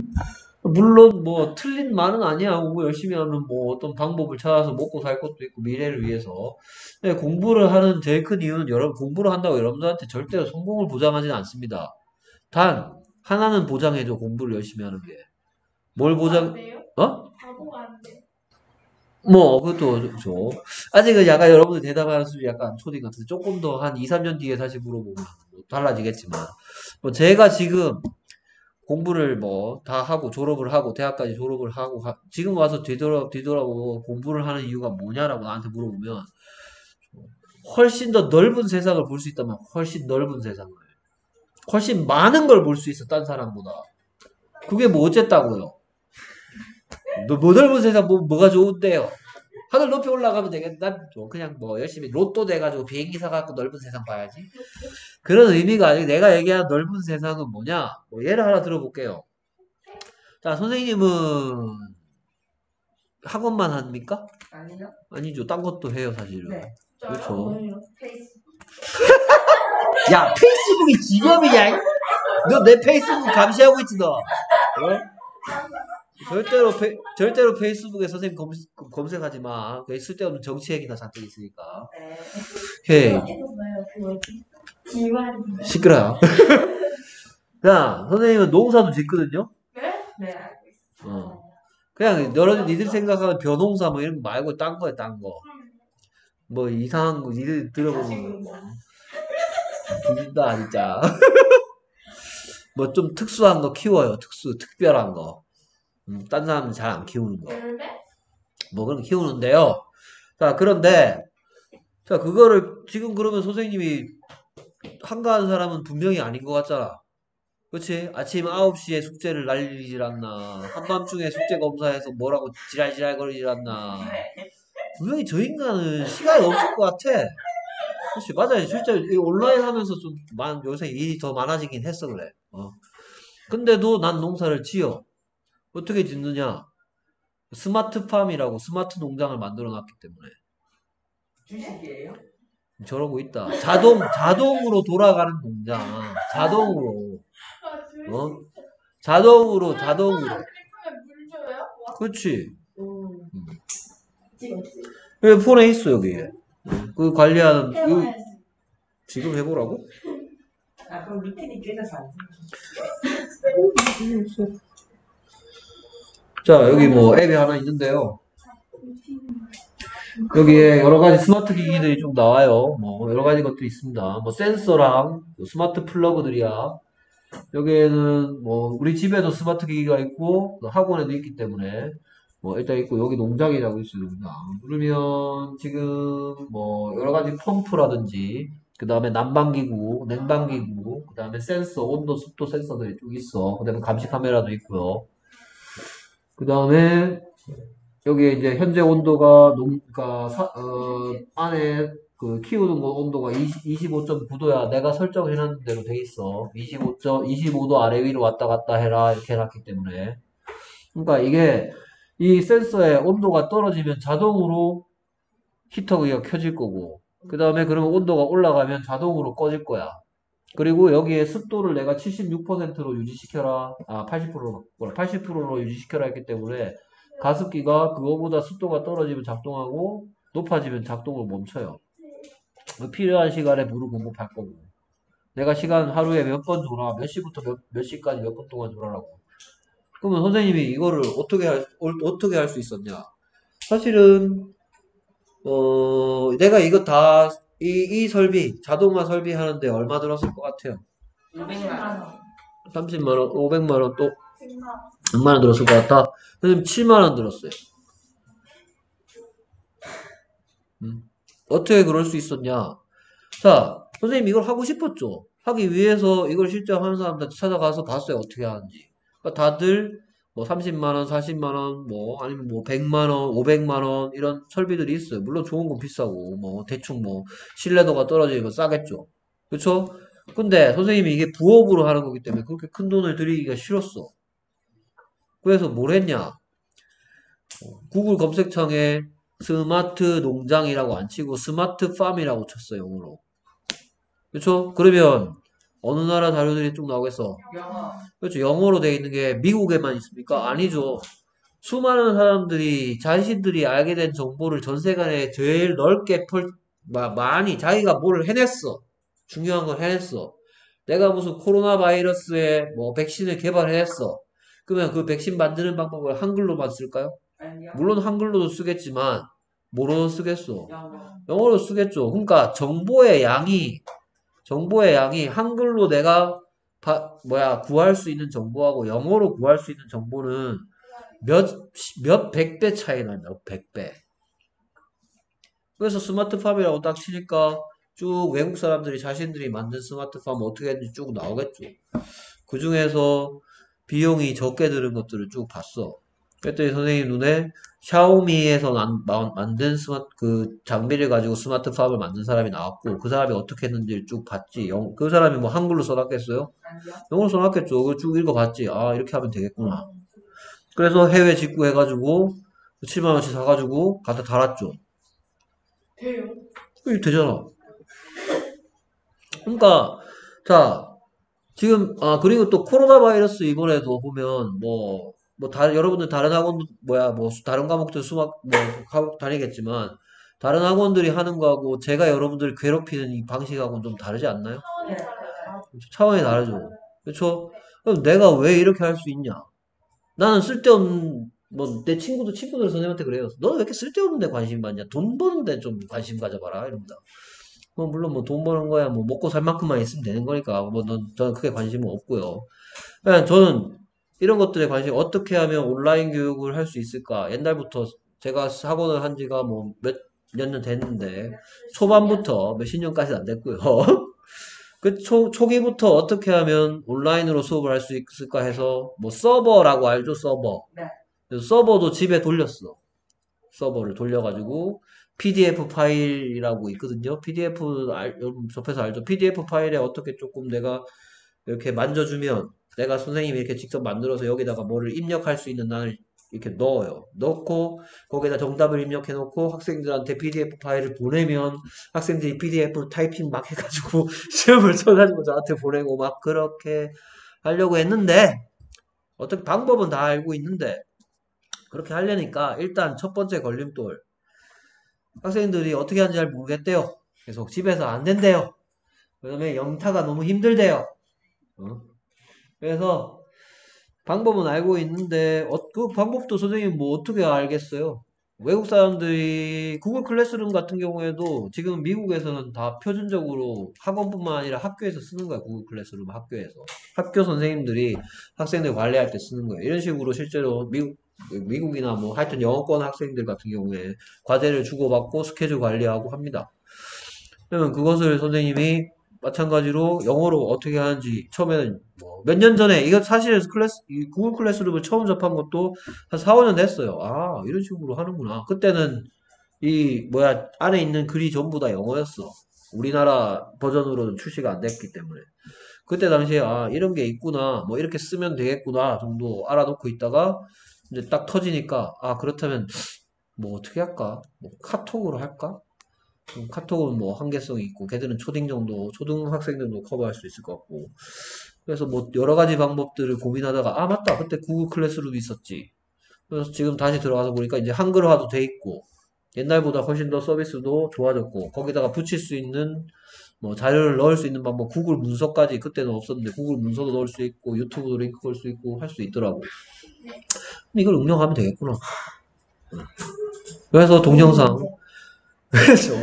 물론 뭐 틀린 말은 아니야. 공부 열심히 하면 뭐 어떤 방법을 찾아서 먹고 살 것도 있고 미래를 위해서. 근데 공부를 하는 제일 큰 이유는 여러분 공부를 한다고 여러분들한테 절대로 성공을 보장하지는 않습니다. 단 하나는 보장해줘. 공부를 열심히 하는 게. 뭘 보장? 안 돼요? 어? 안 돼. 뭐 그것도 좋죠. 아직은 약간 여러분들 대답하는 수준이 약간 초딩 같은데 조금 더 한 2, 3년 뒤에 다시 물어보면 뭐 달라지겠지만 뭐 제가 지금 공부를 뭐 다 하고 졸업을 하고 대학까지 졸업을 하고 가- 지금 와서 뒤돌아 뒤돌아보고 공부를 하는 이유가 뭐냐라고 나한테 물어보면 훨씬 더 넓은 세상을 볼 수 있다면 훨씬 넓은 세상을 훨씬 많은 걸 볼 수 있어 딴 사람보다 그게 뭐 어쨌다고요 뭐, 뭐 넓은 세상 뭐, 뭐가 좋은데요 하늘 높이 올라가면 되겠다. 좀 그냥 뭐 열심히 로또 돼가지고 비행기 사갖고 넓은 세상 봐야지. 그런 의미가 아니고 내가 얘기한 넓은 세상은 뭐냐? 뭐 예를 하나 들어볼게요. 자, 선생님은 학원만 합니까? 아니요. 아니죠. 딴 것도 해요, 사실은. 네. 그렇죠. 야, 페이스북이 직업이냐? 너 내 페이스북 감시하고 있지, 너. 어? 절대로 페, 절대로 페이스북에 선생님 검, 검색하지 마. 그 쓸데없는 정치 얘기가 잔뜩 있으니까. 네. 오케이. 시끄러요. 자, 선생님은 농사도 짓거든요? 네, 있어요. 어. 그냥 너희 니들 생각하는 벼농사 뭐 이런 거 말고 딴 거야, 딴 거. 뭐 이상한 거 니들 들어보면 뭐. 뒤진다, 진짜. 뭐 좀 특수한 거 키워요. 특수, 특별한 거. 음, 딴 사람은 잘 안 키우는 거. 뭐 그런 거 키우는데요. 자, 그런데, 자, 그거를 지금 그러면 선생님이 한가한 사람은 분명히 아닌 것 같잖아. 그치? 아침 9시에 숙제를 날리질 않나. 한밤중에 숙제 검사해서 뭐라고 지랄지랄 거리질 않나. 네. 분명히 저 인간은 시간이 없을 것 같아. 그렇지, 맞아요. 실제 이 온라인 하면서 좀 많, 요새 일이 더 많아지긴 했어, 그래. 어. 근데도 난 농사를 지어. 어떻게 짓느냐? 스마트팜이라고 스마트 농장을 만들어 놨기 때문에. 주식이에요? 저러고 있다. 자동, 자동으로 돌아가는 농장. 자동으로. 아, 줄 어? 자동으로, 자동으로. 물 줘요? 와. 그렇지. 음. 찍었지. 여기 폰에 있어, 여기. 그 관리하는, 해봐야지. 지금 해보라고? 아, 그럼 루틴이 깨져서 안 돼. 자, 여기 뭐 앱이 하나 있는데요. 여기에 여러 가지 스마트 기기들이 좀 나와요. 뭐 여러 가지 것도 있습니다. 뭐 센서랑 뭐 스마트 플러그들이야. 여기에는 뭐 우리 집에도 스마트 기기가 있고 또 학원에도 있기 때문에 뭐 일단 있고 여기 농장이라고 있어요. 농장. 그러면 지금 뭐 여러 가지 펌프라든지 그 다음에 난방기구, 냉방기구, 그 다음에 센서, 온도, 습도 센서들이 쭉 있어. 그 다음에 감시 카메라도 있고요. 그 다음에 여기에 이제 현재 온도가 농, 그니까 사, 어, 안에 그 키우는 거 온도가 25.9도야. 내가 설정해 놓은 대로 돼 있어. 25. 25도 아래 위로 왔다 갔다 해라. 이렇게 해놨기 때문에. 그러니까 이게 이 센서의 온도가 떨어지면 자동으로 히터기가 켜질 거고, 그 다음에 그러면 온도가 올라가면 자동으로 꺼질 거야. 그리고 여기에 습도를 내가 76%로 유지시켜라. 아, 80%로, 80%로 유지시켜라 했기 때문에 가습기가 그거보다 습도가 떨어지면 작동하고 높아지면 작동을 멈춰요. 필요한 시간에 물을 공급할 거고. 내가 시간 하루에 몇 번 줘라. 몇 시부터 몇, 몇 시까지 몇 분 동안 줘라라고. 그러면 선생님이 이거를 어떻게 할, 어- 어떻게 할 수 있었냐? 사실은, 어, 내가 이거 다, 이, 이 설비, 자동화 설비 하는데 얼마 들었을 것 같아요? 200만 원. 30만원, 500만원, 또 정말. 6만원 들었을 것 같아? 선생님 7만원 들었어요. 음. 어떻게 그럴 수 있었냐? 자, 선생님 이걸 하고 싶었죠? 하기 위해서 이걸 실제 하는 사람들 찾아가서 봤어요. 어떻게 하는지. 그러니까 다들 뭐 30만원, 40만원, 뭐 아니면 뭐 100만원, 500만원 이런 설비들이 있어요. 물론 좋은 건 비싸고 뭐 대충 뭐 신뢰도가 떨어지면 싸겠죠. 그쵸? 근데 선생님이 이게 부업으로 하는 거기 때문에 그렇게 큰 돈을 들이기가 싫었어. 그래서 뭘 했냐? 어, 구글 검색창에 스마트 농장이라고 안 치고 스마트 팜이라고 쳤어요, 영어로. 그쵸? 그러면 어느 나라 자료들이 쭉 나오겠어? 영어. 그렇죠. 영어로 되어 있는 게 미국에만 있습니까? 아니죠. 수많은 사람들이 자신들이 알게 된 정보를 전 세계에 제일 넓게 펼, 마- 많이 자기가 뭘 해냈어. 중요한 걸 해냈어. 내가 무슨 코로나 바이러스에 뭐 백신을 개발해냈어. 그러면 그 백신 만드는 방법을 한글로만 쓸까요? 아니요. 물론 한글로도 쓰겠지만 뭐로 쓰겠어? 영어. 영어로 쓰겠죠. 그러니까 정보의 양이 정보의 양이 한글로 내가 바- 뭐야 구할 수 있는 정보하고 영어로 구할 수 있는 정보는 몇몇 백 배 차이 나요. 몇백 배. 그래서 스마트팜이라고 딱 치니까 쭉 외국 사람들이 자신들이 만든 스마트팜 어떻게 했는지 쭉 나오겠죠. 그 중에서 비용이 적게 드는 것들을 쭉 봤어. 그랬더니 선생님 눈에 샤오미에서 만든 스마트 그 장비를 가지고 스마트팜을 만든 사람이 나왔고 그 사람이 어떻게 했는지를 쭉 봤지. 영, 그 사람이 뭐 한글로 써놨겠어요? 영어로 써놨겠죠. 그걸 쭉 읽어봤지. 아 이렇게 하면 되겠구나. 그래서 해외 직구 해가지고 7만 원씩 사가지고 갖다 달았죠. 돼요. 이게 되잖아. 그러니까 자 지금 아 그리고 또 코로나 바이러스 이번에도 보면 뭐 뭐 다른 여러분들 다른 학원 뭐야 뭐 수- 다른 과목들 수학 뭐 과목 다니겠지만 다른 학원들이 하는 거하고 제가 여러분들 괴롭히는 이 방식하고는 좀 다르지 않나요? 차원이 네. 차원이 다르죠. 그렇죠? 그럼 내가 왜 이렇게 할 수 있냐? 나는 쓸데없는 뭐 내 친구도 친구들 선생님한테 그래요. 너는 왜 이렇게 쓸데없는 데 관심 받냐? 돈 버는 데 좀 관심 가져봐라 이럽니다. 뭐 물론 뭐 돈 버는 거야 뭐 먹고 살 만큼만 있으면 되는 거니까 뭐 넌, 저는 크게 관심은 없고요. 그냥 저는 이런 것들에 관심 어떻게 하면 온라인 교육을 할 수 있을까? 옛날부터 제가 학원을 한 지가 뭐 몇 몇 년 됐는데 초반부터 몇십 년까지는 안 됐고요. 그 초, 초기부터 어떻게 하면 온라인으로 수업을 할 수 있을까 해서 뭐 서버라고 알죠 서버 네. 서버도 집에 돌렸어 서버를 돌려가지고 PDF 파일이라고 있거든요. PDF 알, 여러분 접해서 알죠? PDF 파일에 어떻게 조금 내가 이렇게 만져주면 내가 선생님이 이렇게 직접 만들어서 여기다가 뭐를 입력할 수 있는 난을 이렇게 넣어요. 넣고 거기다 정답을 입력해 놓고 학생들한테 PDF 파일을 보내면 학생들이 PDF 타이핑 막 해가지고 시험을 쳐가지고 저한테 보내고 막 그렇게 하려고 했는데 어떻게 방법은 다 알고 있는데 그렇게 하려니까 일단 첫 번째 걸림돌 학생들이 어떻게 하는지 잘 모르겠대요. 계속 집에서 안 된대요. 그 다음에 영타가 너무 힘들대요. 어? 그래서 방법은 알고 있는데 어, 그 방법도 선생님 뭐 어떻게 알겠어요? 외국 사람들이 구글 클래스룸 같은 경우에도 지금 미국에서는 다 표준적으로 학원뿐만 아니라 학교에서 쓰는 거야. 구글 클래스룸 학교에서. 학교 선생님들이 학생들 관리할 때 쓰는 거예요. 이런 식으로 실제로 미국, 미국이나 뭐 하여튼 영어권 학생들 같은 경우에 과제를 주고받고 스케줄 관리하고 합니다. 그러면 그것을 선생님이 마찬가지로 영어로 어떻게 하는지 처음에는 뭐 몇 년 전에 이거 사실 클래스 이 구글 클래스룸을 처음 접한 것도 한 4, 5년 됐어요. 아, 이런 식으로 하는구나. 그때는 이 뭐야 안에 있는 글이 전부 다 영어였어. 우리나라 버전으로는 출시가 안 됐기 때문에. 그때 당시에 아, 이런 게 있구나. 뭐 이렇게 쓰면 되겠구나 정도 알아놓고 있다가 이제 딱 터지니까 아, 그렇다면 뭐 어떻게 할까? 뭐 카톡으로 할까? 음, 카톡은 뭐 한계성이 있고 걔들은 초딩 정도 초등학생들도 커버할 수 있을 것 같고 그래서 뭐 여러 가지 방법들을 고민하다가 아 맞다 그때 구글 클래스룸 있었지 그래서 지금 다시 들어가서 보니까 이제 한글화도 돼 있고 옛날보다 훨씬 더 서비스도 좋아졌고 거기다가 붙일 수 있는 뭐 자료를 넣을 수 있는 방법 구글 문서까지 그때는 없었는데 구글 문서도 넣을 수 있고 유튜브도 링크 걸 수 있고 할 수 있더라고 이걸 응용하면 되겠구나 응. 그래서 동영상 그렇죠.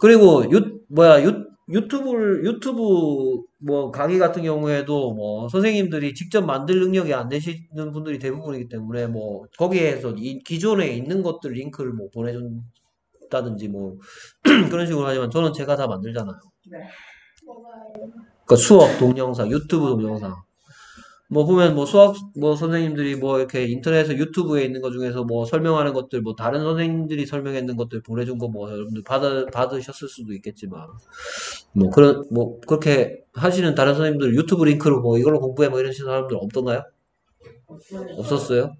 그리고 유 뭐야 유 유튜브를 유튜브 뭐 강의 같은 경우에도 뭐 선생님들이 직접 만들 능력이 안 되시는 분들이 대부분이기 때문에 뭐 거기에서 이 기존에 있는 것들 링크를 뭐 보내준다든지 뭐 그런 식으로 하지만 저는 제가 다 만들잖아요. 네. 그 수업 동영상, 유튜브 동영상. 뭐 보면 뭐 수학 뭐 선생님들이 뭐 이렇게 인터넷에 유튜브에 있는 것 중에서 뭐 설명하는 것들 뭐 다른 선생님들이 설명했는 것들 보내준 거 뭐 여러분들 받아 받으셨을 수도 있겠지만 뭐 그런 뭐 그렇게 하시는 다른 선생님들 유튜브 링크로 뭐 이걸로 공부해 뭐 이러시는 사람들 없던가요? 없었어요?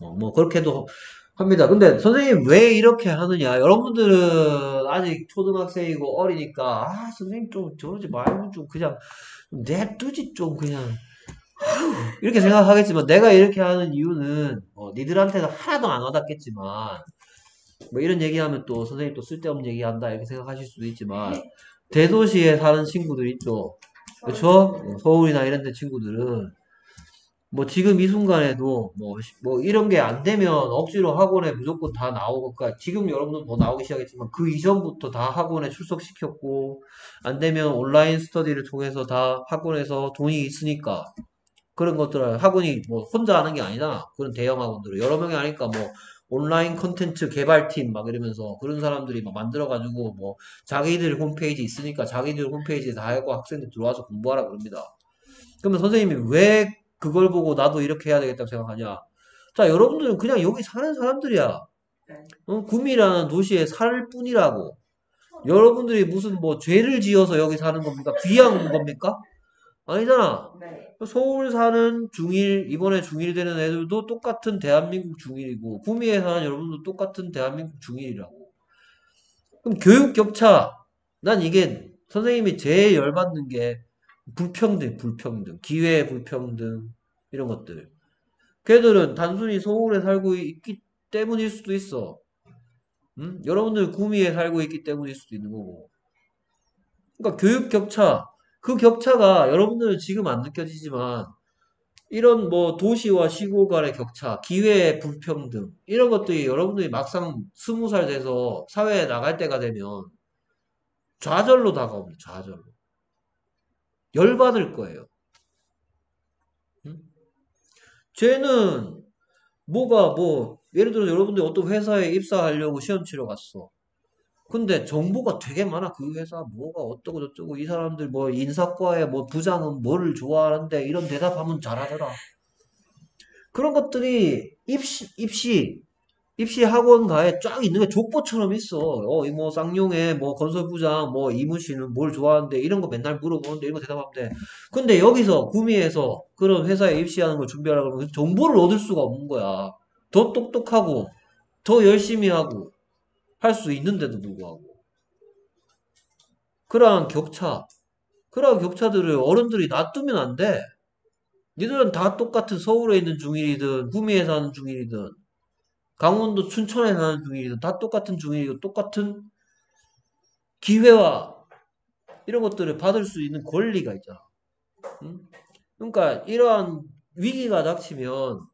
어, 뭐 그렇게도 합니다. 근데 선생님 왜 이렇게 하느냐? 여러분들은 아직 초등학생이고 어리니까 아 선생님 좀 저러지 말고 좀 그냥 냅두지 좀 그냥 이렇게 생각하겠지만 내가 이렇게 하는 이유는 뭐 니들한테는 하나도 안 와닿겠지만 뭐 이런 얘기하면 또 선생님 또 쓸데없는 얘기한다 이렇게 생각하실 수도 있지만 대도시에 사는 친구들 있죠. 그렇죠? 서울이나 이런 데 친구들은 뭐 지금 이 순간에도 뭐, 시- 뭐 이런 게 안 되면 억지로 학원에 무조건 다 나오고 그러니까 지금 여러분들 뭐 나오기 시작했지만 그 이전부터 다 학원에 출석시켰고 안 되면 온라인 스터디를 통해서 다 학원에서 돈이 있으니까 그런 것들을 학원이 뭐 혼자 하는 게 아니잖아 그런 대형 학원들은 여러 명이 하니까 뭐 온라인 컨텐츠 개발팀 막 이러면서 그런 사람들이 막 만들어가지고 뭐 자기들 홈페이지 있으니까 자기들 홈페이지에 다 하고 학생들 들어와서 공부하라 그럽니다. 그러면 선생님이 왜 그걸 보고 나도 이렇게 해야 되겠다고 생각하냐? 자, 여러분들은 그냥 여기 사는 사람들이야. 네. 어? 구미라는 도시에 살 뿐이라고. 여러분들이 무슨 뭐 죄를 지어서 여기 사는 겁니까? 귀한 겁니까? 아니잖아. 네. 서울 사는 중1, 이번에 중1 되는 애들도 똑같은 대한민국 중1이고, 구미에 사는 여러분도 똑같은 대한민국 중1이라고. 그럼 교육 격차, 난 이게 선생님이 제일 열받는 게 불평등, 불평등, 기회 불평등, 이런 것들. 걔들은 단순히 서울에 살고 있기 때문일 수도 있어. 음? 여러분들 구미에 살고 있기 때문일 수도 있는 거고. 그러니까 교육 격차, 그 격차가 여러분들은 지금 안 느껴지지만 이런 뭐 도시와 시골 간의 격차, 기회의 불평등 이런 것들이 여러분들이 막상 스무 살 돼서 사회에 나갈 때가 되면 좌절로 다가옵니다. 좌절로. 열받을 거예요. 응? 쟤는 뭐가 뭐 예를 들어 여러분들 어떤 회사에 입사하려고 시험 치러 갔어. 근데 정보가 되게 많아. 그 회사 뭐가 어쩌고 저쩌고 이 사람들 뭐 인사과에 뭐 부장은 뭐를 좋아하는데 이런 대답하면 잘하더라. 그런 것들이 입시 입시 입시 학원가에 쫙 있는 게 족보처럼 있어. 어, 이 뭐 쌍용의 뭐 건설부장 뭐 이문 씨는 뭘 좋아하는데 이런 거 맨날 물어보는데 이런 거 대답하면 돼. 근데 여기서 구미에서 그런 회사에 입시하는 걸 준비하려고 그러면 정보를 얻을 수가 없는 거야. 더 똑똑하고 더 열심히 하고 할 수 있는데도 불구하고 그러한 격차, 그러한 격차들을 어른들이 놔두면 안 돼. 니들은 다 똑같은 서울에 있는 중일이든 구미에 사는 중일이든 강원도 춘천에 사는 중일이든 다 똑같은 중일이고 똑같은 기회와 이런 것들을 받을 수 있는 권리가 있잖아. 응? 그러니까 이러한 위기가 닥치면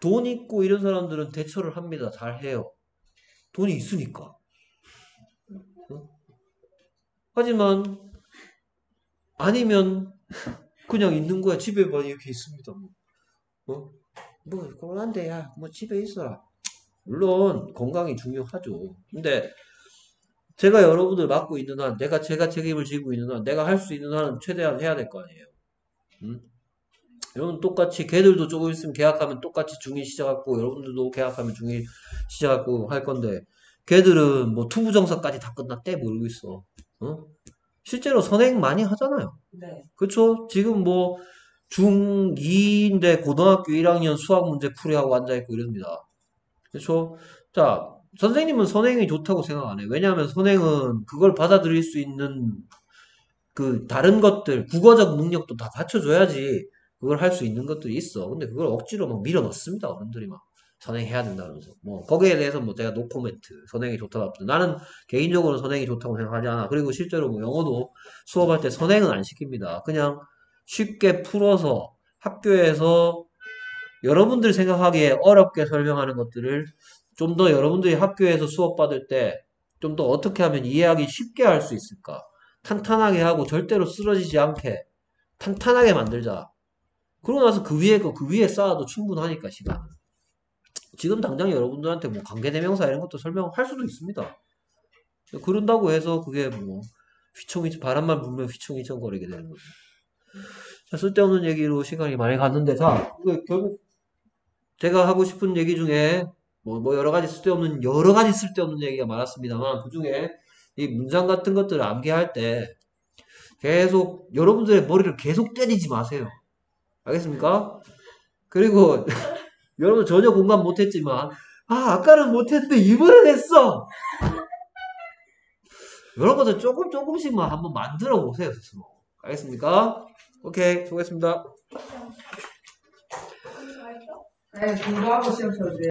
돈 있고 이런 사람들은 대처를 합니다. 잘 해요. 돈이 있으니까. 응? 하지만 아니면 그냥 있는 거야. 집에만 이렇게 있습니다. 뭐. 어? 뭐 코로나인데 야, 뭐 집에 있어라. 물론 건강이 중요하죠. 근데 제가 여러분들 맡고 있는 한, 내가 제가 책임을 지고 있는 한, 내가 할 수 있는 한은 최대한 해야 될 거 아니에요. 음? 여러분 똑같이 걔들도 조금 있으면 계약하면 똑같이 중일 시작하고 여러분들도 계약하면 중일 시작하고 할 건데 걔들은 뭐 투부 정사까지 다 끝났대 모르고 있어. 어? 실제로 선행 많이 하잖아요. 네. 그쵸? 지금 뭐 중2인데 고등학교 1학년 수학 문제 풀이하고 앉아있고 이럽니다. 그쵸? 자, 선생님은 선행이 좋다고 생각 안 해요. 왜냐하면 선행은 그걸 받아들일 수 있는 그 다른 것들, 국어적 능력도 다 받쳐줘야지 그걸 할 수 있는 것들이 있어. 근데 그걸 억지로 막 밀어 넣습니다. 어른들이 막. 선행해야 된다 그러면서. 뭐, 거기에 대해서 뭐 제가 노코멘트. 선행이 좋다 나쁘다. 나는 개인적으로 선행이 좋다고 생각하지 않아. 그리고 실제로 뭐 영어도 수업할 때 선행은 안 시킵니다. 그냥 쉽게 풀어서 학교에서 여러분들 생각하기에 어렵게 설명하는 것들을 좀 더 여러분들이 학교에서 수업 받을 때 좀 더 어떻게 하면 이해하기 쉽게 할 수 있을까? 탄탄하게 하고 절대로 쓰러지지 않게 탄탄하게 만들자. 그러고 나서 그 위에 거, 그 위에 쌓아도 충분하니까, 시간은. 지금 당장 여러분들한테 뭐 관계대명사 이런 것도 설명할 수도 있습니다. 그런다고 해서 그게 뭐 휘청휘청, 바람만 불면 휘청휘청 거리게 되는 거죠. 자, 쓸데없는 얘기로 시간이 많이 갔는데, 자, 그 결국 제가 하고 싶은 얘기 중에 뭐, 뭐 여러 가지 쓸데없는, 여러 가지 쓸데없는 얘기가 많았습니다만, 그 중에 이 문장 같은 것들을 암기할 때 계속 여러분들의 머리를 계속 때리지 마세요. 알겠습니까? 그리고 여러분 전혀 공감 못했지만, 아, 아까는 못했는데 이번엔 했어! 것들 조금 조금씩만 한번 만들어 보세요, 스스로. 알겠습니까? 오케이, 수고했습니다. 네, 공부하고 시험 쳐주세요.